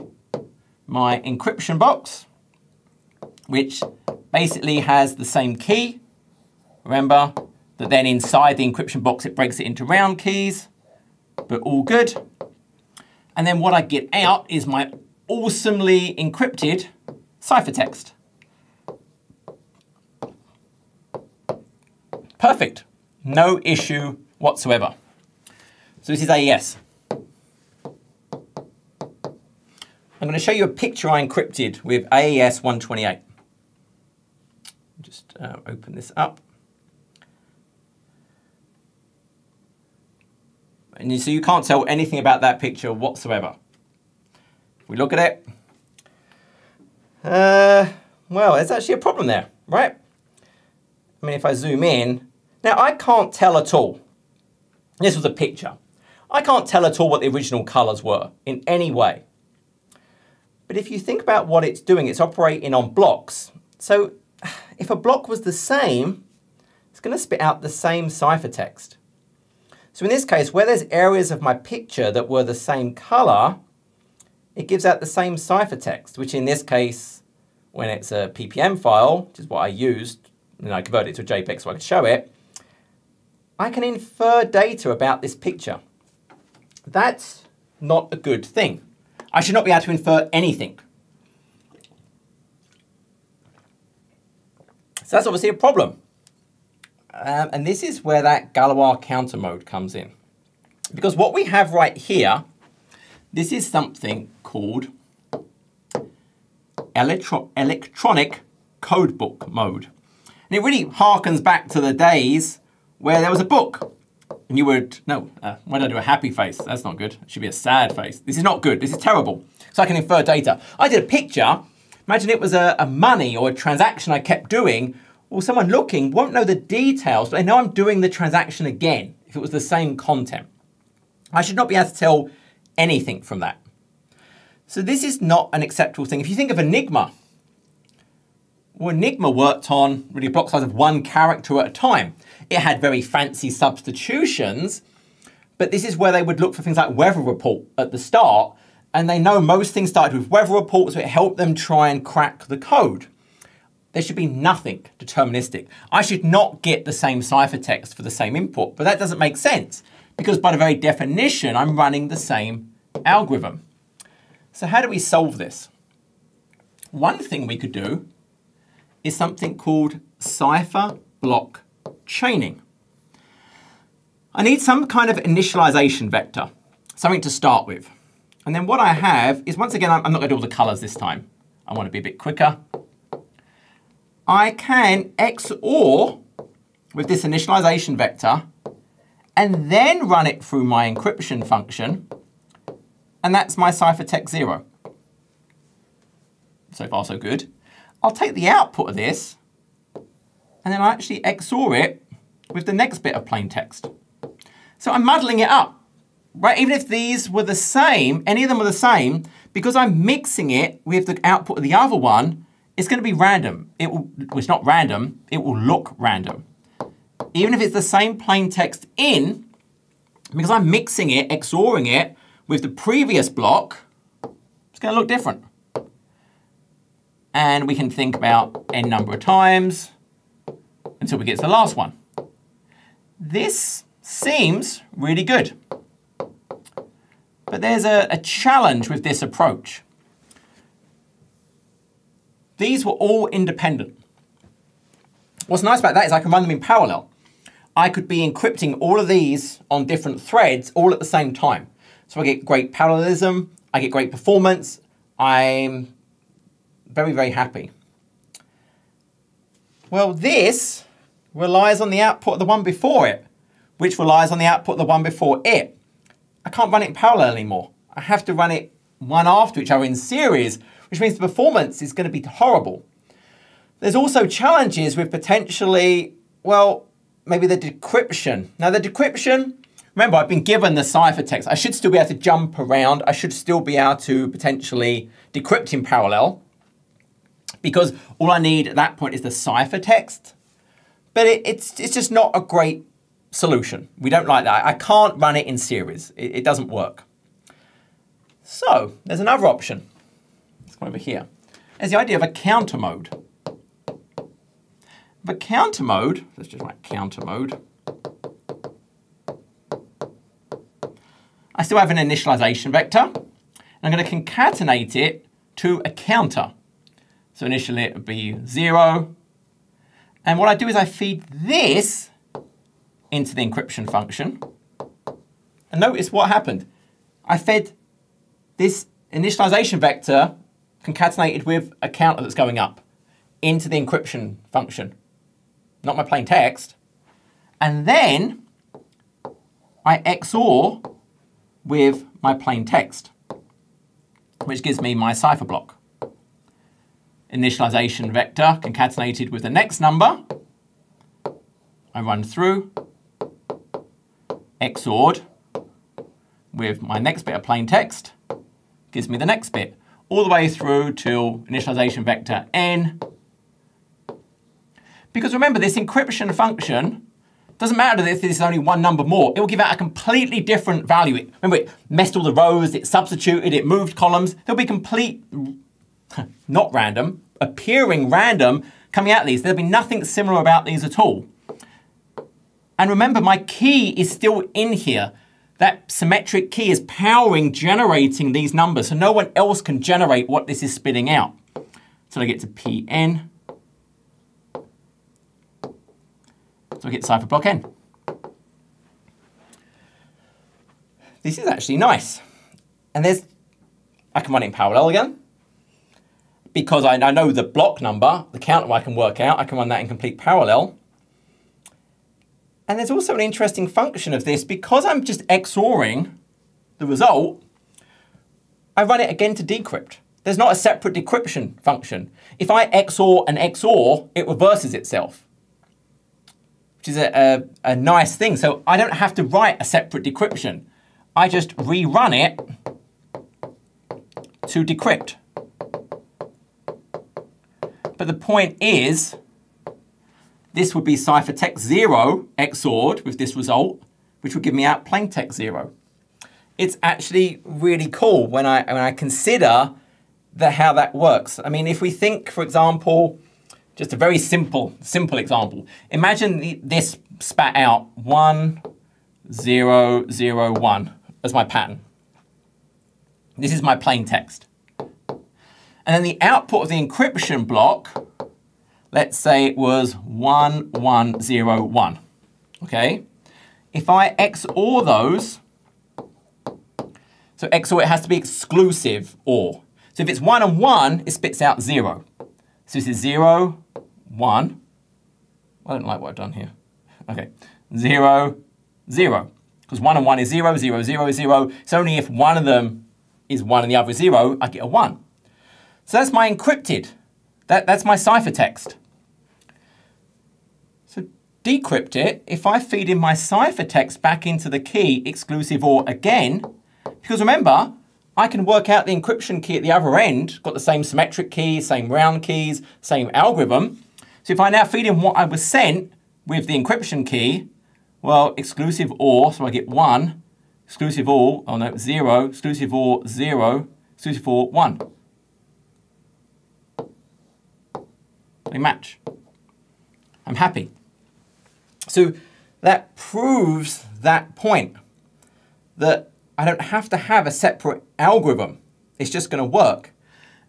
my encryption box, which basically has the same key. Remember that then inside the encryption box, it breaks it into round keys, but all good. And then what I get out is my awesomely encrypted ciphertext. Perfect. No issue whatsoever. So this is AES. I'm going to show you a picture I encrypted with AES 128. Just uh, open this up. And you, so you can't tell anything about that picture whatsoever. If we look at it, uh, well, there's actually a problem there, right? I mean, if I zoom in, now I can't tell at all. This was a picture. I can't tell at all what the original colors were in any way. But if you think about what it's doing, it's operating on blocks. So if a block was the same, it's going to spit out the same ciphertext. So in this case, where there's areas of my picture that were the same color, it gives out the same ciphertext, which in this case, when it's a PPM file, which is what I used, and I converted it to a JPEG so I could show it, I can infer data about this picture. That's not a good thing. I should not be able to infer anything. So that's obviously a problem. Um, and this is where that Galois counter mode comes in. Because what we have right here, this is something called electro electronic codebook mode. And it really harkens back to the days where there was a book and you would, no, uh, why did I do a happy face? That's not good. It should be a sad face. This is not good. This is terrible. So I can infer data. I did a picture. Imagine it was a, a money or a transaction I kept doing. Well, someone looking won't know the details, but they know I'm doing the transaction again if it was the same content. I should not be able to tell anything from that. So this is not an acceptable thing. If you think of Enigma, well, Enigma worked on really a block size of one character at a time. It had very fancy substitutions, but this is where they would look for things like weather report at the start, and they know most things started with weather report, so it helped them try and crack the code. There should be nothing deterministic. I should not get the same ciphertext for the same input, but that doesn't make sense because by the very definition, I'm running the same algorithm. So how do we solve this? One thing we could do is something called cipher block chaining. I need some kind of initialization vector, something to start with. And then what I have is, once again, I'm not going to do all the colors this time. I want to be a bit quicker. I can XOR with this initialization vector and then run it through my encryption function. And that's my ciphertext zero. So far, so good. I'll take the output of this and then I actually XOR it with the next bit of plain text. So I'm muddling it up, right? Even if these were the same, any of them were the same, because I'm mixing it with the output of the other one, it's going to be random. It will, well, it's not random, it will look random. Even if it's the same plain text in, because I'm mixing it, XORing it with the previous block, it's going to look different. And we can think about n number of times, until we get to the last one. This seems really good. But there's a, a challenge with this approach. These were all independent. What's nice about that is I can run them in parallel. I could be encrypting all of these on different threads all at the same time. So I get great parallelism, I get great performance, I'm very, very happy. Well, this relies on the output of the one before it, which relies on the output of the one before it. I can't run it in parallel anymore. I have to run it one after each other in series, which means the performance is going to be horrible. There's also challenges with potentially, well, maybe the decryption. Now the decryption, remember I've been given the ciphertext. I should still be able to jump around. I should still be able to potentially decrypt in parallel because all I need at that point is the ciphertext but it, it's, it's just not a great solution. We don't like that. I can't run it in series. It, it doesn't work. So there's another option. Let's come over here. There's the idea of a counter mode. The counter mode, let's just write counter mode. I still have an initialization vector. And I'm going to concatenate it to a counter. So initially it would be zero, and what I do is I feed this into the encryption function. And notice what happened. I fed this initialization vector concatenated with a counter that's going up into the encryption function, not my plain text. And then I XOR with my plain text, which gives me my cipher block initialization vector concatenated with the next number, I run through, XORed with my next bit of plain text, gives me the next bit, all the way through till initialization vector n. Because remember, this encryption function doesn't matter if this is only one number more, it will give out a completely different value. It, remember, it messed all the rows, it substituted, it moved columns. There'll be complete, not random, appearing random coming out of these. There'll be nothing similar about these at all. And remember, my key is still in here. That symmetric key is powering, generating these numbers, so no one else can generate what this is spitting out. So I get to Pn. So I get cipher block n. This is actually nice. And there's, I can run it in parallel again. Because I, know the block number, the counter I can work out, I can run that in complete parallel. And there's also an interesting function of this. Because I'm just XORing the result, I run it again to decrypt. There's not a separate decryption function. If I XOR and XOR, it reverses itself, which is a, a, a nice thing. So I don't have to write a separate decryption. I just rerun it to decrypt. But the point is, this would be ciphertext 0 XORed with this result, which would give me out plain text 0. It's actually really cool when I, when I consider the, how that works. I mean, if we think, for example, just a very simple, simple example. Imagine the, this spat out 1, 0, 0, 1 as my pattern. This is my plain text. And then the output of the encryption block let's say it was 1101, okay? If I XOR those, so XOR, it has to be exclusive OR. So if it's one and one, it spits out zero. So this is zero, one. I don't like what I've done here. Okay, zero, zero. Because one and one is zero, zero, zero, zero. It's only if one of them is one and the other is zero, I get a one. So that's my encrypted. That, that's my ciphertext So decrypt it, if I feed in my ciphertext back into the key exclusive OR again, because remember, I can work out the encryption key at the other end, got the same symmetric key, same round keys, same algorithm. So if I now feed in what I was sent with the encryption key, well, exclusive OR, so I get one, exclusive OR, oh no, zero, exclusive OR, zero, exclusive OR, one. They match. I'm happy. So that proves that point that I don't have to have a separate algorithm. It's just going to work.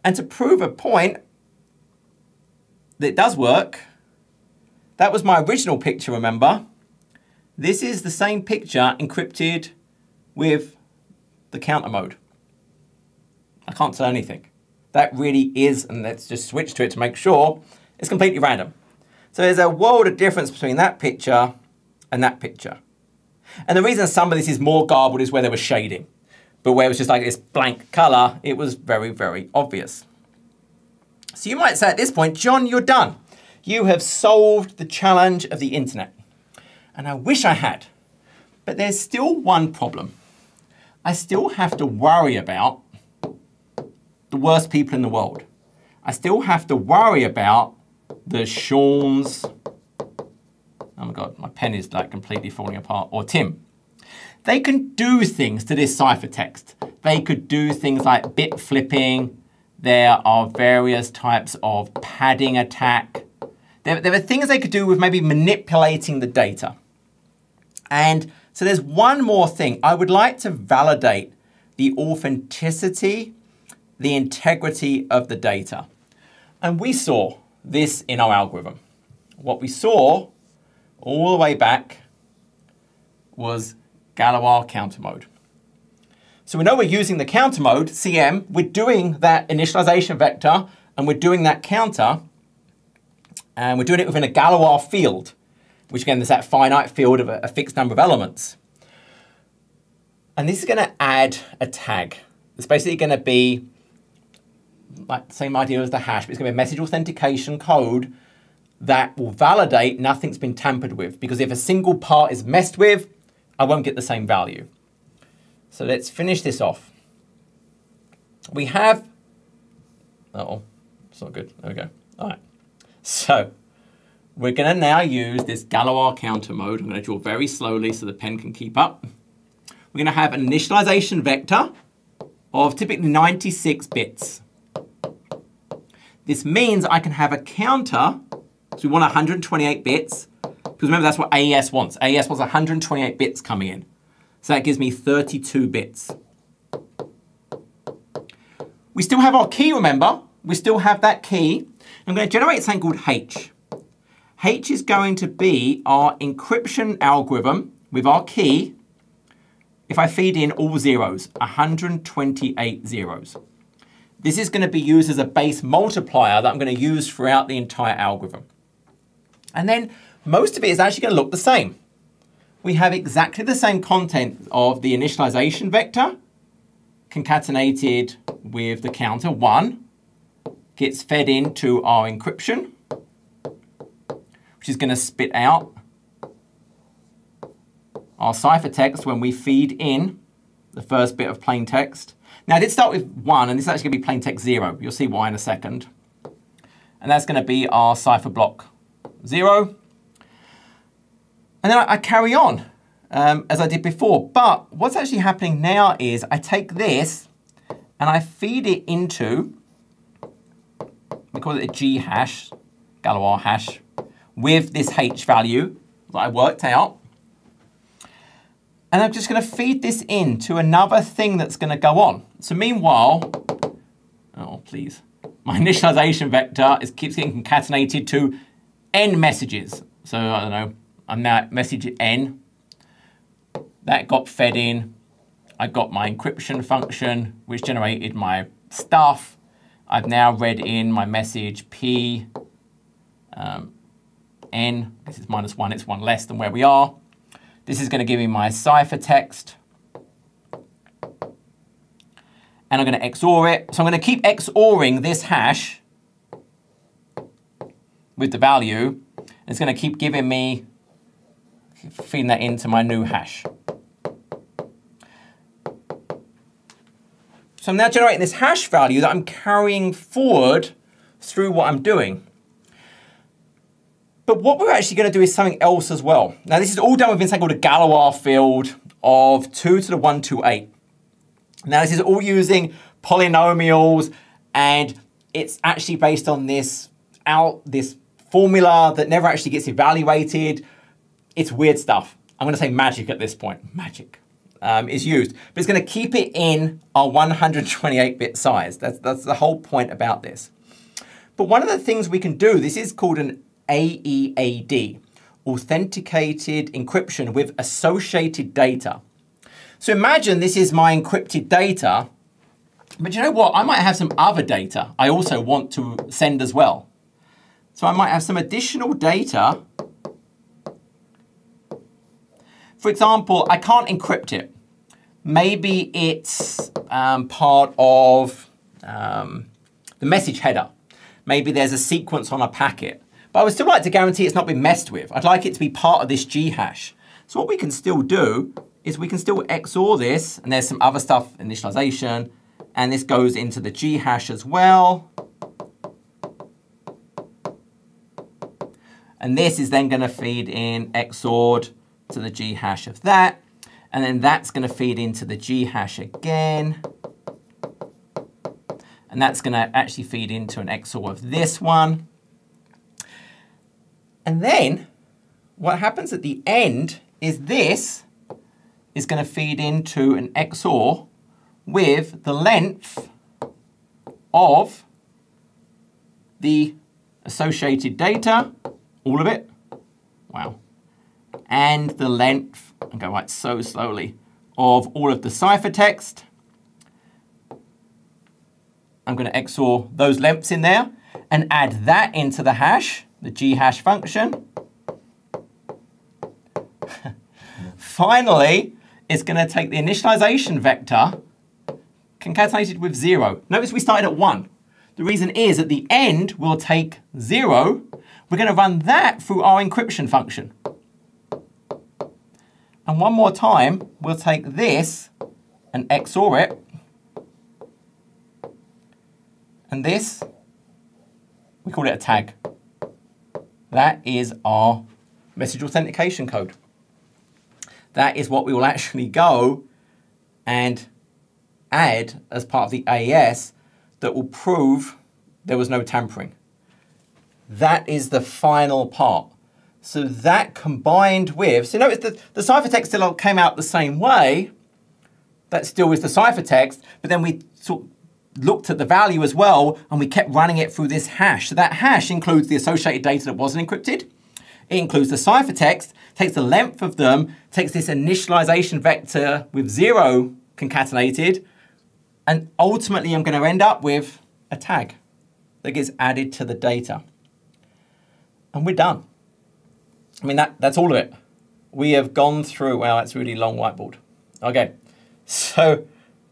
And to prove a point that it does work, that was my original picture, remember? This is the same picture encrypted with the counter mode. I can't say anything. That really is, and let's just switch to it to make sure, it's completely random. So there's a world of difference between that picture and that picture. And the reason some of this is more garbled is where there was shading. But where it was just like this blank color, it was very, very obvious. So you might say at this point, John, you're done. You have solved the challenge of the internet. And I wish I had. But there's still one problem. I still have to worry about the worst people in the world. I still have to worry about the Shawn's, oh my God, my pen is like completely falling apart, or Tim. They can do things to this ciphertext. They could do things like bit flipping. There are various types of padding attack. There, there are things they could do with maybe manipulating the data. And so there's one more thing. I would like to validate the authenticity, the integrity of the data. And we saw this in our algorithm. What we saw all the way back was Galois counter mode. So we know we're using the counter mode, CM, we're doing that initialization vector and we're doing that counter and we're doing it within a Galois field, which again is that finite field of a, a fixed number of elements. And this is going to add a tag. It's basically going to be like same idea as the hash, but it's going to be a message authentication code that will validate nothing's been tampered with. Because if a single part is messed with, I won't get the same value. So let's finish this off. We have, oh, it's not good. There we go. All right. So we're going to now use this Galois counter mode. I'm going to draw very slowly so the pen can keep up. We're going to have an initialization vector of typically 96 bits. This means I can have a counter, so we want 128 bits, because remember that's what AES wants. AES wants 128 bits coming in. So that gives me 32 bits. We still have our key, remember? We still have that key. I'm going to generate something called H. H is going to be our encryption algorithm with our key if I feed in all zeros, 128 zeros. This is going to be used as a base multiplier that I'm going to use throughout the entire algorithm. And then most of it is actually going to look the same. We have exactly the same content of the initialization vector concatenated with the counter 1 gets fed into our encryption, which is going to spit out our ciphertext when we feed in the first bit of plain text. Now I did start with 1, and this is actually going to be plain text 0. You'll see why in a second. And that's going to be our cipher block 0. And then I, I carry on um, as I did before. But what's actually happening now is I take this and I feed it into, we call it a G hash, Galois hash, with this H value that I worked out. And I'm just going to feed this into another thing that's going to go on. So meanwhile, oh, please, my initialization vector is keeps getting concatenated to n messages. So I don't know, I'm now at message n. That got fed in. I got my encryption function, which generated my stuff. I've now read in my message p um, n. This is minus one, it's one less than where we are. This is going to give me my ciphertext. And I'm going to XOR it. So I'm going to keep XORing this hash with the value. It's going to keep giving me, feeding that into my new hash. So I'm now generating this hash value that I'm carrying forward through what I'm doing. But what we're actually going to do is something else as well. Now, this is all done within something called a Galois field of 2 to the 128. Now, this is all using polynomials, and it's actually based on this out this formula that never actually gets evaluated. It's weird stuff. I'm going to say magic at this point. Magic um, is used, but it's going to keep it in our 128-bit size. That's, that's the whole point about this. But one of the things we can do, this is called an AEAD, authenticated encryption with associated data. So imagine this is my encrypted data, but you know what? I might have some other data I also want to send as well. So I might have some additional data. For example, I can't encrypt it. Maybe it's um, part of um, the message header. Maybe there's a sequence on a packet. But I would still like to guarantee it's not been messed with. I'd like it to be part of this G hash. So what we can still do is we can still XOR this, and there's some other stuff, initialization, and this goes into the G hash as well. And this is then gonna feed in XORed to the G hash of that. And then that's gonna feed into the G hash again. And that's gonna actually feed into an XOR of this one. And then what happens at the end is this is going to feed into an XOR with the length of the associated data, all of it, wow, and the length, and go right so slowly, of all of the ciphertext. I'm going to XOR those lengths in there and add that into the hash the G hash function. Finally, it's going to take the initialization vector concatenated with zero. Notice we started at one. The reason is at the end, we'll take zero. We're going to run that through our encryption function. And one more time, we'll take this and XOR it. And this, we call it a tag. That is our message authentication code. That is what we will actually go and add as part of the AES that will prove there was no tampering. That is the final part. So that combined with, so notice that the ciphertext still came out the same way, that still is the ciphertext, but then we sort of looked at the value as well and we kept running it through this hash. So that hash includes the associated data that wasn't encrypted. It includes the ciphertext, takes the length of them, takes this initialization vector with zero concatenated, and ultimately I'm going to end up with a tag that gets added to the data. And we're done. I mean, that, that's all of it. We have gone through, wow, that's really long whiteboard. Okay, so,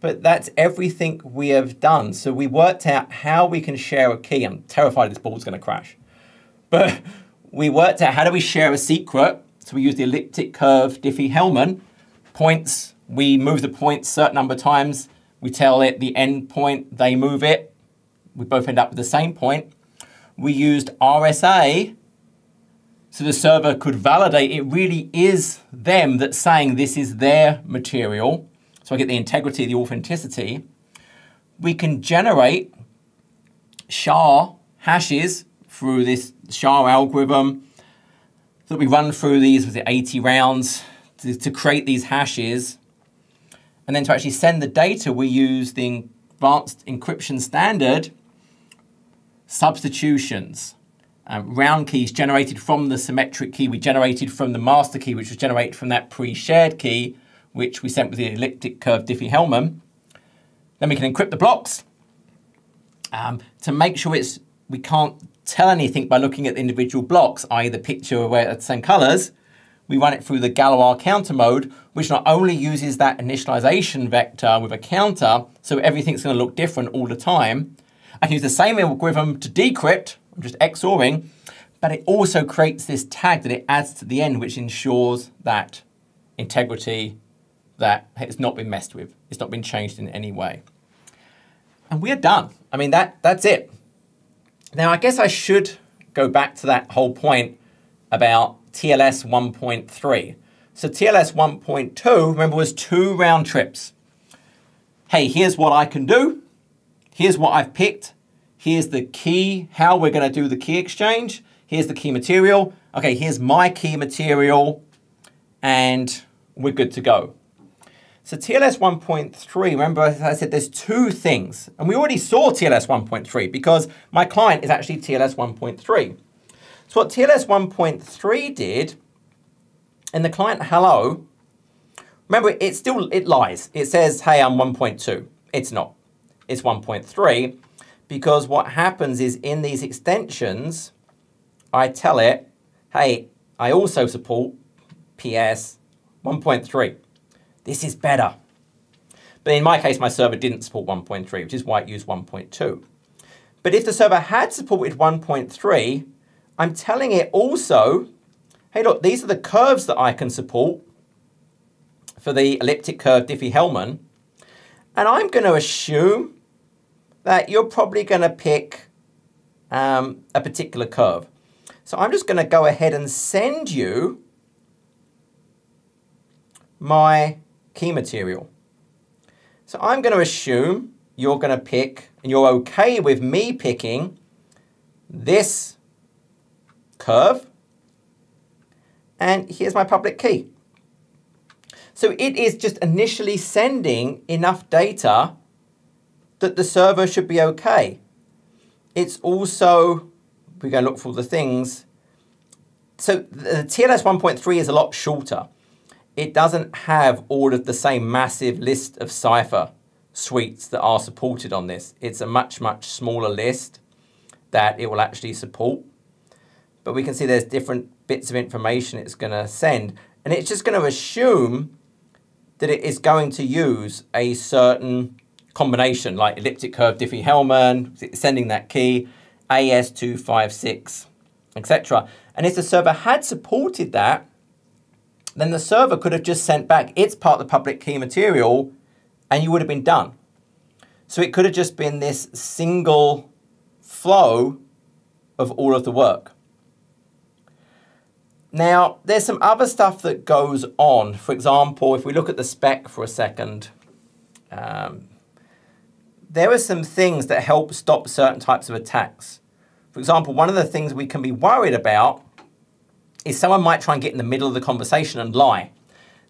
but that's everything we have done. So we worked out how we can share a key. I'm terrified this board's gonna crash. But we worked out how do we share a secret. So we use the elliptic curve Diffie-Hellman. Points, we move the points certain number of times. We tell it the end point, they move it. We both end up with the same point. We used RSA so the server could validate it really is them that's saying this is their material. I get the integrity, the authenticity. We can generate SHA hashes through this SHA algorithm that we run through these with the 80 rounds to, to create these hashes. And then to actually send the data, we use the advanced encryption standard substitutions um, round keys generated from the symmetric key we generated from the master key, which was generated from that pre-shared key, which we sent with the elliptic curve Diffie-Hellman. Then we can encrypt the blocks um, to make sure it's we can't tell anything by looking at the individual blocks, i.e. the picture where it's the same colors. We run it through the Galois counter mode, which not only uses that initialization vector with a counter, so everything's going to look different all the time. I can use the same algorithm to decrypt, I'm just XORing, but it also creates this tag that it adds to the end, which ensures that integrity, that has not been messed with, it's not been changed in any way. And we're done. I mean, that, that's it. Now, I guess I should go back to that whole point about TLS 1.3. So TLS 1.2, remember, was two round trips. Hey, here's what I can do. Here's what I've picked. Here's the key, how we're going to do the key exchange. Here's the key material. Okay, here's my key material, and we're good to go. So TLS 1.3, remember I said there's two things, and we already saw TLS 1.3 because my client is actually TLS 1.3. So what TLS 1.3 did, in the client hello, remember it still, it lies. It says, hey, I'm 1.2. It's not, it's 1.3 because what happens is in these extensions, I tell it, hey, I also support TLS 1.3. This is better. But in my case, my server didn't support 1.3, which is why it used 1.2. But if the server had supported 1.3, I'm telling it also, hey, look, these are the curves that I can support for the elliptic curve Diffie-Hellman. And I'm going to assume that you're probably going to pick um, a particular curve. So I'm just going to go ahead and send you my key material. So I'm going to assume you're going to pick, and you're okay with me picking this curve, and here's my public key. So it is just initially sending enough data that the server should be okay. It's also, we're going to look for the things. So the TLS 1.3 is a lot shorter. It doesn't have all of the same massive list of cipher suites that are supported on this. It's a much, much smaller list that it will actually support. But we can see there's different bits of information it's going to send. And it's just going to assume that it is going to use a certain combination, like elliptic curve Diffie-Hellman, sending that key, AES256, etc. And if the server had supported that, then the server could have just sent back its part of the public key material and you would have been done. So it could have just been this single flow of all of the work. Now, there's some other stuff that goes on. For example, if we look at the spec for a second, um, there are some things that help stop certain types of attacks. For example, one of the things we can be worried about is someone might try and get in the middle of the conversation and lie.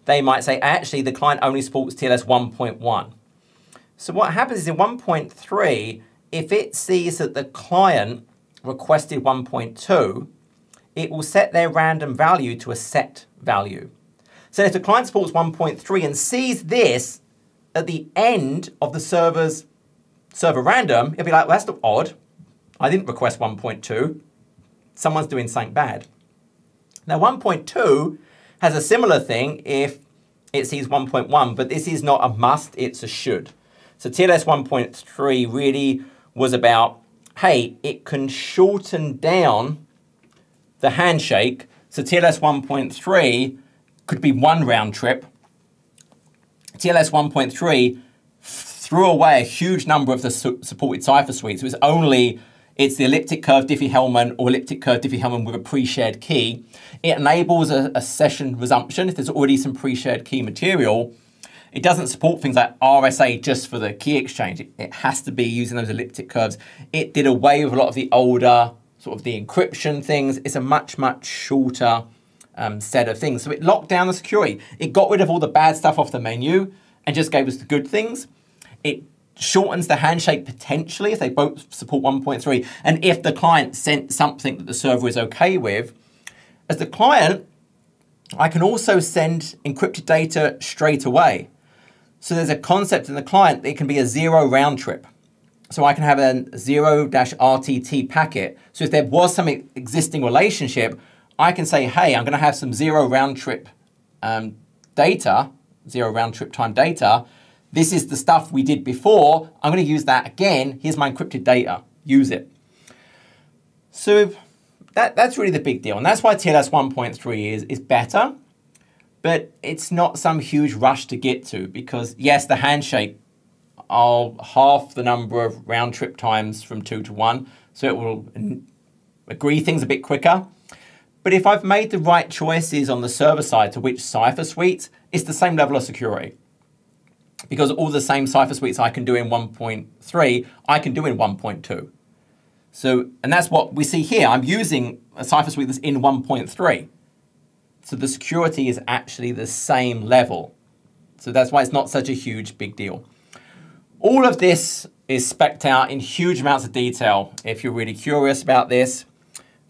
They might say, actually, the client only supports TLS 1.1. So what happens is in 1.3, if it sees that the client requested 1.2, it will set their random value to a set value. So if the client supports 1.3 and sees this at the end of the server's server random, it'll be like, well, that's odd. I didn't request 1.2. Someone's doing something bad. Now 1.2 has a similar thing if it sees 1.1, but this is not a must, it's a should. So TLS 1.3 really was about, hey, it can shorten down the handshake. So TLS 1.3 could be one round trip. TLS 1.3 threw away a huge number of the su supported cipher suites. It was only it's the elliptic curve Diffie-Hellman or elliptic curve Diffie-Hellman with a pre-shared key. It enables a, a, session resumption if there's already some pre-shared key material. It doesn't support things like RSA just for the key exchange. It, it has to be using those elliptic curves. It did away with a lot of the older sort of the encryption things. It's a much, much shorter um, set of things. So it locked down the security. It got rid of all the bad stuff off the menu and just gave us the good things. It shortens the handshake potentially if they both support 1.3 and if the client sent something that the server is okay with. As the client, I can also send encrypted data straight away. So there's a concept in the client that it can be a zero round trip. So I can have a zero-RTT packet. So if there was some existing relationship, I can say, hey, I'm going to have some zero round trip um, data, zero round trip time data, this is the stuff we did before. I'm going to use that again. Here's my encrypted data. Use it. So that, that's really the big deal. And that's why TLS 1.3 is, is better, but it's not some huge rush to get to because yes, the handshake are half the number of round trip times from two to one. So it will agree things a bit quicker. But if I've made the right choices on the server side to which cipher suites, it's the same level of security because all the same cipher suites I can do in 1.3, I can do in 1.2. So, and that's what we see here. I'm using a cipher suite that's in 1.3. So the security is actually the same level. So that's why it's not such a huge big deal. All of this is specced out in huge amounts of detail if you're really curious about this.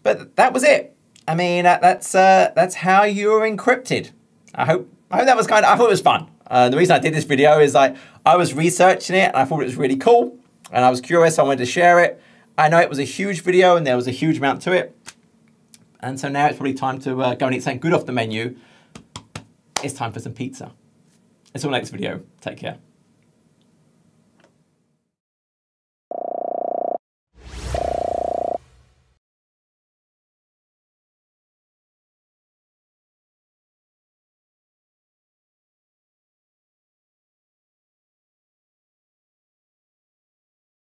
But that was it. I mean, that's uh, that's how you're encrypted. I hope I hope that was kind of, I thought it was fun. Uh, the reason I did this video is like I was researching it and I thought it was really cool and I was curious, I wanted to share it. I know it was a huge video and there was a huge amount to it. And so now it's probably time to uh, go and eat something good off the menu. It's time for some pizza. Until next video, take care.